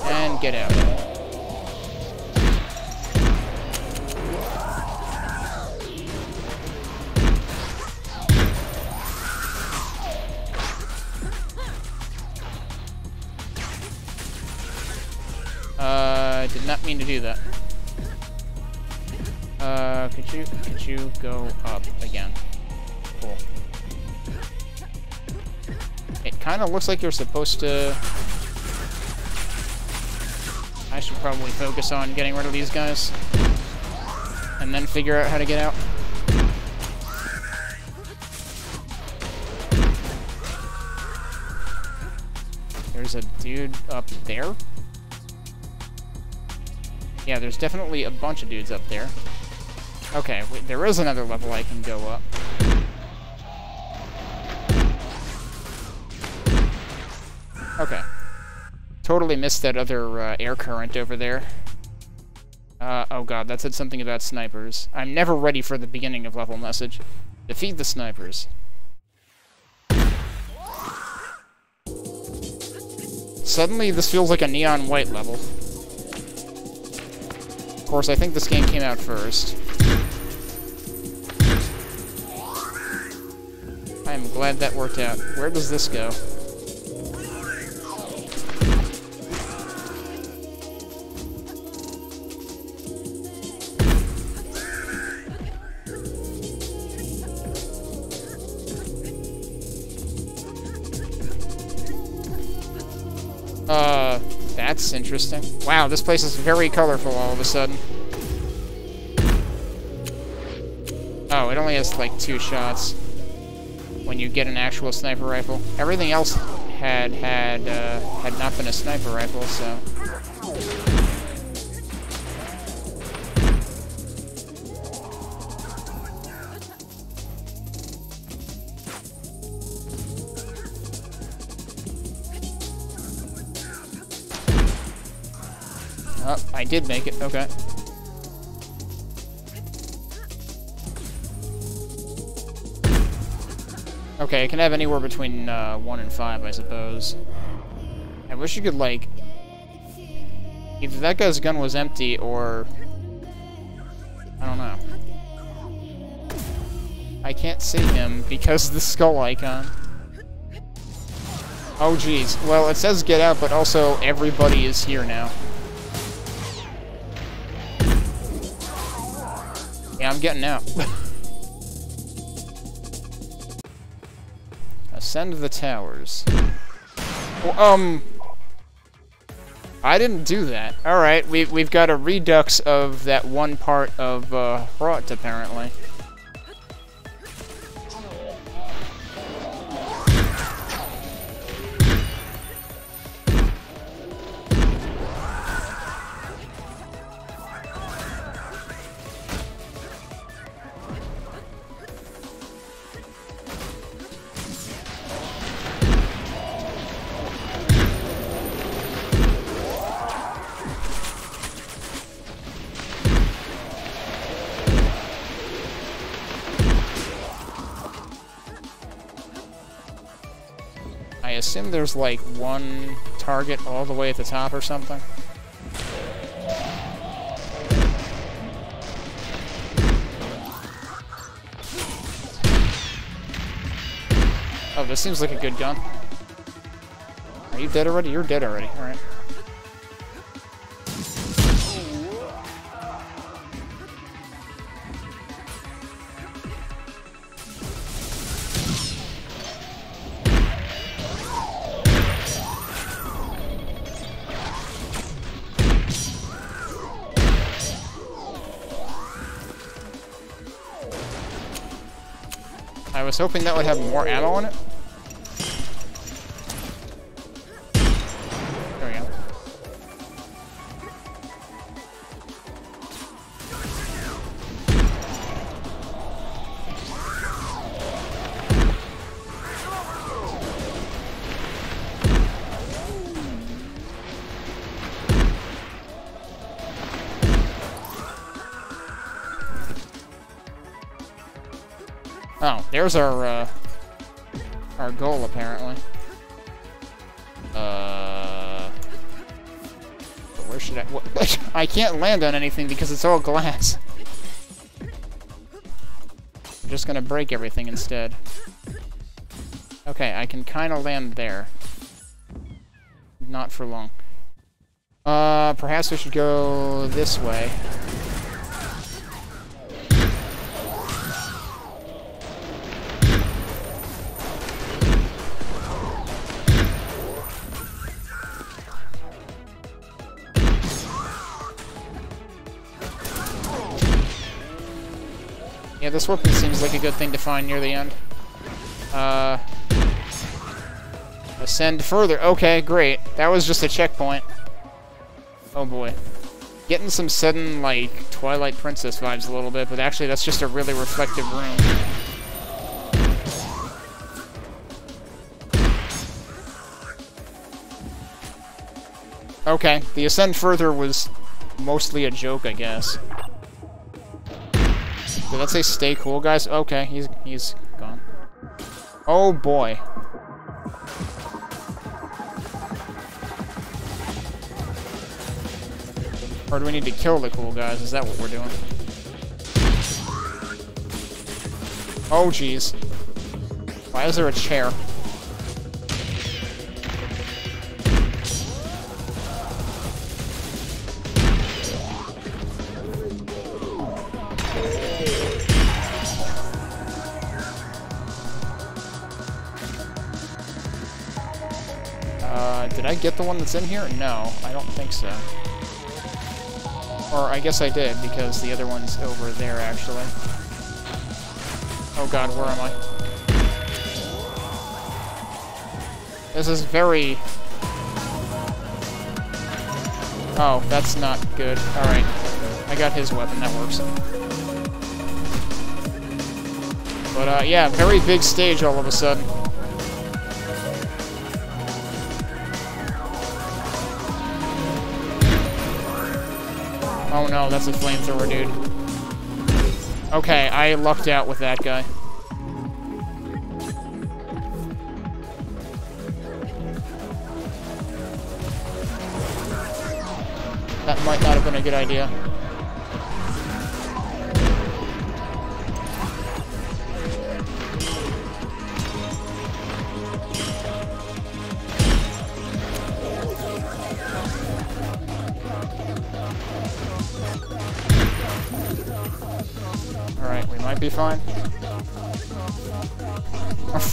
And get out. Uh, I did not mean to do that. Uh, could you, could you go up again? Cool. It kind of looks like you're supposed to... I should probably focus on getting rid of these guys. And then figure out how to get out. There's a dude up there? Yeah, there's definitely a bunch of dudes up there. Okay, wait, there is another level I can go up. Okay. Totally missed that other uh, air current over there. Uh, oh god, that said something about snipers. I'm never ready for the beginning of level message. Defeat the snipers. Suddenly, this feels like a neon white level. Of course, I think this game came out first. I'm glad that worked out. Where does this go? That's interesting. Wow, this place is very colorful all of a sudden. Oh, it only has like two shots when you get an actual sniper rifle. Everything else had had uh, had not been a sniper rifle, so. Oh, I did make it. Okay. Okay, it can have anywhere between uh, 1 and 5, I suppose. I wish you could, like... Either that guy's gun was empty, or... I don't know. I can't see him because of the skull icon. Oh, jeez. Well, it says get out, but also everybody is here now. I'm getting out. Ascend the towers. Well, um... I didn't do that. Alright, we, we've got a redux of that one part of, uh, Hrot, apparently. Like one target all the way at the top or something. Oh, this seems like a good gun. Are you dead already? You're dead already. Alright. Was hoping that would have more ammo in it. There's our, uh, our goal, apparently. Uh... Where should I... What, *laughs* I can't land on anything because it's all glass. I'm just gonna break everything instead. Okay, I can kind of land there. Not for long. Uh, perhaps we should go this way. Seems like a good thing to find near the end. Uh, ascend further. Okay, great. That was just a checkpoint. Oh boy. Getting some sudden, like, Twilight Princess vibes a little bit, but actually that's just a really reflective room. Okay, the ascend further was mostly a joke, I guess. Did that say stay cool, guys? Okay, he's he's gone. Oh boy. Or do we need to kill the cool guys? Is that what we're doing? Oh jeez. Why is there a chair? Get the one that's in here? No, I don't think so. Or I guess I did, because the other one's over there, actually. Oh god, where am I? This is very... Oh, that's not good. Alright. I got his weapon, that works. But, uh, yeah, very big stage all of a sudden. No, that's a flamethrower, dude. Okay, I lucked out with that guy. That might not have been a good idea.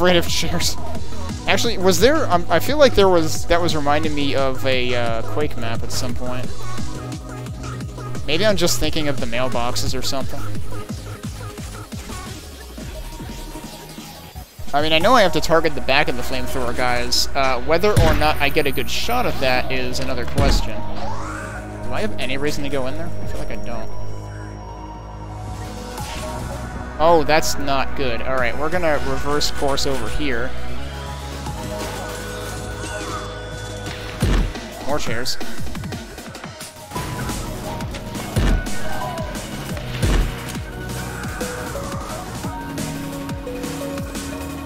Afraid of chairs. Actually, was there... Um, I feel like there was... That was reminding me of a uh, Quake map at some point. Maybe I'm just thinking of the mailboxes or something. I mean, I know I have to target the back of the flamethrower guys. Uh, whether or not I get a good shot at that is another question. Do I have any reason to go in there? I feel like I Oh, that's not good. Alright, we're gonna reverse course over here. More chairs.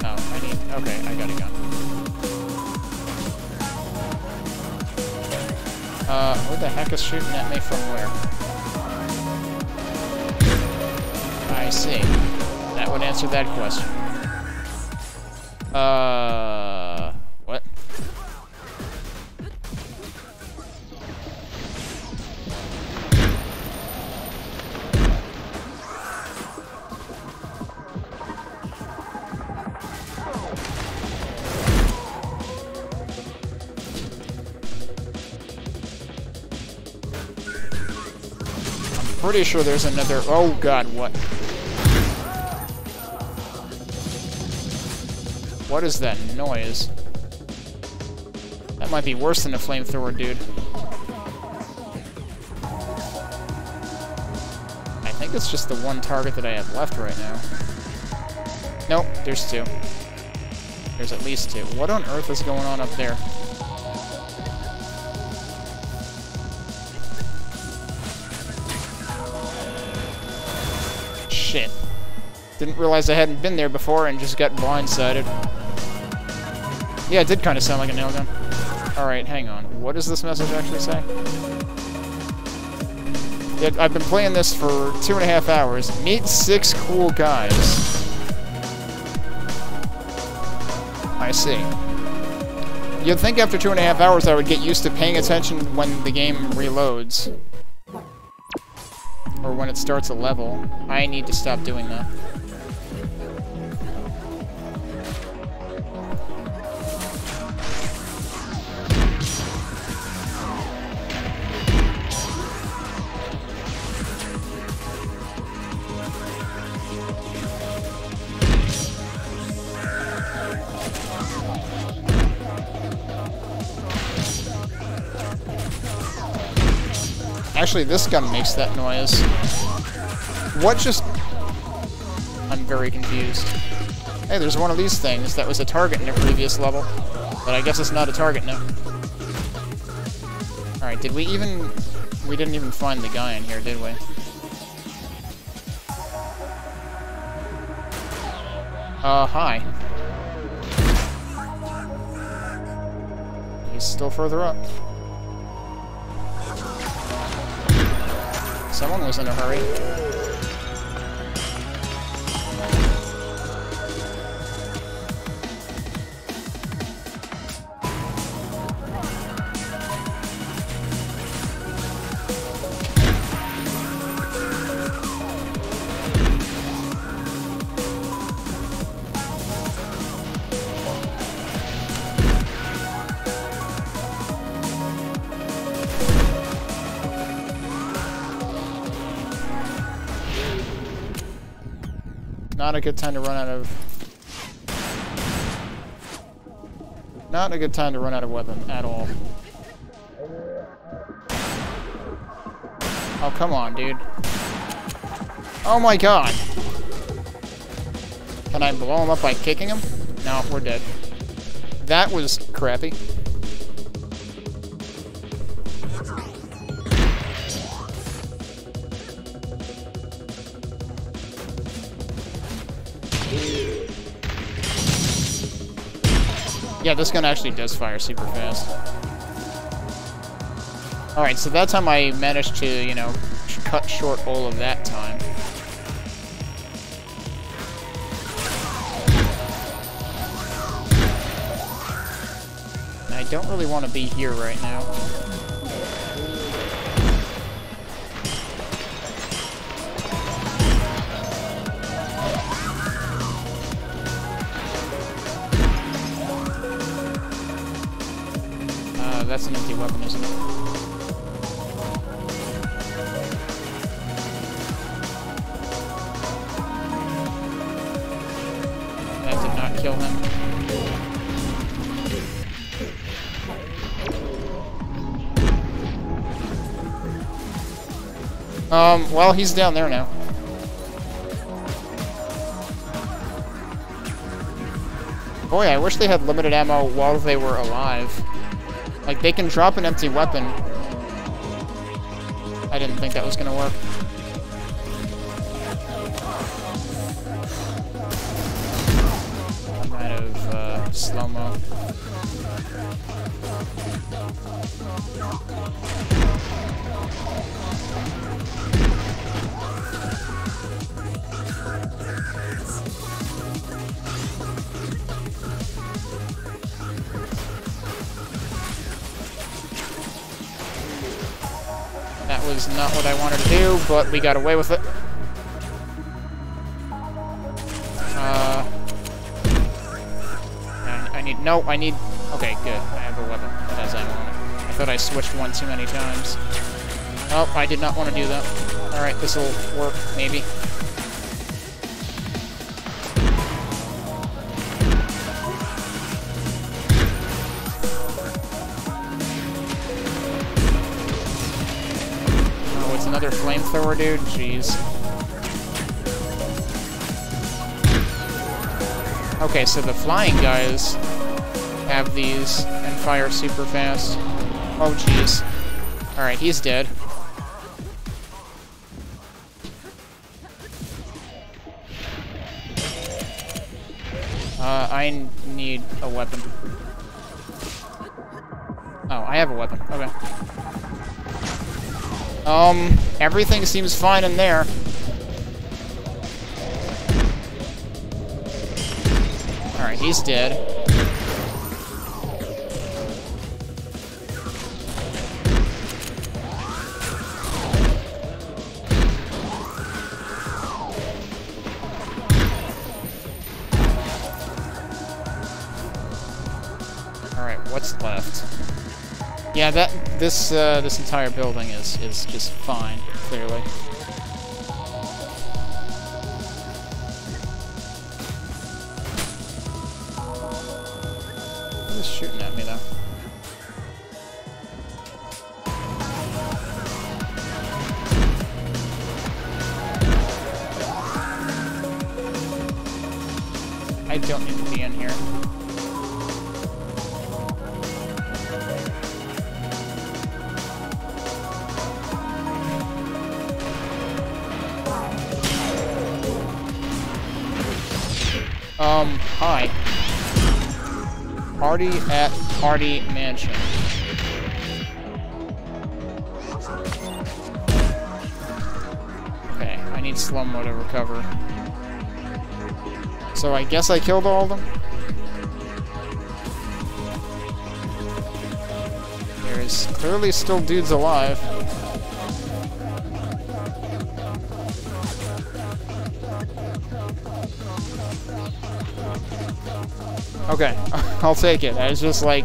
Oh, I need... Okay, I got a gun. Uh, who the heck is shooting at me from where? See. That would answer that question. Uh... What? I'm pretty sure there's another... Oh god, what? What is that noise? That might be worse than a flamethrower, dude. I think it's just the one target that I have left right now. Nope, there's two. There's at least two. What on earth is going on up there? Shit. Didn't realize I hadn't been there before and just got blindsided. Yeah, it did kind of sound like a nail gun. Alright, hang on. What does this message actually say? Yeah, I've been playing this for two and a half hours. Meet six cool guys. I see. You'd think after two and a half hours I would get used to paying attention when the game reloads. Or when it starts a level. I need to stop doing that. Actually, this gun makes that noise. What just... I'm very confused. Hey, there's one of these things that was a target in a previous level. But I guess it's not a target now. Alright, did we even... We didn't even find the guy in here, did we? Uh, hi. He's still further up. Someone was in a hurry. A good time to run out of... Not a good time to run out of weapon at all. Oh, come on, dude. Oh my god! Can I blow him up by kicking him? No, we're dead. That was crappy. Yeah, this gun actually does fire super fast. Alright, so that time I managed to, you know, cut short all of that time. And I don't really want to be here right now. Um, well, he's down there now. Boy, I wish they had limited ammo while they were alive. Like, they can drop an empty weapon. I didn't think that was gonna work. But we got away with it. Uh, I, I need, no, I need, okay, good. I have a weapon that has ammo on it. I thought I switched one too many times. Oh, I did not want to do that. Alright, this will work, maybe. Flamethrower, dude? Jeez. Okay, so the flying guys have these and fire super fast. Oh, jeez. Alright, he's dead. I need a weapon. Oh, I have a weapon. Okay. Um, everything seems fine in there. Alright, he's dead. This uh, this entire building is is just fine, clearly. Party Mansion. Okay, I need slow-mo to recover. So I guess I killed all of them? There's clearly still dudes alive. I'll take it. I was just like,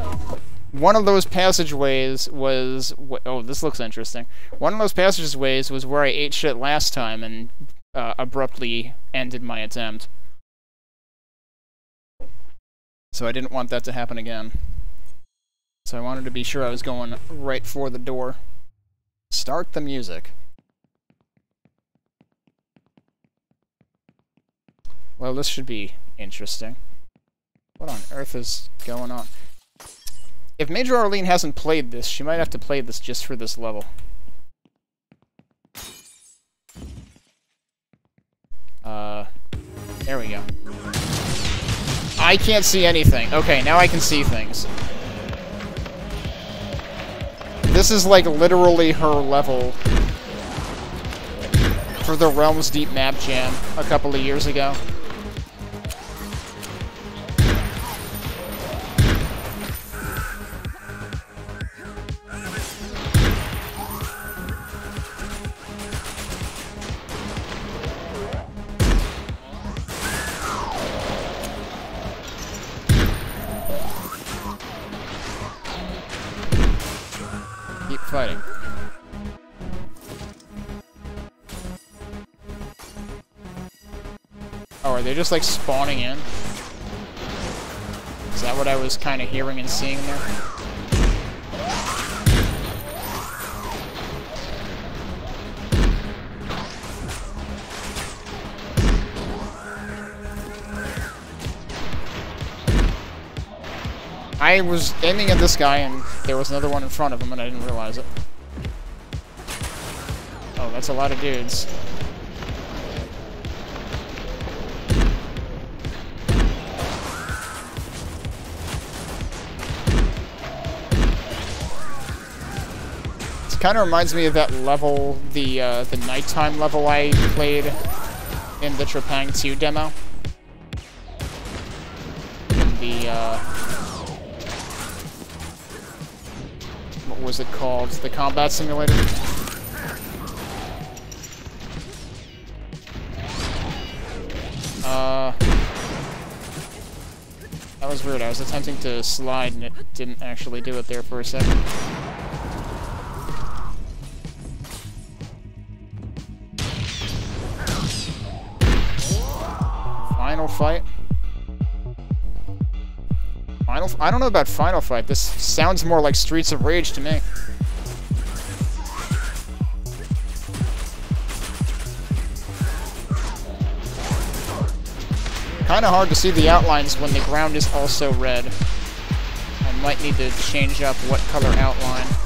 one of those passageways was... Oh, this looks interesting. One of those passageways was where I ate shit last time and uh, abruptly ended my attempt. So I didn't want that to happen again. So I wanted to be sure I was going right for the door. Start the music. Well, this should be interesting. What on earth is going on? If Major Arlene hasn't played this, she might have to play this just for this level. Uh, there we go. I can't see anything. Okay, now I can see things. This is like literally her level for the Realms Deep map jam a couple of years ago. Just like spawning in? Is that what I was kind of hearing and seeing there? I was aiming at this guy and there was another one in front of him and I didn't realize it. Oh, that's a lot of dudes. Kind of reminds me of that level, the uh, the nighttime level I played in the Trepang 2 demo. In the uh, What was it called? The Combat Simulator? Uh, that was weird. I was attempting to slide and it didn't actually do it there for a second. I don't know about Final Fight. This sounds more like Streets of Rage to me. Kinda hard to see the outlines when the ground is also red. I might need to change up what color outline.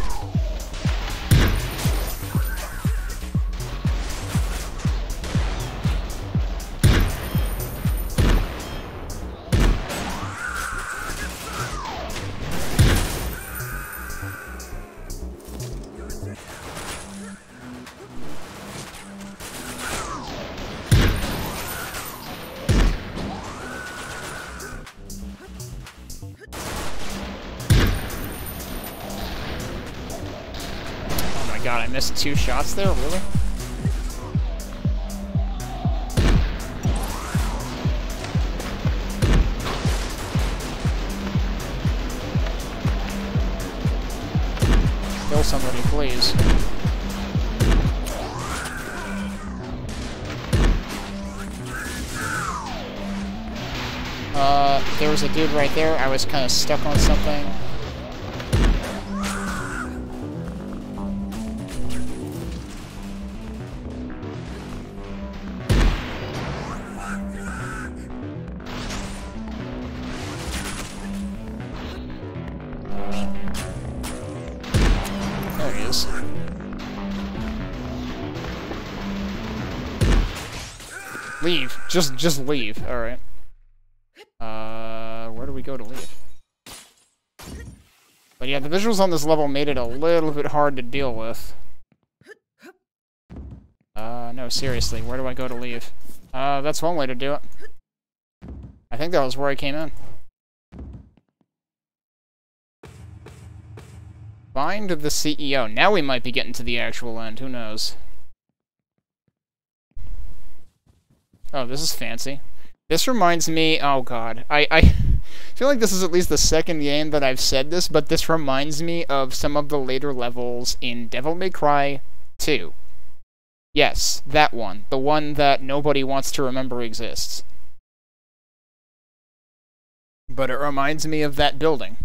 Shots there, really? Kill somebody, please. Uh, there was a dude right there. I was kind of stuck on something. Just, just leave. All right. Uh, where do we go to leave? But yeah, the visuals on this level made it a little bit hard to deal with. Uh, no, seriously, where do I go to leave? Uh, that's one way to do it. I think that was where I came in. Find the CEO. Now we might be getting to the actual end, who knows? Oh, this is fancy. This reminds me, oh god, I, I *laughs* feel like this is at least the second game that I've said this, but this reminds me of some of the later levels in Devil May Cry 2. Yes, that one. The one that nobody wants to remember exists. But it reminds me of that building.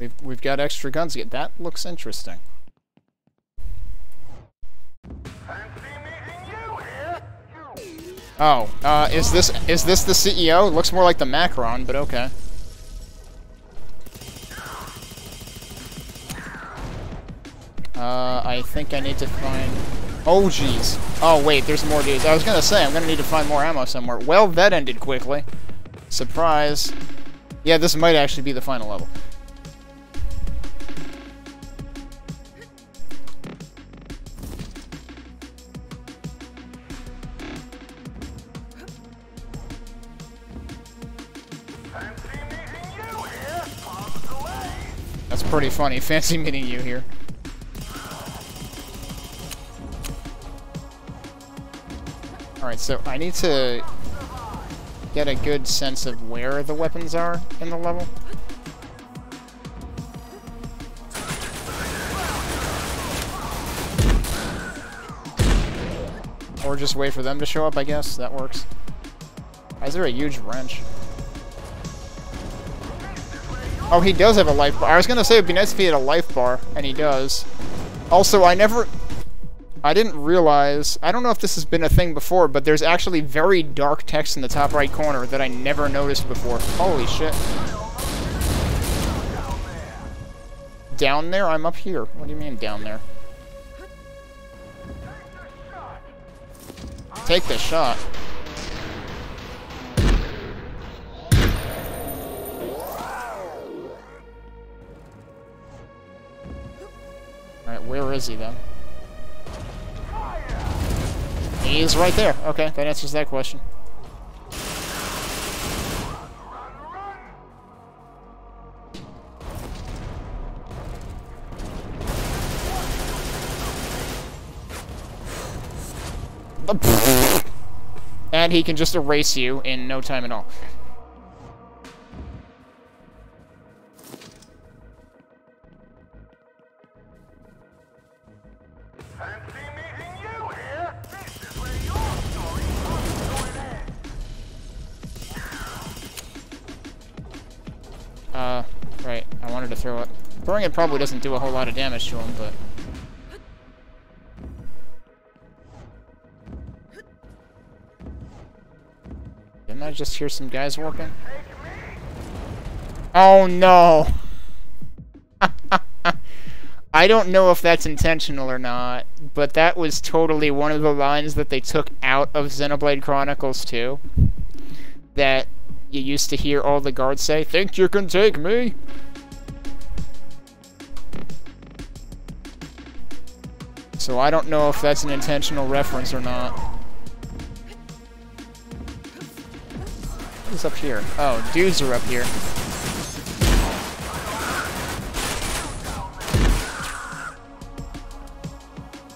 We've, we've got extra guns. Yet. That looks interesting. Oh, uh, is this is this the CEO? Looks more like the Makron, but okay. Uh, I think I need to find... Oh, jeez. Oh, wait, there's more dudes. I was gonna say, I'm gonna need to find more ammo somewhere. Well, that ended quickly. Surprise. Yeah, this might actually be the final level. That's pretty funny. *laughs* Fancy meeting you here. Alright, so I need to get a good sense of where the weapons are in the level. Or just wait for them to show up, I guess. That works. Why is there a huge wrench? Oh, he does have a life bar. I was gonna say it'd be nice if he had a life bar, and he does. Also, I never... I didn't realize... I don't know if this has been a thing before, but there's actually very dark text in the top right corner that I never noticed before. Holy shit. Down there? I'm up here. What do you mean, down there? Take the shot. Alright, where is he then? He's right there. Okay, that answers that question. And he can just erase you in no time at all. Uh, right. I wanted to throw it. Throwing it probably doesn't do a whole lot of damage to him, but... Didn't I just hear some guys working? Oh no! *laughs* I don't know if that's intentional or not, but that was totally one of the lines that they took out of Xenoblade Chronicles 2. That you used to hear all the guards say, Think you can take me? So I don't know if that's an intentional reference or not. Who's up here? Oh, dudes are up here.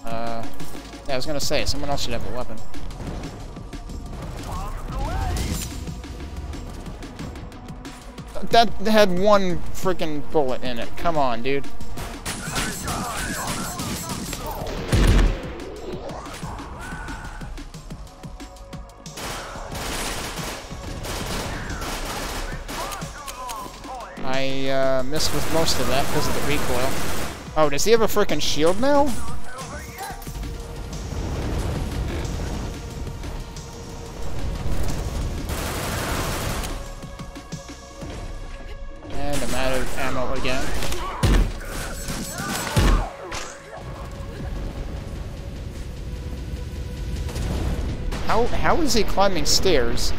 Uh, yeah, I was gonna say, someone else should have a weapon. That had one freaking bullet in it. Come on, dude. I uh, missed with most of that because of the recoil. Oh, does he have a freaking shield now? How, is he climbing stairs?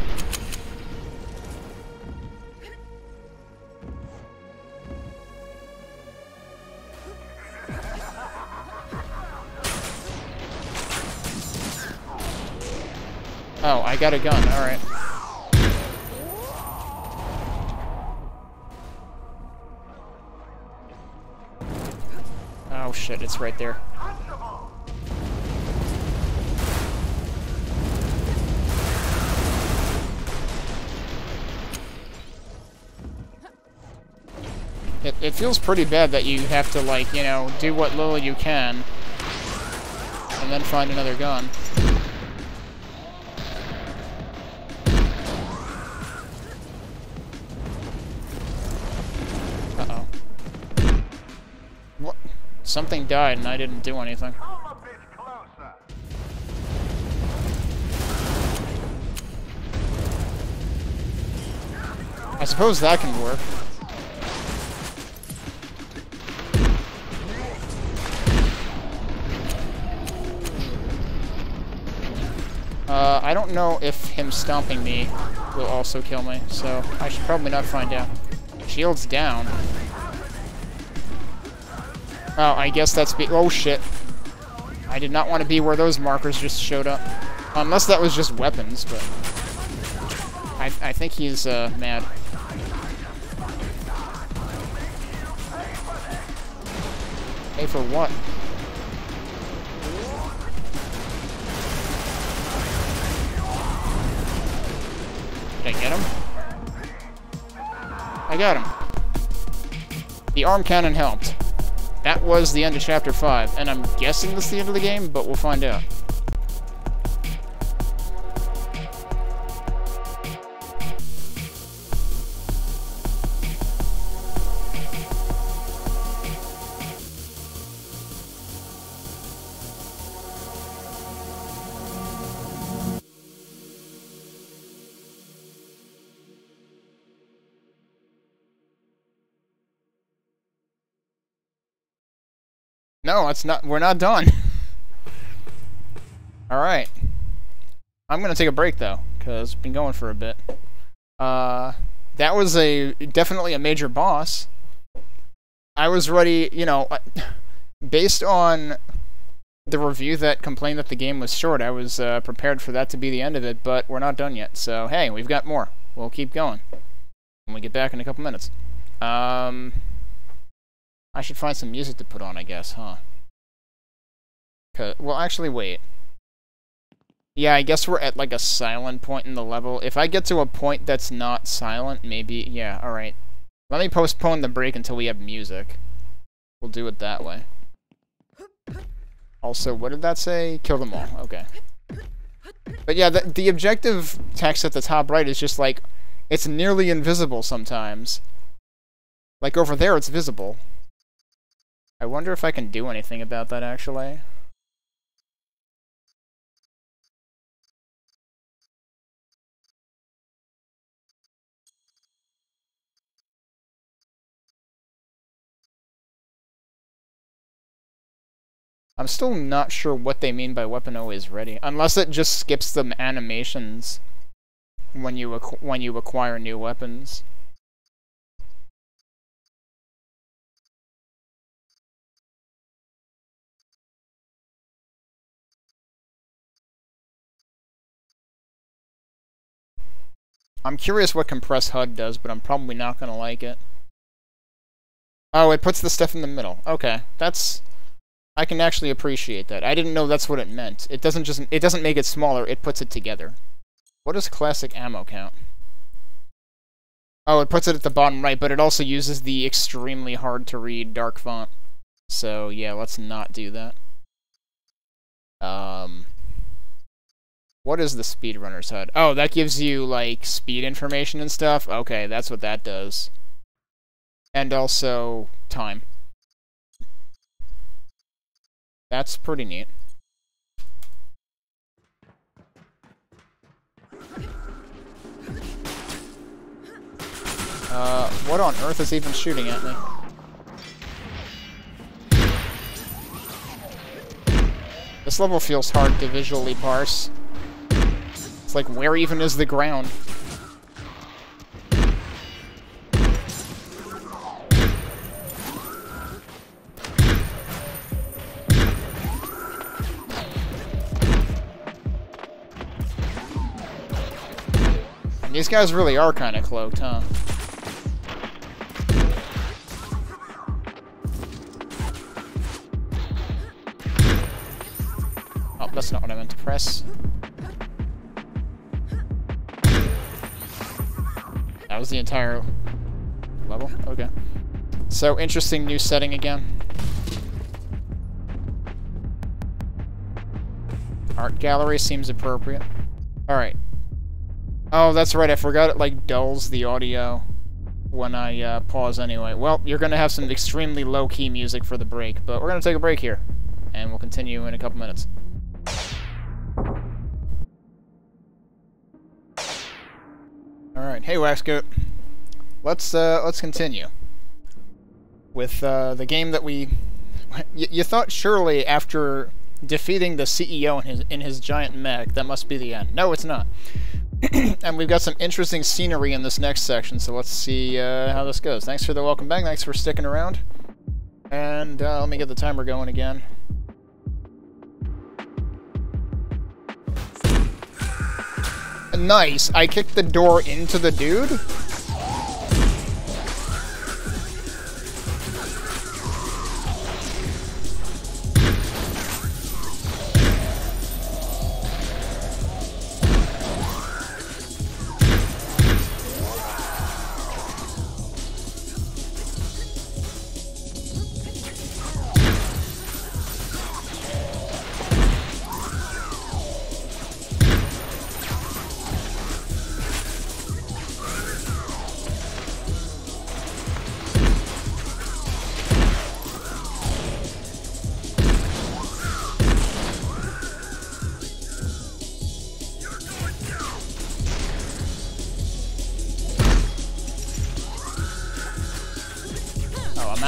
Oh, I got a gun, alright. Oh shit, it's right there. Feels pretty bad that you have to, like, you know, do what little you can, and then find another gun. Uh-oh. What? Something died and I didn't do anything. I suppose that can work. Know if him stomping me will also kill me, so I should probably not find out. Shield's down. Oh, I guess that's be- oh shit. I did not want to be where those markers just showed up. Unless that was just weapons, but... I, I think he's, uh, mad. Hey, for what? Got him. The arm cannon helped. That was the end of Chapter 5, and I'm guessing this is the end of the game, but we'll find out. It's not. We're not done. *laughs* All right. I'm gonna take a break though, cause been going for a bit. Uh, that was a definitely a major boss. I was ready, you know, *sighs* based on the review that complained that the game was short. I was uh, prepared for that to be the end of it, but we're not done yet. So hey, we've got more. We'll keep going when we get back in a couple minutes. Um. I should find some music to put on, I guess, huh? Well, actually, wait. Yeah, I guess we're at, like, a silent point in the level. If I get to a point that's not silent, maybe... Yeah, alright. Let me postpone the break until we have music. We'll do it that way. Also, what did that say? Kill them all. Okay. But yeah, the, the objective text at the top right is just, like, it's nearly invisible sometimes. Like, over there, it's visible. I wonder if I can do anything about that, actually. I'm still not sure what they mean by weapon always ready, unless it just skips the animations when you when you acquire new weapons. I'm curious what compress HUD does, but I'm probably not going to like it. Oh, it puts the stuff in the middle. Okay, that's... I can actually appreciate that. I didn't know that's what it meant. It doesn't just... It doesn't make it smaller, it puts it together. What does classic ammo count? Oh, it puts it at the bottom right, but it also uses the extremely hard-to-read dark font. So, yeah, let's not do that. Um... What is the speedrunner's HUD? Oh, that gives you, like, speed information and stuff? Okay, that's what that does. And also, time. That's pretty neat. Uh, what on earth is even shooting at me? This level feels hard to visually parse. It's like, where even is the ground? These guys really are kind of cloaked, huh? Oh, that's not what I meant to press. That was the entire level? Okay. So, interesting new setting again. Art gallery seems appropriate. Alright. Oh, that's right, I forgot it, like, dulls the audio when I uh, pause anyway. Well, you're gonna have some extremely low-key music for the break, but we're gonna take a break here. And we'll continue in a couple minutes. Alright, hey Waxcoat. Let's, uh, let's continue. With, uh, the game that we... *laughs* you thought surely after defeating the CEO in his, in his giant mech, that must be the end. No, it's not. *clears throat* and we've got some interesting scenery in this next section, so let's see uh, how this goes. Thanks for the welcome back, thanks for sticking around. And uh, let me get the timer going again. Nice. I kicked the door into the dude?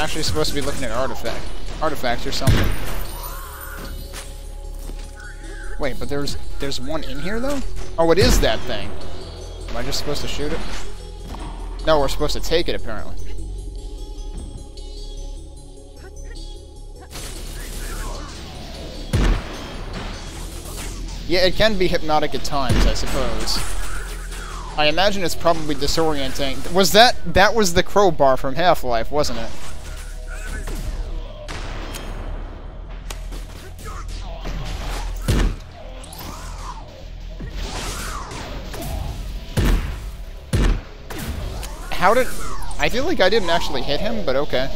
Actually supposed to be looking at artifact artifacts or something. Wait, but there's there's one in here though? Oh, what is that thing. Am I just supposed to shoot it? No, we're supposed to take it apparently. Yeah, it can be hypnotic at times, I suppose. I imagine it's probably disorienting. Was that... That was the crowbar from Half-Life, wasn't it? How did... I feel like I didn't actually hit him, but okay.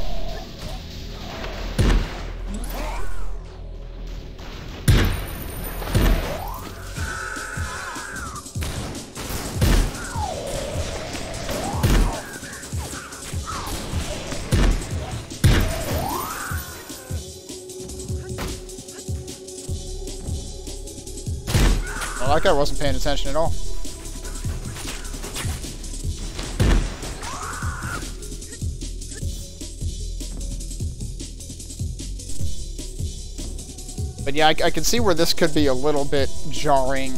Well, that guy wasn't paying attention at all. Yeah, I, I can see where this could be a little bit jarring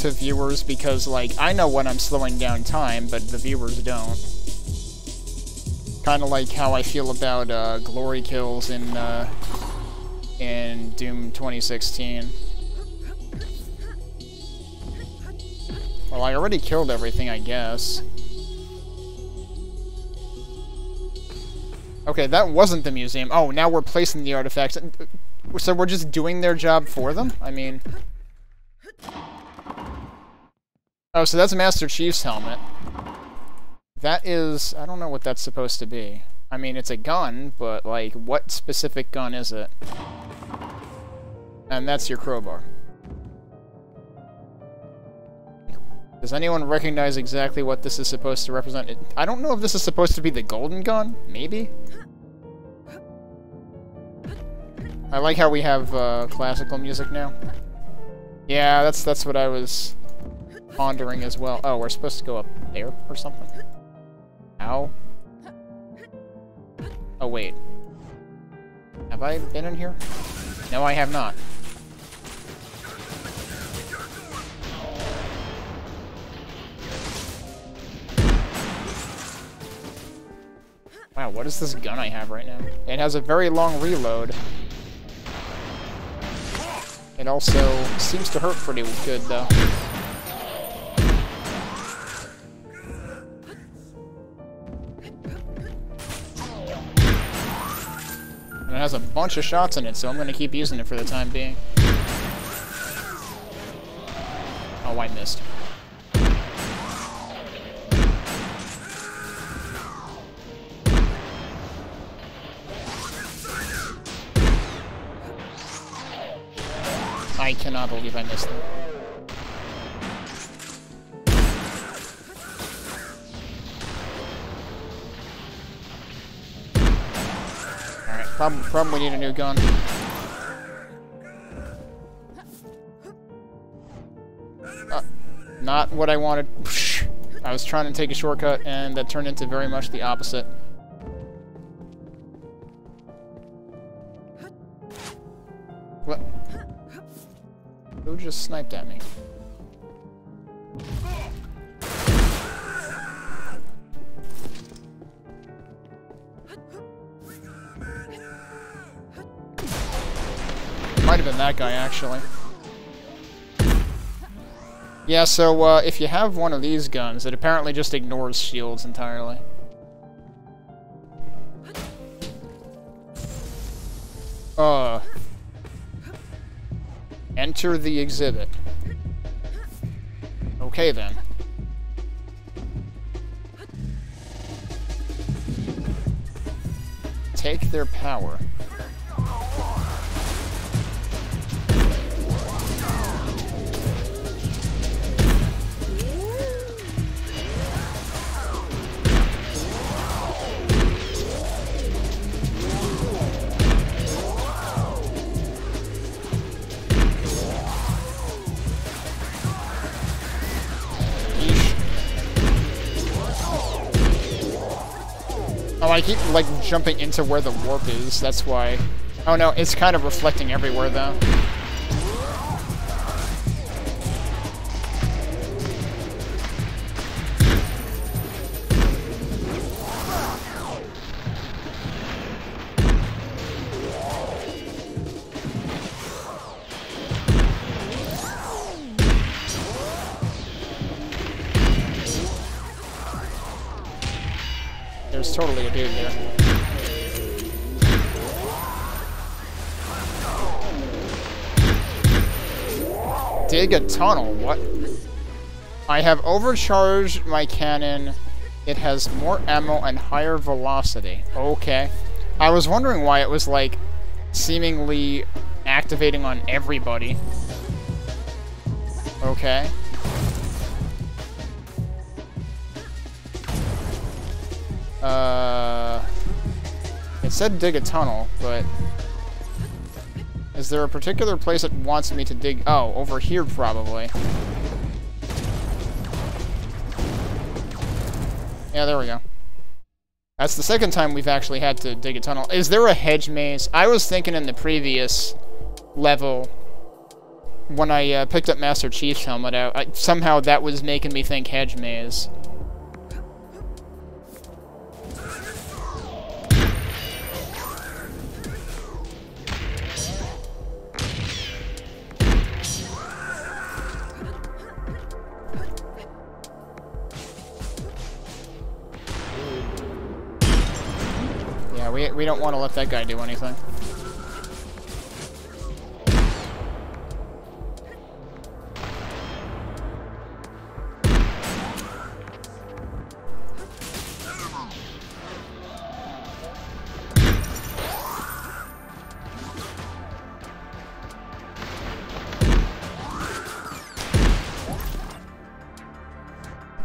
to viewers because, like, I know when I'm slowing down time, but the viewers don't. Kind of like how I feel about uh, glory kills in uh, in Doom 2016. Oh, Well, I already killed everything, I guess. Okay, that wasn't the museum. Oh, now we're placing the artifacts. So we're just doing their job for them? I mean... Oh, so that's Master Chief's helmet. That is... I don't know what that's supposed to be. I mean, it's a gun, but, like, what specific gun is it? And that's your crowbar. Does anyone recognize exactly what this is supposed to represent? I don't know if this is supposed to be the golden gun. Maybe? I like how we have uh, classical music now. Yeah, that's that's what I was pondering as well. Oh, we're supposed to go up there or something? Ow. Oh, wait. Have I been in here? No, I have not. Wow, what is this gun I have right now? It has a very long reload. It also seems to hurt pretty good, though. And it has a bunch of shots in it, so I'm going to keep using it for the time being. Oh, I missed. I cannot believe I missed them. Alright, problem, problem we need a new gun. Uh, not what I wanted. *laughs* I was trying to take a shortcut, and that turned into very much the opposite. What? Who just sniped at me? Might have been that guy, actually. Yeah, so uh, if you have one of these guns, it apparently just ignores shields entirely. Uh, Enter the exhibit. Okay, then. Take their power. Oh, I keep, like, jumping into where the warp is, that's why. Oh no, it's kind of reflecting everywhere, though. Dig a tunnel, what? I have overcharged my cannon. It has more ammo and higher velocity. Okay. I was wondering why it was, like, seemingly activating on everybody. Okay. Uh, it said dig a tunnel, but is there a particular place it wants me to dig? Oh, over here probably. Yeah, there we go. That's the second time we've actually had to dig a tunnel. Is there a hedge maze? I was thinking in the previous level, when I uh, picked up Master Chief's helmet out, I, somehow that was making me think hedge maze. We, don't want to let that guy do anything.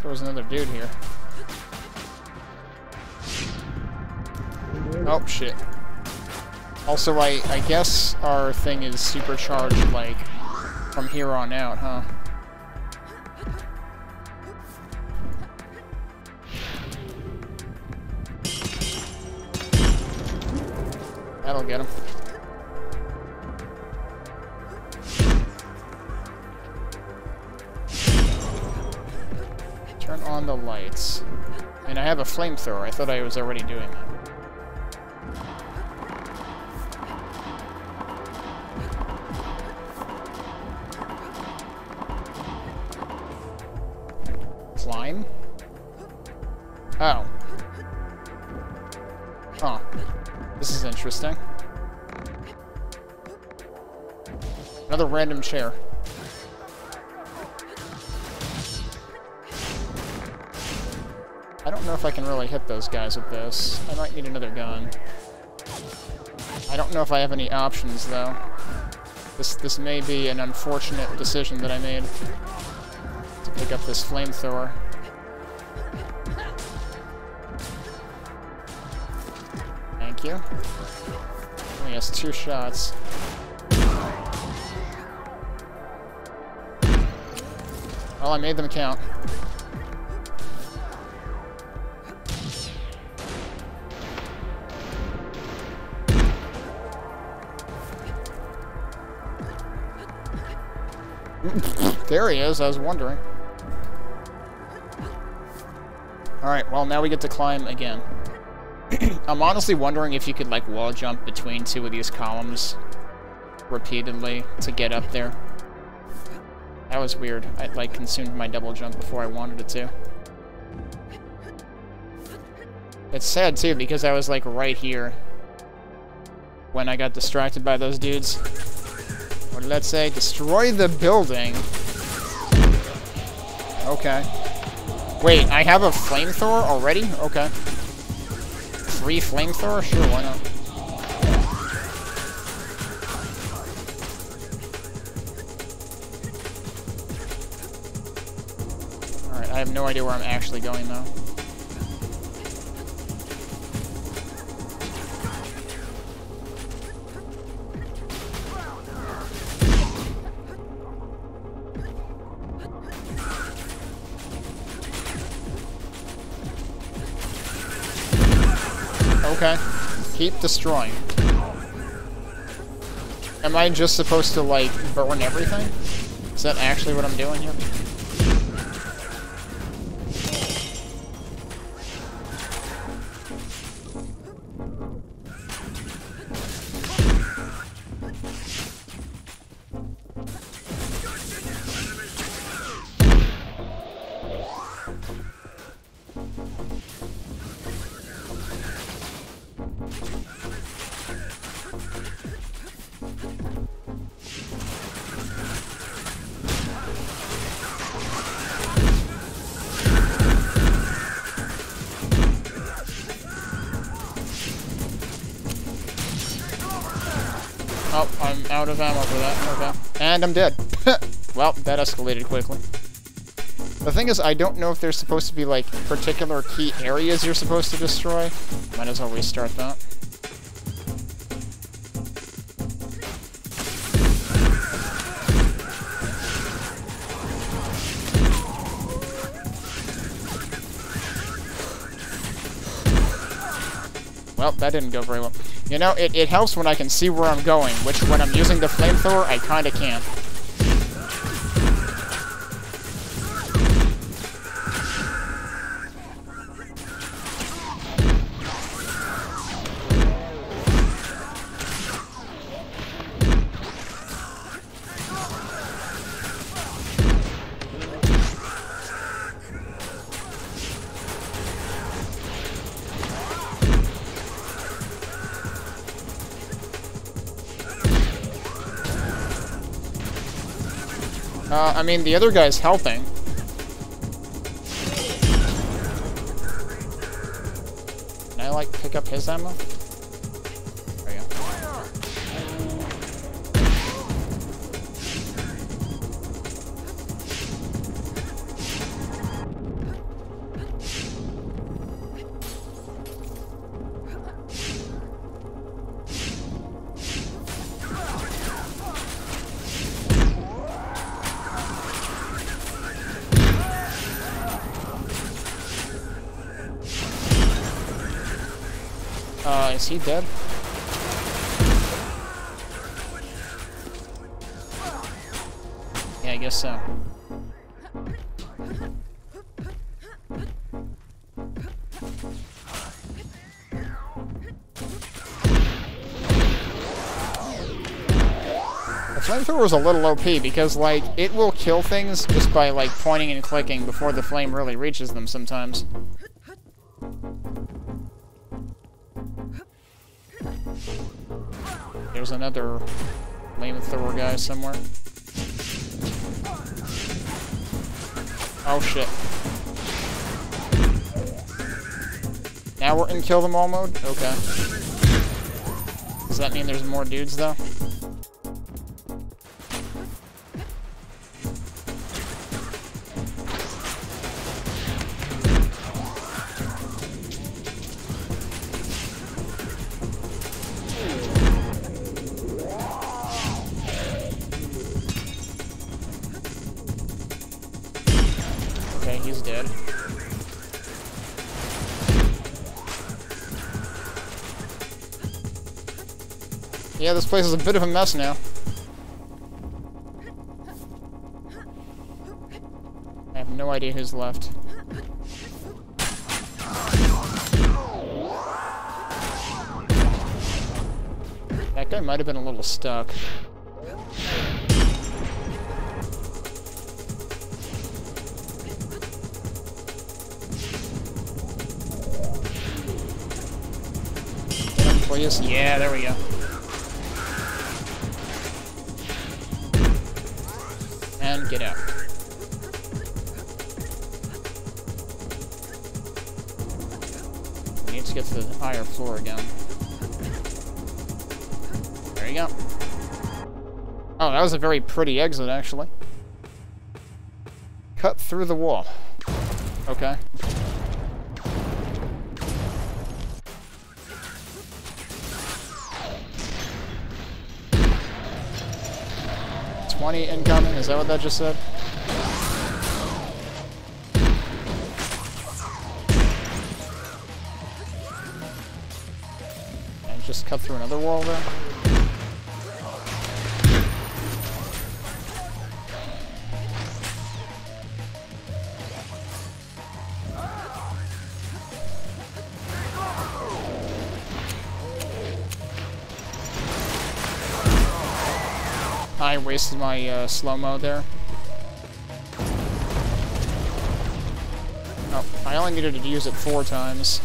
There was another dude here. Oh, shit. Also, I, I guess our thing is supercharged, like, from here on out, huh? That'll get him. Turn on the lights. And I have a flamethrower. I thought I was already doing that. Chair. I don't know if I can really hit those guys with this. I might need another gun. I don't know if I have any options, though. This, this may be an unfortunate decision that I made to pick up this flamethrower. Thank you. Only has two shots. Well, I made them count. *laughs* there he is, I was wondering. Alright, well now we get to climb again. *clears throat* I'm honestly wondering if you could like wall jump between two of these columns repeatedly to get up there. Was weird. I like consumed my double jump before I wanted it to. It's sad too because I was like right here when I got distracted by those dudes. Or let's say destroy the building. Okay. Wait, I have a flamethrower already? Okay. Free flamethrower? Sure, why not? No idea where I'm actually going, though. Okay. Keep destroying. Am I just supposed to, like, burn everything? Is that actually what I'm doing here? And I'm dead. *laughs* well, that escalated quickly. The thing is, I don't know if there's supposed to be, like, particular key areas you're supposed to destroy. Might as well restart that. Well, that didn't go very well. You know, it, it helps when I can see where I'm going, which when I'm using the flamethrower, I kinda can't. Mean, the other guy's helping. Dead? Yeah, I guess so. The flamethrower is a little OP because, like, it will kill things just by, like, pointing and clicking before the flame really reaches them sometimes. Another flamethrower guy somewhere. Oh shit. Now we're in kill them all mode? Okay. Does that mean there's more dudes though? Yeah, this place is a bit of a mess now. I have no idea who's left. That guy might have been a little stuck. Yeah, there we go. Was a very pretty exit, actually. Cut through the wall. Okay. Twenty incoming. Is that what that just said? And just cut through another wall there. Wasted my uh, slow-mo there. Oh, I only needed to use it four times.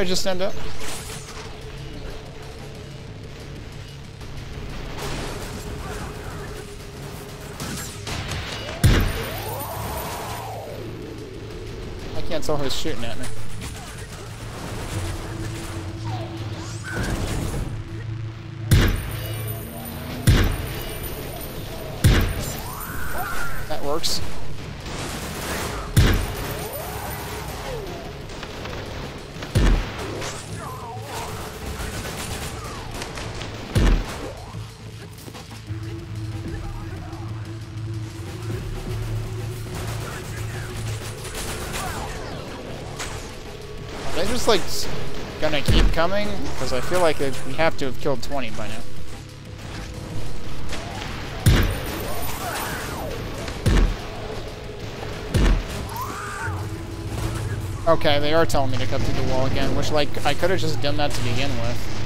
I just end up? I can't tell who's shooting at me. Like, gonna keep coming? Because I feel like we have to have killed 20 by now. Okay, they are telling me to cut through the wall again, which, like, I could have just done that to begin with.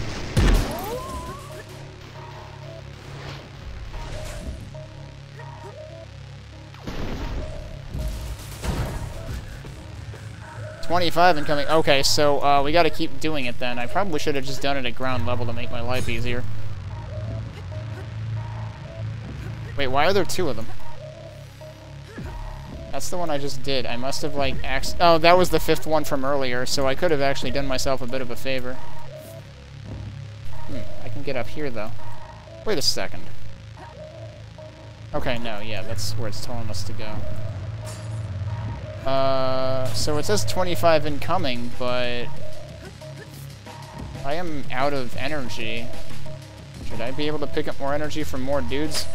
Twenty-five incoming. Okay, so uh, we got to keep doing it then. I probably should have just done it at ground level to make my life easier. Wait, why are there two of them? That's the one I just did. I must have, like, Oh, that was the fifth one from earlier, so I could have actually done myself a bit of a favor. Hmm, I can get up here, though. Wait a second. Okay, no, yeah, that's where it's telling us to go. Uh, so it says 25 incoming, but... I am out of energy. Should I be able to pick up more energy from more dudes?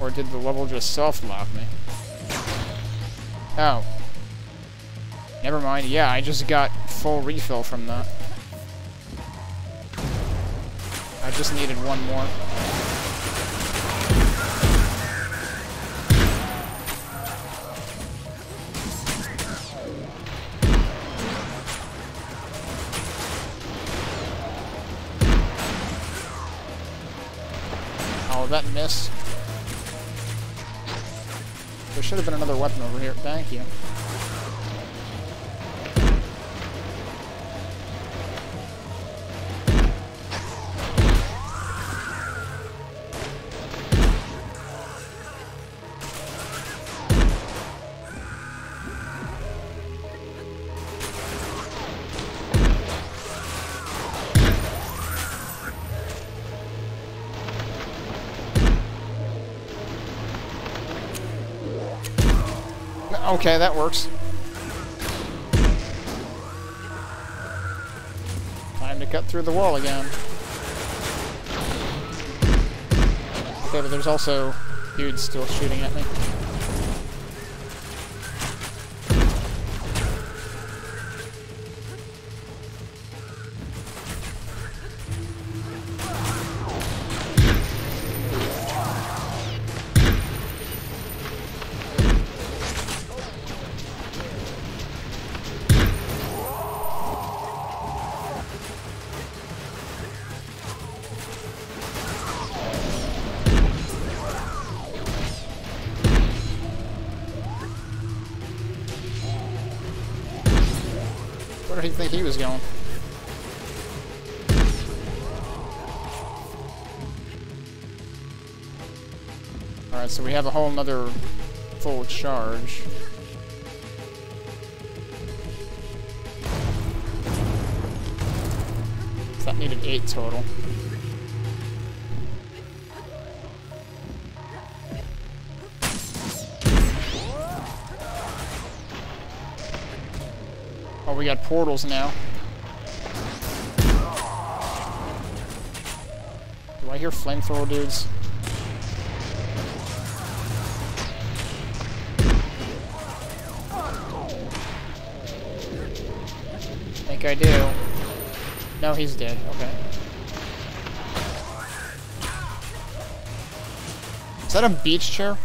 Or did the level just self-lock me? Oh. Never mind. Yeah, I just got full refill from that. I just needed one more. Should have been another weapon over here. Thank you. Okay, that works. Time to cut through the wall again. Okay, but there's also dudes still shooting at me. Have a whole nother full charge. That needed eight total. Oh, we got portals now. Do I hear flamethrower dudes? I do. No, he's dead. Okay. Is that a beach chair?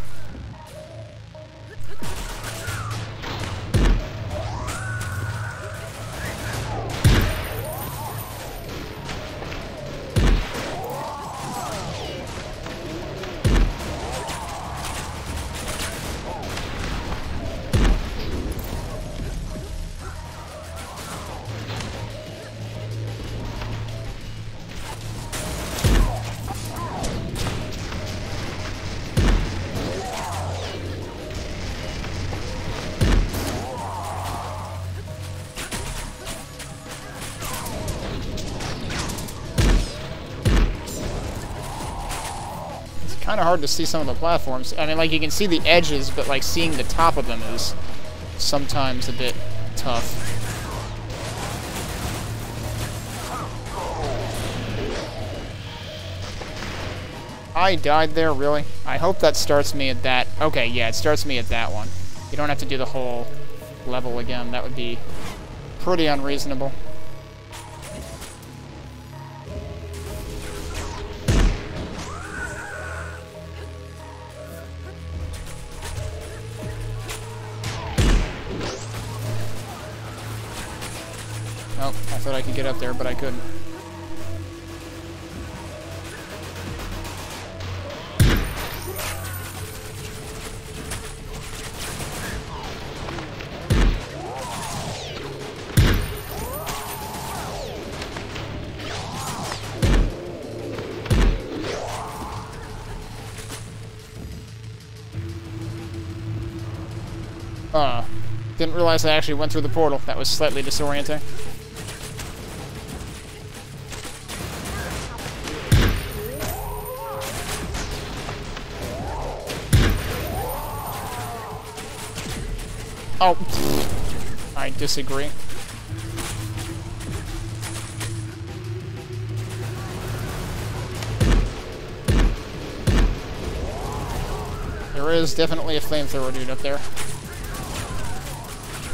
Hard to see some of the platforms. I mean, like, you can see the edges, but, like, seeing the top of them is sometimes a bit tough. I died there, really? I hope that starts me at that... Okay, yeah, it starts me at that one. You don't have to do the whole level again. That would be pretty unreasonable. Get up there, but I couldn't. Uh, didn't realize I actually went through the portal. That was slightly disorienting. Oh, I disagree. There is definitely a flamethrower dude up there.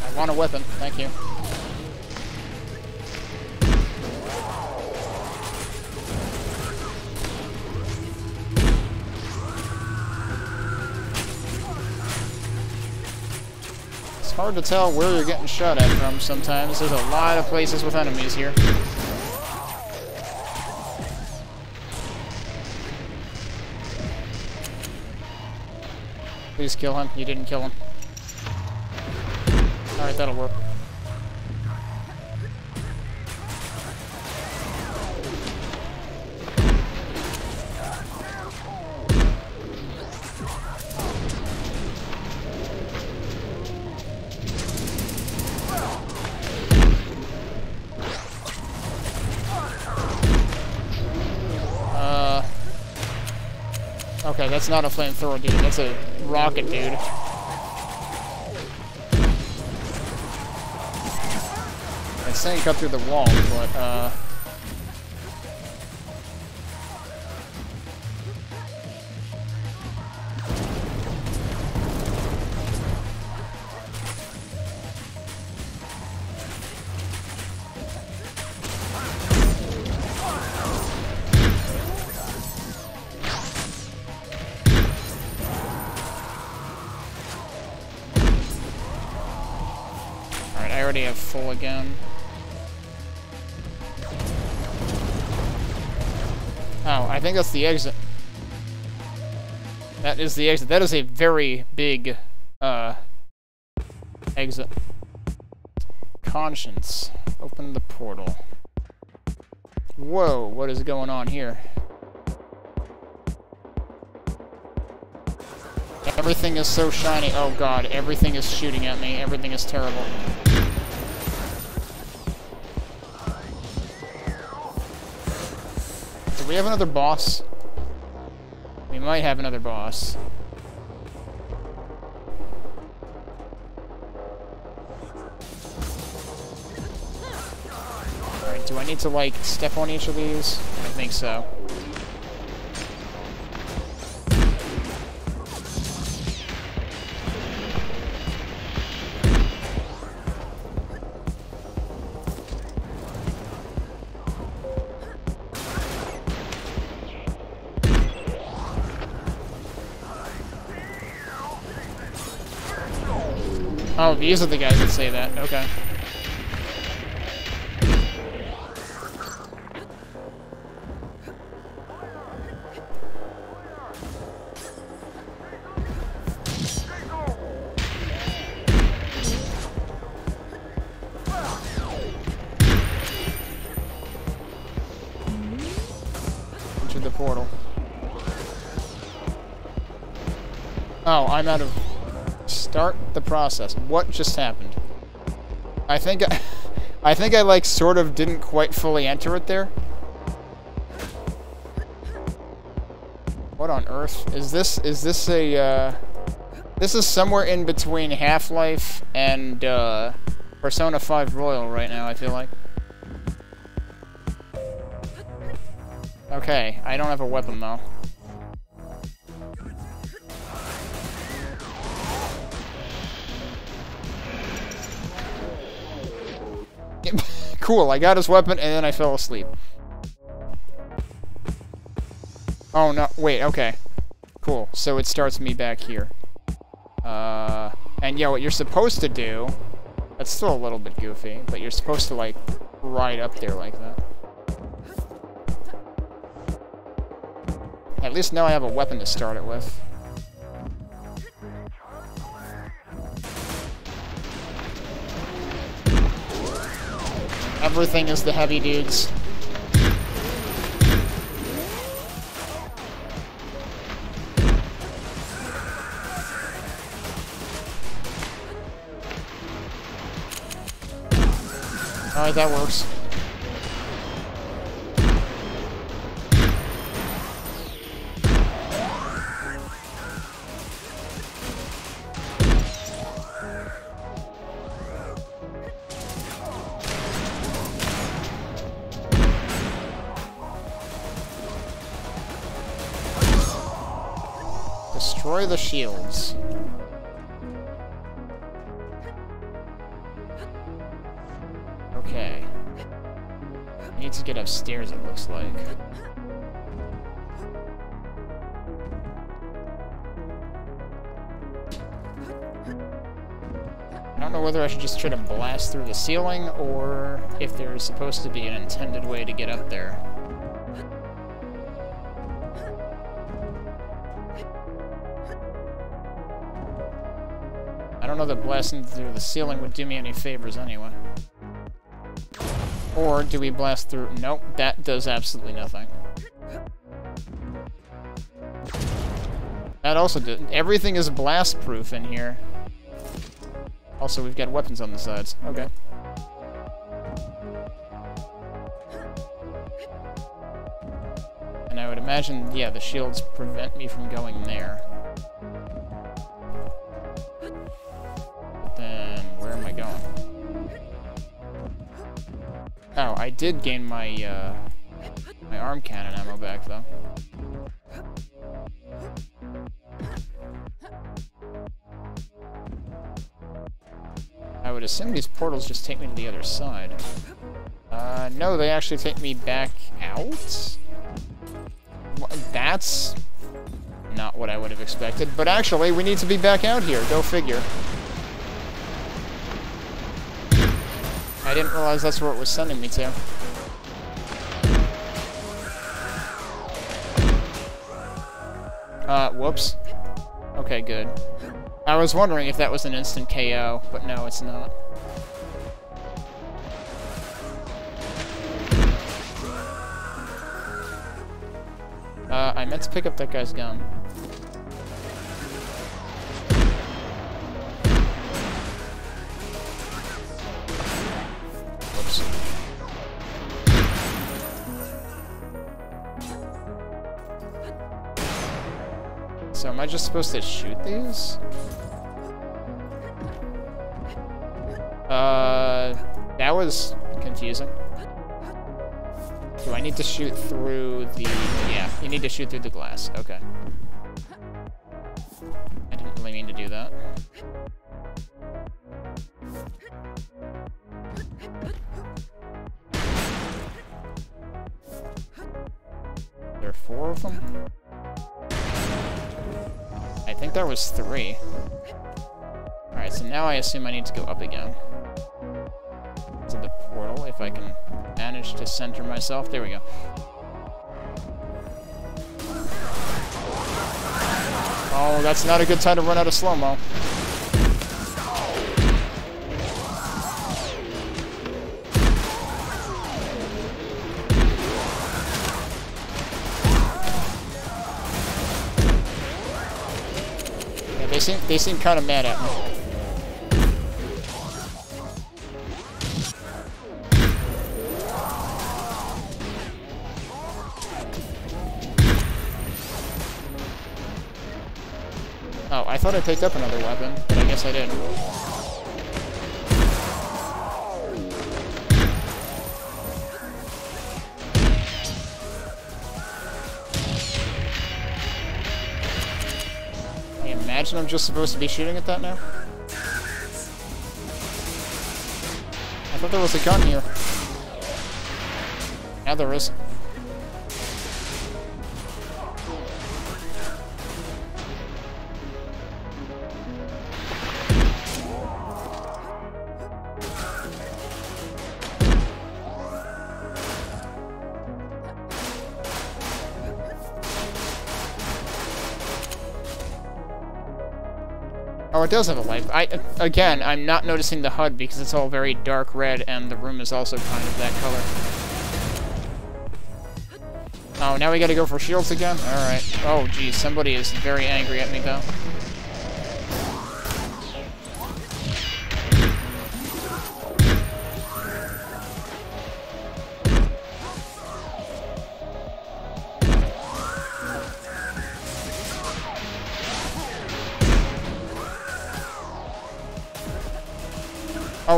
I want a weapon, thank you. Hard to tell where you're getting shot at from sometimes. There's a lot of places with enemies here. Please kill him. You didn't kill him. Alright, that'll work. That's not a flamethrower dude, that's a rocket dude. It's saying cut through the wall, but, uh... think that's the exit. That is the exit. That is a very big, uh, exit. Conscience. Open the portal. Whoa, what is going on here? Everything is so shiny. Oh god, everything is shooting at me. Everything is terrible. We have another boss? We might have another boss. Alright, do I need to, like, step on each of these? I think so. These are the guys that say that. Okay. The portal. Oh, I'm out of Start the process. What just happened? I think I, *laughs* I think I like sort of didn't quite fully enter it there. What on earth is this? Is this a uh, this is somewhere in between Half-Life and uh, Persona 5 Royal right now, I feel like. Okay, I don't have a weapon though. Cool, I got his weapon, and then I fell asleep. Oh, no, wait, okay. Cool, so it starts me back here. Uh, and yeah, what you're supposed to do... That's still a little bit goofy, but you're supposed to, like, ride up there like that. At least now I have a weapon to start it with. Everything is the heavy dudes. Alright, that works. The shields. Okay. Need to get upstairs, it looks like. I don't know whether I should just try to blast through the ceiling, or if there's supposed to be an intended way to get up there. Don't know that blasting through the ceiling would do me any favors anyway. Or do we blast through... Nope, that does absolutely nothing. That also did... Everything is blast-proof in here. Also, we've got weapons on the sides. Okay. And I would imagine, yeah, the shields prevent me from going there. Oh, I going? Oh, I did gain my, uh, my arm cannon ammo back, though. I would assume these portals just take me to the other side. Uh, no, they actually take me back out? That's not what I would have expected. But actually, we need to be back out here. Go figure. I didn't realize that's where it was sending me to. Uh, whoops. Okay, good. I was wondering if that was an instant KO, but no, it's not. Uh, I meant to pick up that guy's gun. So am I just supposed to shoot these? Uh, that was confusing. Do I need to shoot through the... Yeah, you need to shoot through the glass. Okay. There was three. Alright, so now I assume I need to go up again. To the portal, if I can manage to center myself. There we go. Oh, that's not a good time to run out of slow-mo. Seem kind of mad at me. Oh, I thought I picked up another weapon, but I guess I didn't. I'm just supposed to be shooting at that now? I thought there was a gun here. Now there is. Does have a light. I Again, I'm not noticing the HUD because it's all very dark red and the room is also kind of that color. Oh, now we gotta go for shields again? Alright. Oh, geez, somebody is very angry at me, though.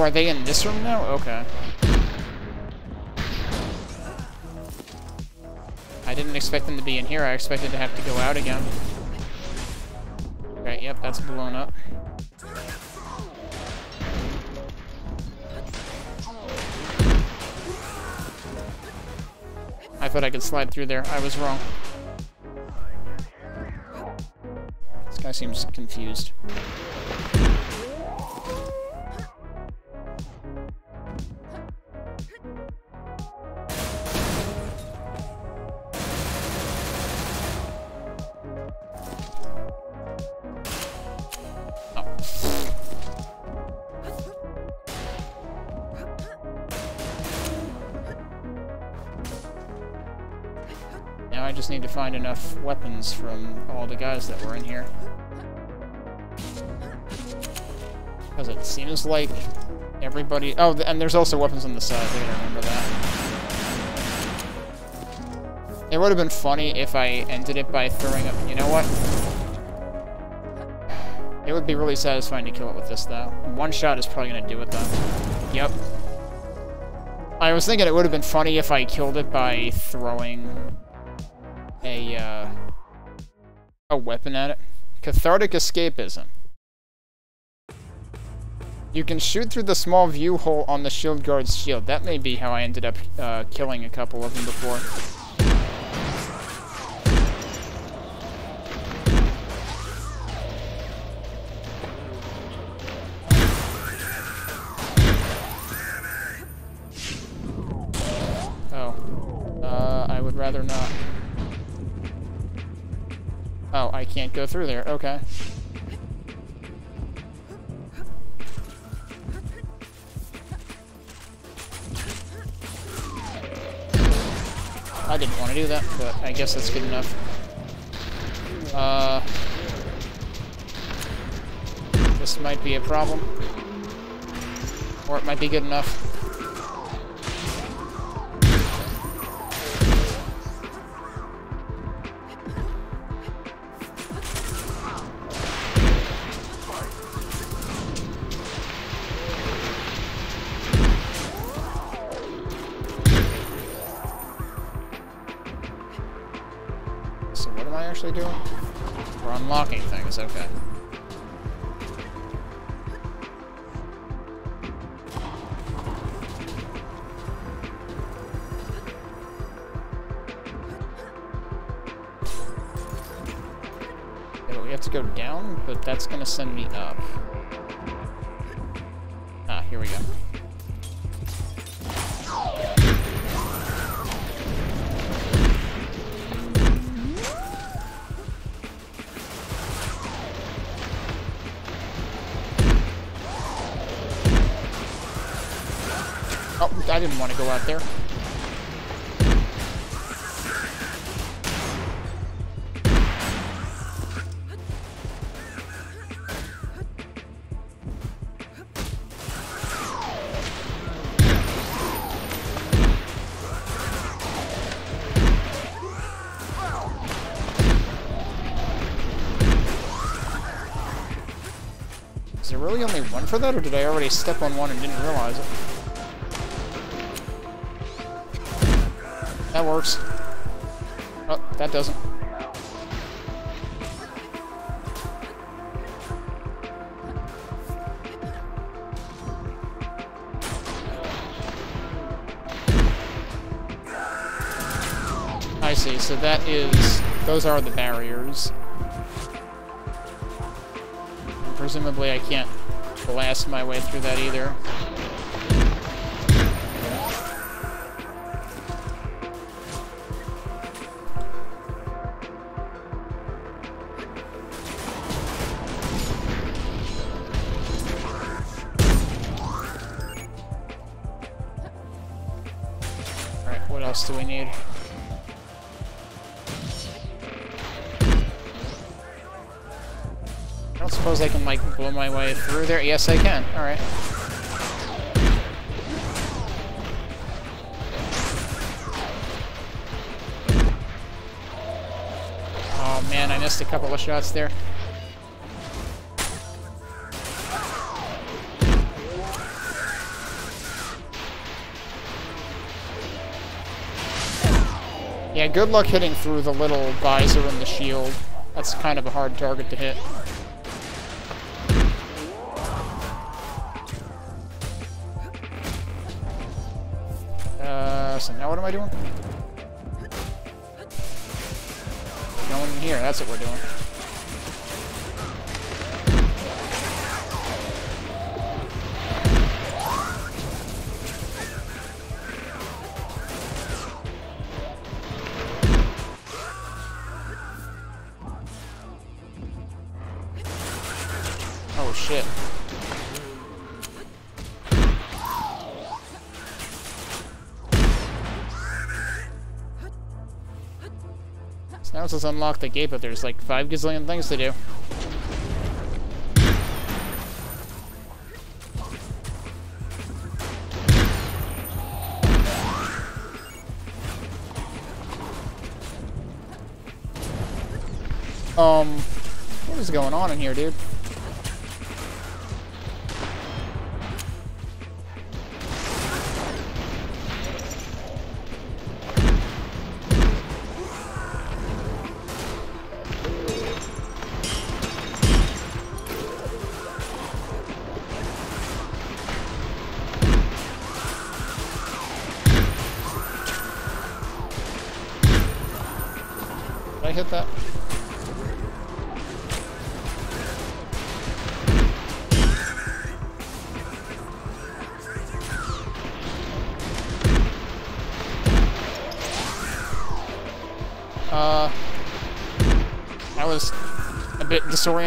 Are they in this room now? Okay. I didn't expect them to be in here. I expected to have to go out again. Okay, yep, that's blown up. I thought I could slide through there. I was wrong. This guy seems confused. Find enough weapons from all the guys that were in here. Because it seems like everybody... Oh, and there's also weapons on the side. I remember that. It would have been funny if I ended it by throwing up... You know what? It would be really satisfying to kill it with this, though. One shot is probably going to do it, though. Yep. I was thinking it would have been funny if I killed it by throwing a, uh, a weapon at it. Cathartic escapism. You can shoot through the small view hole on the shield guard's shield. That may be how I ended up uh, killing a couple of them before. Go through there. Okay. I didn't want to do that, but I guess that's good enough. Uh, this might be a problem. Or it might be good enough. That's gonna send me up. Ah, here we go. Oh, I didn't want to go out there. for that, or did I already step on one and didn't realize it? That works. Oh, that doesn't. I see, so that is... Those are the barriers. And presumably I can't blast my way through that either. Way through there? Yes, I can. Alright. Oh, man, I missed a couple of shots there. Yeah, good luck hitting through the little visor and the shield. That's kind of a hard target to hit. So now what am I doing? Going in here, that's what we're doing. It says unlock the gate, but there's like five gazillion things to do. Um, what is going on in here, dude?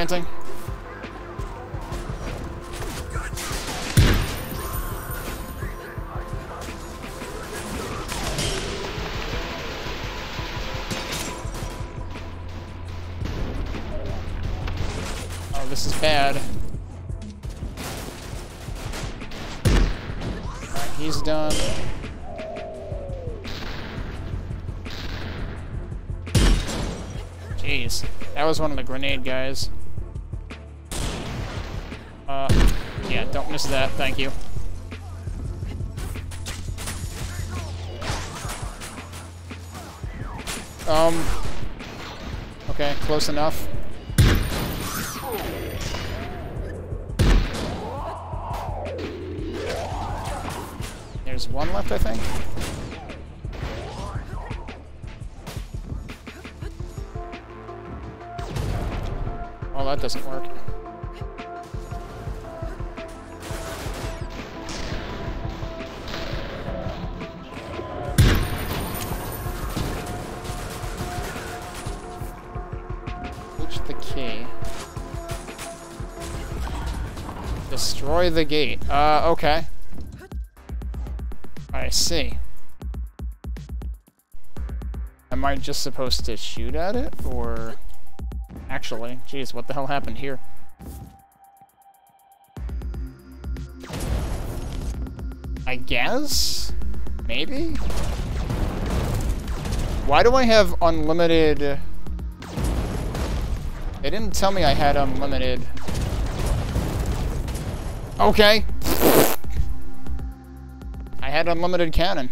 Bit disorienting. Oh, this is bad. Right, he's done. Jeez, that was one of the grenade guys. Thank you. Um, okay, close enough. The gate. Uh, okay. I see. Am I just supposed to shoot at it, or... Actually, geez, what the hell happened here? I guess? Maybe? Why do I have unlimited... They didn't tell me I had unlimited... Okay! I had unlimited cannon.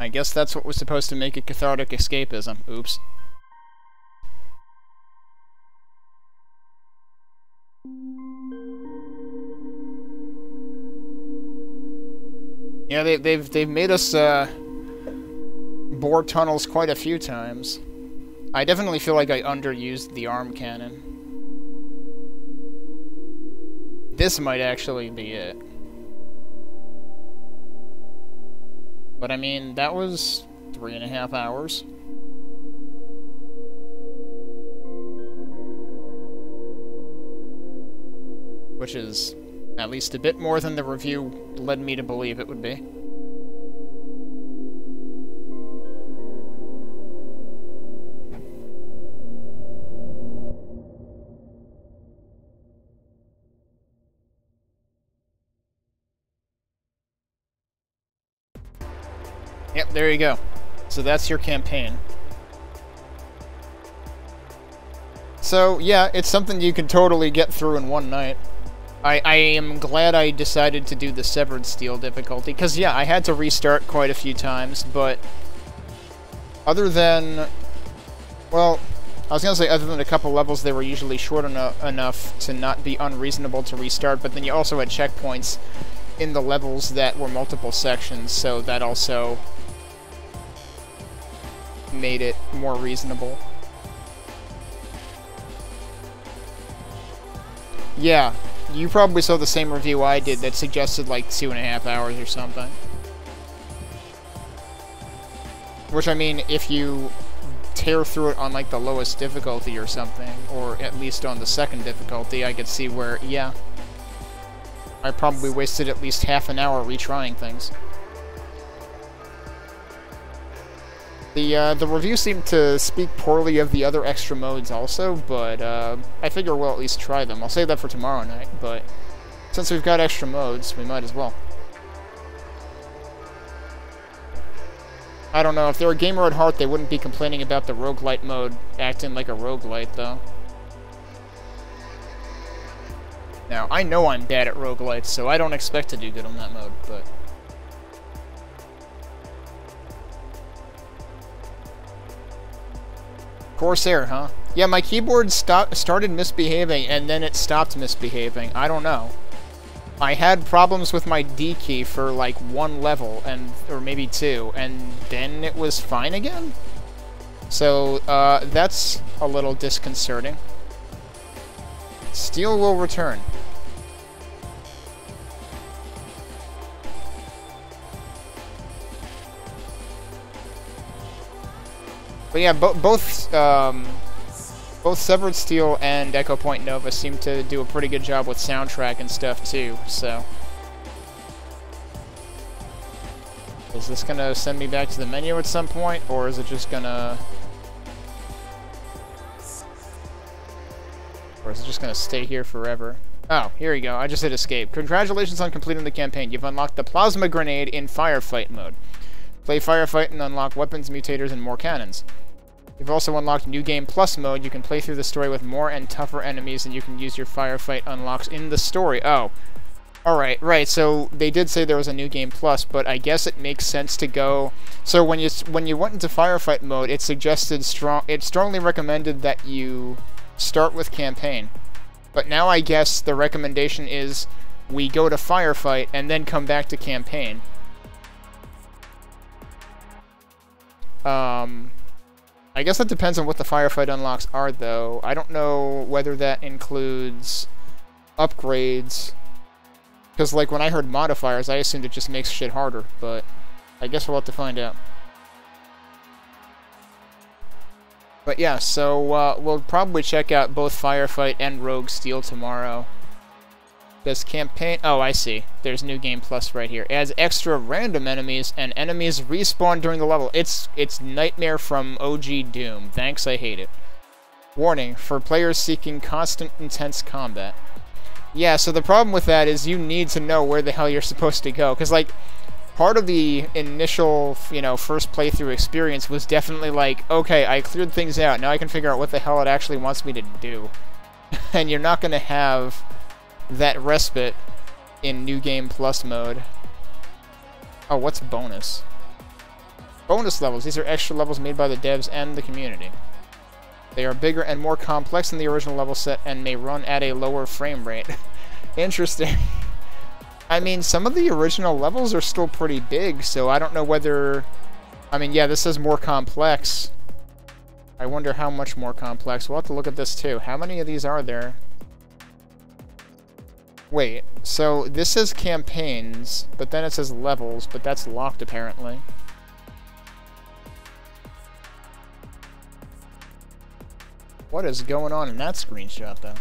I guess that's what was supposed to make a cathartic escapism. Oops. Yeah, they, they've they've made us uh, bore tunnels quite a few times. I definitely feel like I underused the arm cannon. This might actually be it. But I mean, that was three and a half hours. Which is at least a bit more than the review led me to believe it would be. There you go. So that's your campaign. So, yeah, it's something you can totally get through in one night. I, I am glad I decided to do the Severed Steel difficulty, because, yeah, I had to restart quite a few times, but other than, well, I was going to say other than a couple levels, they were usually short eno enough to not be unreasonable to restart, but then you also had checkpoints in the levels that were multiple sections, so that also made it more reasonable. Yeah, you probably saw the same review I did that suggested like two and a half hours or something. Which, I mean, if you tear through it on like the lowest difficulty or something, or at least on the second difficulty, I could see where, yeah, I probably wasted at least half an hour retrying things. The uh, the review seemed to speak poorly of the other extra modes also, but uh, I figure we'll at least try them. I'll save that for tomorrow night, but since we've got extra modes, we might as well. I don't know, if they're a gamer at heart, they wouldn't be complaining about the roguelite mode acting like a roguelite, though. Now, I know I'm bad at roguelites, so I don't expect to do good on that mode, but... Corsair, huh? Yeah, my keyboard started misbehaving, and then it stopped misbehaving. I don't know. I had problems with my D key for like one level, and or maybe two, and then it was fine again? So, uh, that's a little disconcerting. Steel will return. But yeah, bo both um, both Severed Steel and Echo Point Nova seem to do a pretty good job with soundtrack and stuff too. So, is this gonna send me back to the menu at some point, or is it just gonna, or is it just gonna stay here forever? Oh, here we go. I just hit escape. Congratulations on completing the campaign. You've unlocked the plasma grenade in firefight mode. Play Firefight and unlock weapons, mutators, and more cannons. You've also unlocked New Game Plus mode. You can play through the story with more and tougher enemies, and you can use your Firefight unlocks in the story. Oh. Alright, right, so they did say there was a New Game Plus, but I guess it makes sense to go... So when you when you went into Firefight mode, it suggested strong... It strongly recommended that you start with Campaign. But now I guess the recommendation is we go to Firefight and then come back to Campaign. Um, I guess that depends on what the firefight unlocks are, though. I don't know whether that includes upgrades. Because, like, when I heard modifiers, I assumed it just makes shit harder, but I guess we'll have to find out. But yeah, so uh, we'll probably check out both Firefight and Rogue Steel tomorrow. Does campaign... Oh, I see. There's New Game Plus right here. Adds extra random enemies, and enemies respawn during the level. It's it's Nightmare from OG Doom. Thanks, I hate it. Warning, for players seeking constant, intense combat. Yeah, so the problem with that is you need to know where the hell you're supposed to go. Because, like, part of the initial, you know, first playthrough experience was definitely like, okay, I cleared things out. Now I can figure out what the hell it actually wants me to do. *laughs* and you're not going to have that respite in New Game Plus mode. Oh, what's bonus? Bonus levels. These are extra levels made by the devs and the community. They are bigger and more complex than the original level set and may run at a lower frame rate. *laughs* Interesting. I mean, some of the original levels are still pretty big, so I don't know whether I mean, yeah, this is more complex. I wonder how much more complex. We'll have to look at this too. How many of these are there? Wait, so this says campaigns, but then it says levels, but that's locked apparently. What is going on in that screenshot, though?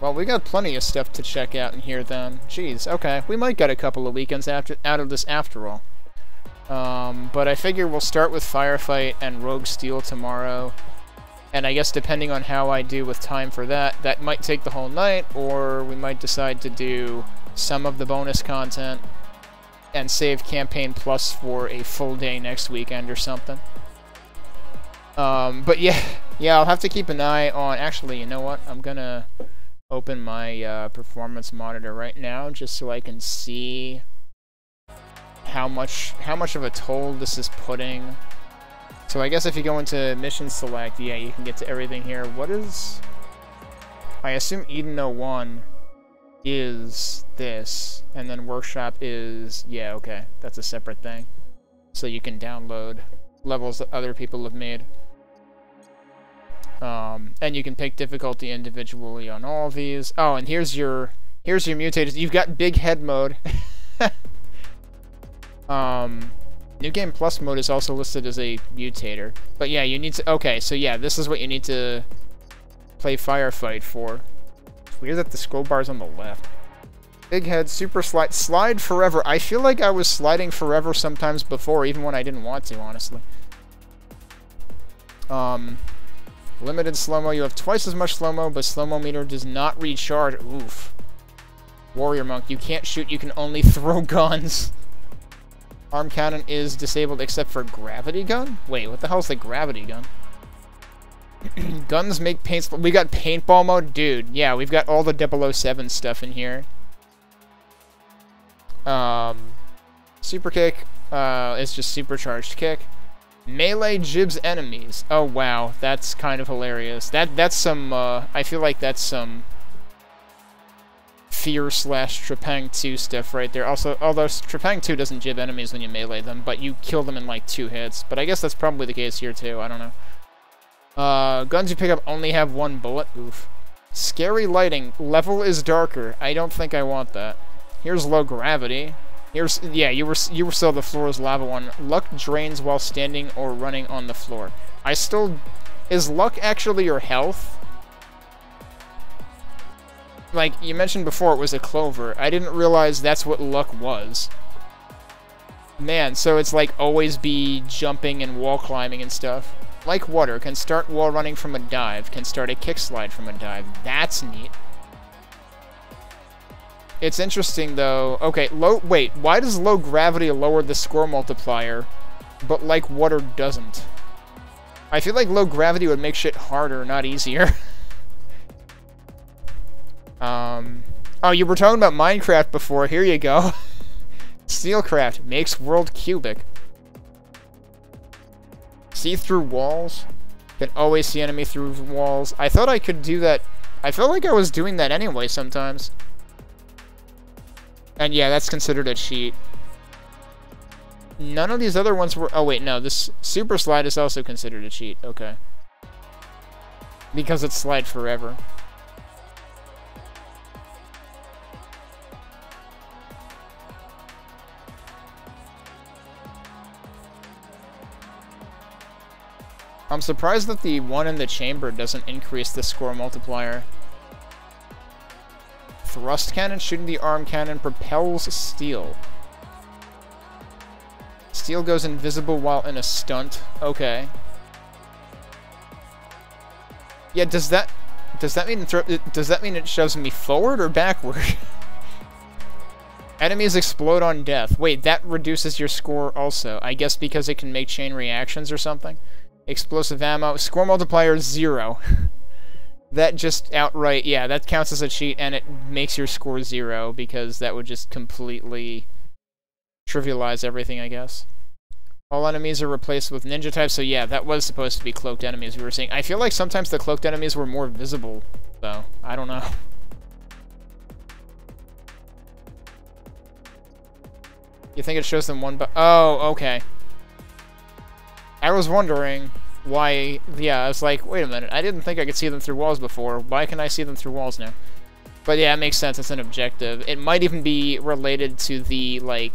Well, we got plenty of stuff to check out in here, then. Jeez, okay. We might get a couple of weekends after out of this after all. Um, but I figure we'll start with Firefight and Rogue Steel tomorrow. And I guess depending on how I do with time for that, that might take the whole night, or we might decide to do some of the bonus content and save Campaign Plus for a full day next weekend or something. Um, but yeah, *laughs* yeah, I'll have to keep an eye on... Actually, you know what? I'm gonna open my uh, performance monitor right now just so I can see how much how much of a toll this is putting. So I guess if you go into mission select, yeah, you can get to everything here. What is... I assume Eden 01 is this, and then Workshop is... Yeah, okay, that's a separate thing. So you can download levels that other people have made. Um, and you can pick difficulty individually on all of these. Oh, and here's your here's your mutators. You've got big head mode. *laughs* um, New Game Plus mode is also listed as a mutator. But yeah, you need to... Okay, so yeah, this is what you need to play Firefight for. It's weird that the scroll bar's on the left. Big head, super slide, slide forever. I feel like I was sliding forever sometimes before, even when I didn't want to, honestly. Um, limited slow-mo. You have twice as much slow-mo, but slow-mo meter does not recharge. Oof. Warrior Monk, you can't shoot, you can only *laughs* throw guns. Arm cannon is disabled except for gravity gun? Wait, what the hell is the gravity gun? *clears throat* Guns make paint... We got paintball mode? Dude, yeah, we've got all the 007 stuff in here. Um, super kick uh, is just supercharged kick. Melee gibs enemies. Oh, wow, that's kind of hilarious. That That's some... Uh, I feel like that's some Fear slash Trepang 2 stuff right there. Also, although Trepang 2 doesn't gib enemies when you melee them, but you kill them in like two hits. But I guess that's probably the case here too, I don't know. Uh, guns you pick up only have one bullet. Oof. Scary lighting. Level is darker. I don't think I want that. Here's low gravity. Here's yeah, you were you were still the floor is lava one. Luck drains while standing or running on the floor. I still is luck actually your health? Like, you mentioned before it was a clover. I didn't realize that's what luck was. Man, so it's like always be jumping and wall climbing and stuff. Like water, can start wall running from a dive, can start a kick slide from a dive. That's neat. It's interesting, though. Okay, low. wait, why does low gravity lower the score multiplier, but like water doesn't? I feel like low gravity would make shit harder, not easier. *laughs* Um, oh, you were talking about Minecraft before. Here you go. *laughs* Steelcraft makes world cubic. See through walls. Can always see enemy through walls. I thought I could do that. I felt like I was doing that anyway sometimes. And yeah, that's considered a cheat. None of these other ones were... Oh, wait, no. This super slide is also considered a cheat. Okay. Because it's slide forever. I'm surprised that the one in the chamber doesn't increase the score multiplier. Thrust cannon shooting the arm cannon propels steel. Steel goes invisible while in a stunt. Okay. Yeah, does that does that mean does that mean it shoves me forward or backward? *laughs* Enemies explode on death. Wait, that reduces your score also. I guess because it can make chain reactions or something. Explosive ammo. Score multiplier zero. *laughs* that just outright, yeah, that counts as a cheat, and it makes your score zero, because that would just completely trivialize everything, I guess. All enemies are replaced with ninja types, so yeah, that was supposed to be cloaked enemies we were seeing. I feel like sometimes the cloaked enemies were more visible, though. I don't know. You think it shows them one but Oh, okay. I was wondering why, yeah, I was like, wait a minute, I didn't think I could see them through walls before. Why can I see them through walls now? But yeah, it makes sense, it's an objective. It might even be related to the, like,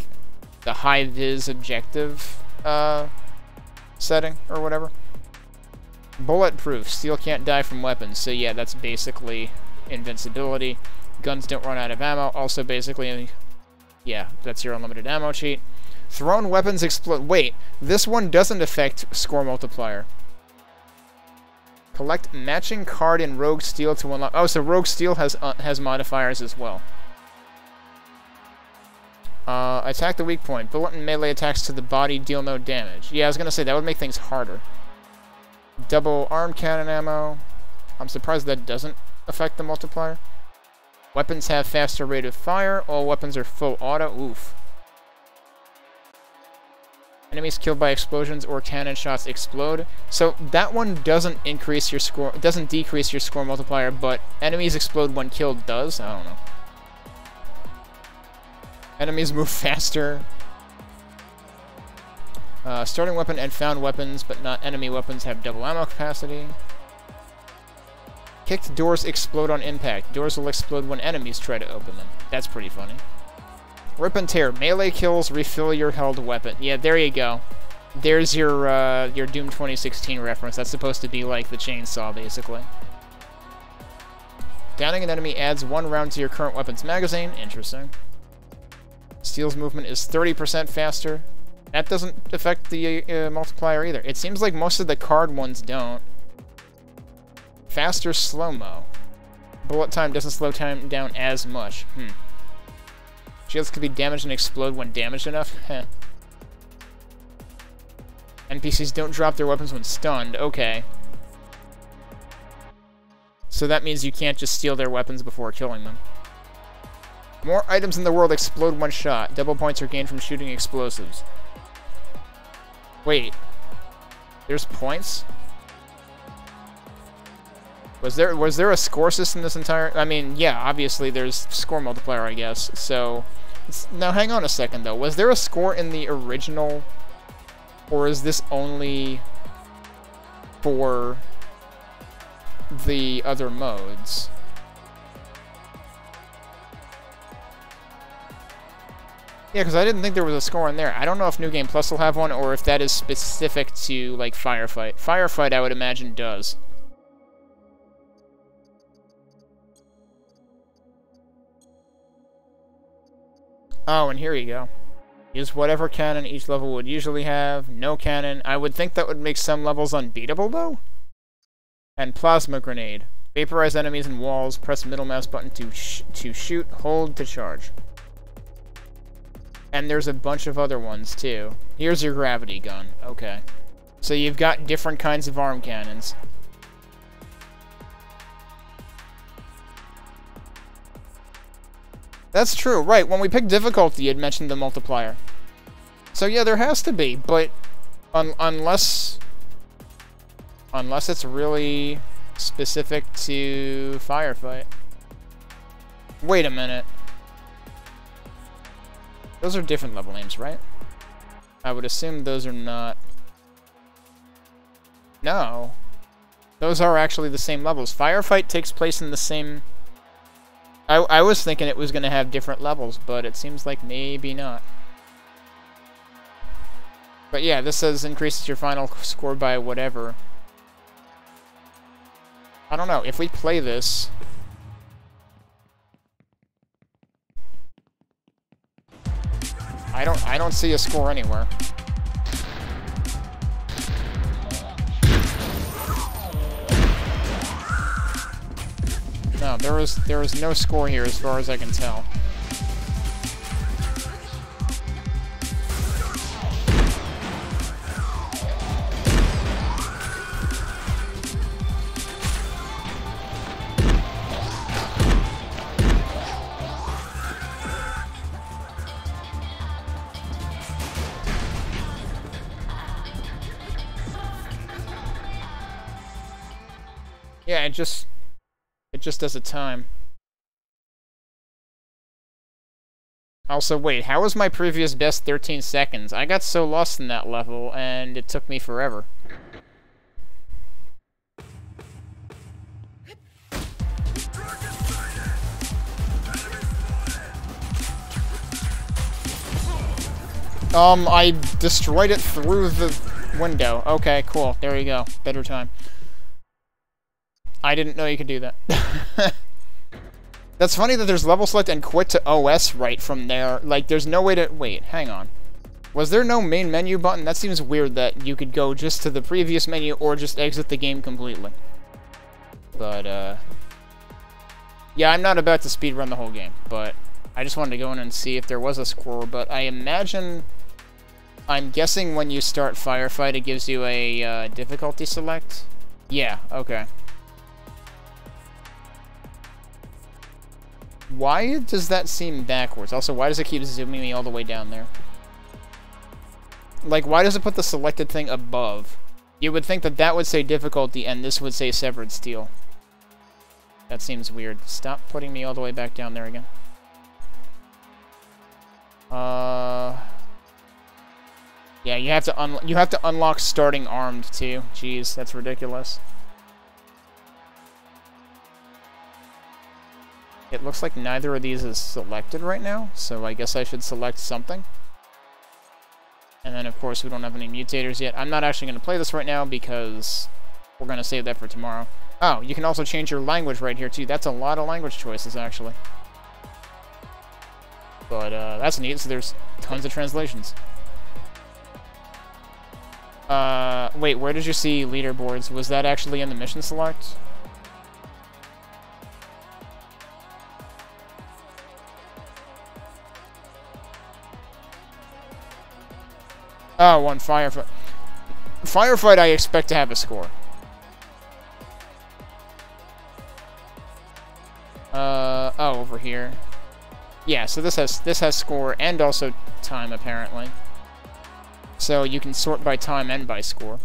the high-vis objective, uh, setting, or whatever. Bulletproof, steel can't die from weapons, so yeah, that's basically invincibility. Guns don't run out of ammo, also basically, yeah, that's your unlimited ammo cheat. Thrown weapons explode. Wait, this one doesn't affect score multiplier. Collect matching card in Rogue Steel to unlock... Oh, so Rogue Steel has uh, has modifiers as well. Uh, attack the weak point. Bullet and melee attacks to the body deal no damage. Yeah, I was going to say, that would make things harder. Double arm cannon ammo. I'm surprised that doesn't affect the multiplier. Weapons have faster rate of fire. All weapons are full auto. Oof. Enemies killed by explosions or cannon shots explode. So that one doesn't increase your score, doesn't decrease your score multiplier, but enemies explode when killed does. I don't know. Enemies move *laughs* faster. Uh, starting weapon and found weapons, but not enemy weapons, have double ammo capacity. Kicked doors explode on impact. Doors will explode when enemies try to open them. That's pretty funny. Rip and tear. Melee kills refill your held weapon. Yeah, there you go. There's your uh, your Doom 2016 reference. That's supposed to be like the chainsaw, basically. Downing an enemy adds one round to your current weapon's magazine. Interesting. Steel's movement is 30% faster. That doesn't affect the uh, multiplier either. It seems like most of the card ones don't. Faster slow-mo. Bullet time doesn't slow time down as much. Hmm. Shields could be damaged and explode when damaged enough? Heh. NPCs don't drop their weapons when stunned. Okay. So that means you can't just steal their weapons before killing them. More items in the world explode one shot. Double points are gained from shooting explosives. Wait. There's points? Was there was there a score system this entire... I mean, yeah, obviously there's score multiplier, I guess. So, now hang on a second, though. Was there a score in the original... Or is this only for the other modes? Yeah, because I didn't think there was a score in there. I don't know if New Game Plus will have one, or if that is specific to, like, Firefight. Firefight, I would imagine, does. Oh, and here you go. Use whatever cannon each level would usually have. No cannon. I would think that would make some levels unbeatable, though. And Plasma Grenade. Vaporize enemies and walls. Press middle mouse button to, sh to shoot. Hold to charge. And there's a bunch of other ones, too. Here's your gravity gun. Okay. So you've got different kinds of arm cannons. That's true, right. When we picked difficulty, it mentioned the multiplier. So yeah, there has to be, but un unless... Unless it's really specific to firefight. Wait a minute. Those are different level names, right? I would assume those are not... No. Those are actually the same levels. Firefight takes place in the same I, I was thinking it was going to have different levels, but it seems like maybe not. But yeah, this says increases your final score by whatever. I don't know, if we play this... I don't I don't see a score anywhere. No, there was there was no score here as far as I can tell. Yeah, just it just does a time. Also, wait, how was my previous best 13 seconds? I got so lost in that level, and it took me forever. Um, I destroyed it through the window. Okay, cool. There you go. Better time. I didn't know you could do that. *laughs* *laughs* That's funny that there's level select and quit to OS right from there. Like, there's no way to... Wait, hang on. Was there no main menu button? That seems weird that you could go just to the previous menu or just exit the game completely. But, uh... Yeah, I'm not about to speedrun the whole game, but I just wanted to go in and see if there was a score, but I imagine... I'm guessing when you start Firefight, it gives you a uh, difficulty select? Yeah, okay. Why does that seem backwards? Also, why does it keep zooming me all the way down there? Like, why does it put the selected thing above? You would think that that would say difficulty and this would say severed steel. That seems weird. Stop putting me all the way back down there again. Uh... Yeah, you have to un you have to unlock starting armed too. Jeez, that's ridiculous. It looks like neither of these is selected right now, so I guess I should select something. And then, of course, we don't have any mutators yet. I'm not actually going to play this right now because we're going to save that for tomorrow. Oh, you can also change your language right here, too. That's a lot of language choices, actually. But, uh, that's neat, so there's tons of translations. Uh, wait, where did you see leaderboards? Was that actually in the mission select? Oh, one firefight. Firefight, I expect to have a score. Uh, oh, over here. Yeah, so this has this has score and also time apparently. So you can sort by time and by score.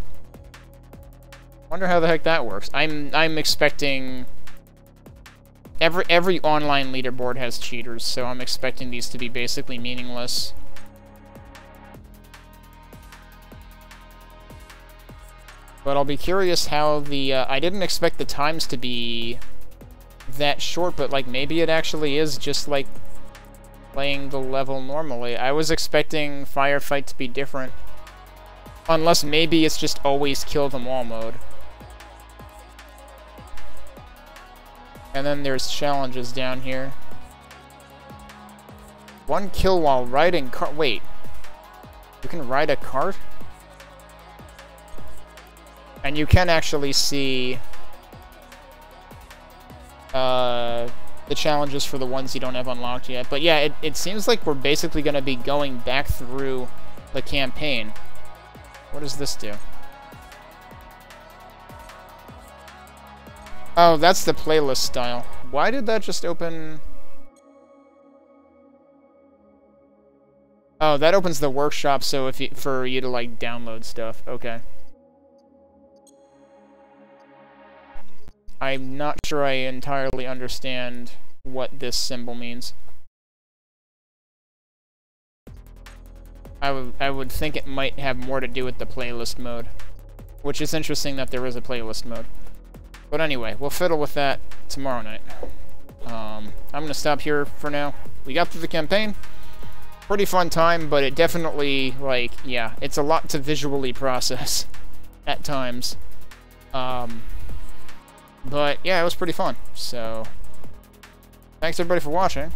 Wonder how the heck that works. I'm I'm expecting every every online leaderboard has cheaters, so I'm expecting these to be basically meaningless. But I'll be curious how the... Uh, I didn't expect the times to be that short, but like maybe it actually is just like playing the level normally. I was expecting Firefight to be different. Unless maybe it's just always kill them all mode. And then there's challenges down here. One kill while riding car- wait. You can ride a cart? And you can actually see uh, the challenges for the ones you don't have unlocked yet. But yeah, it, it seems like we're basically going to be going back through the campaign. What does this do? Oh, that's the playlist style. Why did that just open... Oh, that opens the workshop so if you, for you to, like, download stuff. Okay. I'm not sure I entirely understand what this symbol means. I would I would think it might have more to do with the playlist mode, which is interesting that there is a playlist mode. But anyway, we'll fiddle with that tomorrow night. Um, I'm gonna stop here for now. We got through the campaign. Pretty fun time, but it definitely, like, yeah, it's a lot to visually process *laughs* at times. Um, but yeah, it was pretty fun. So, thanks everybody for watching.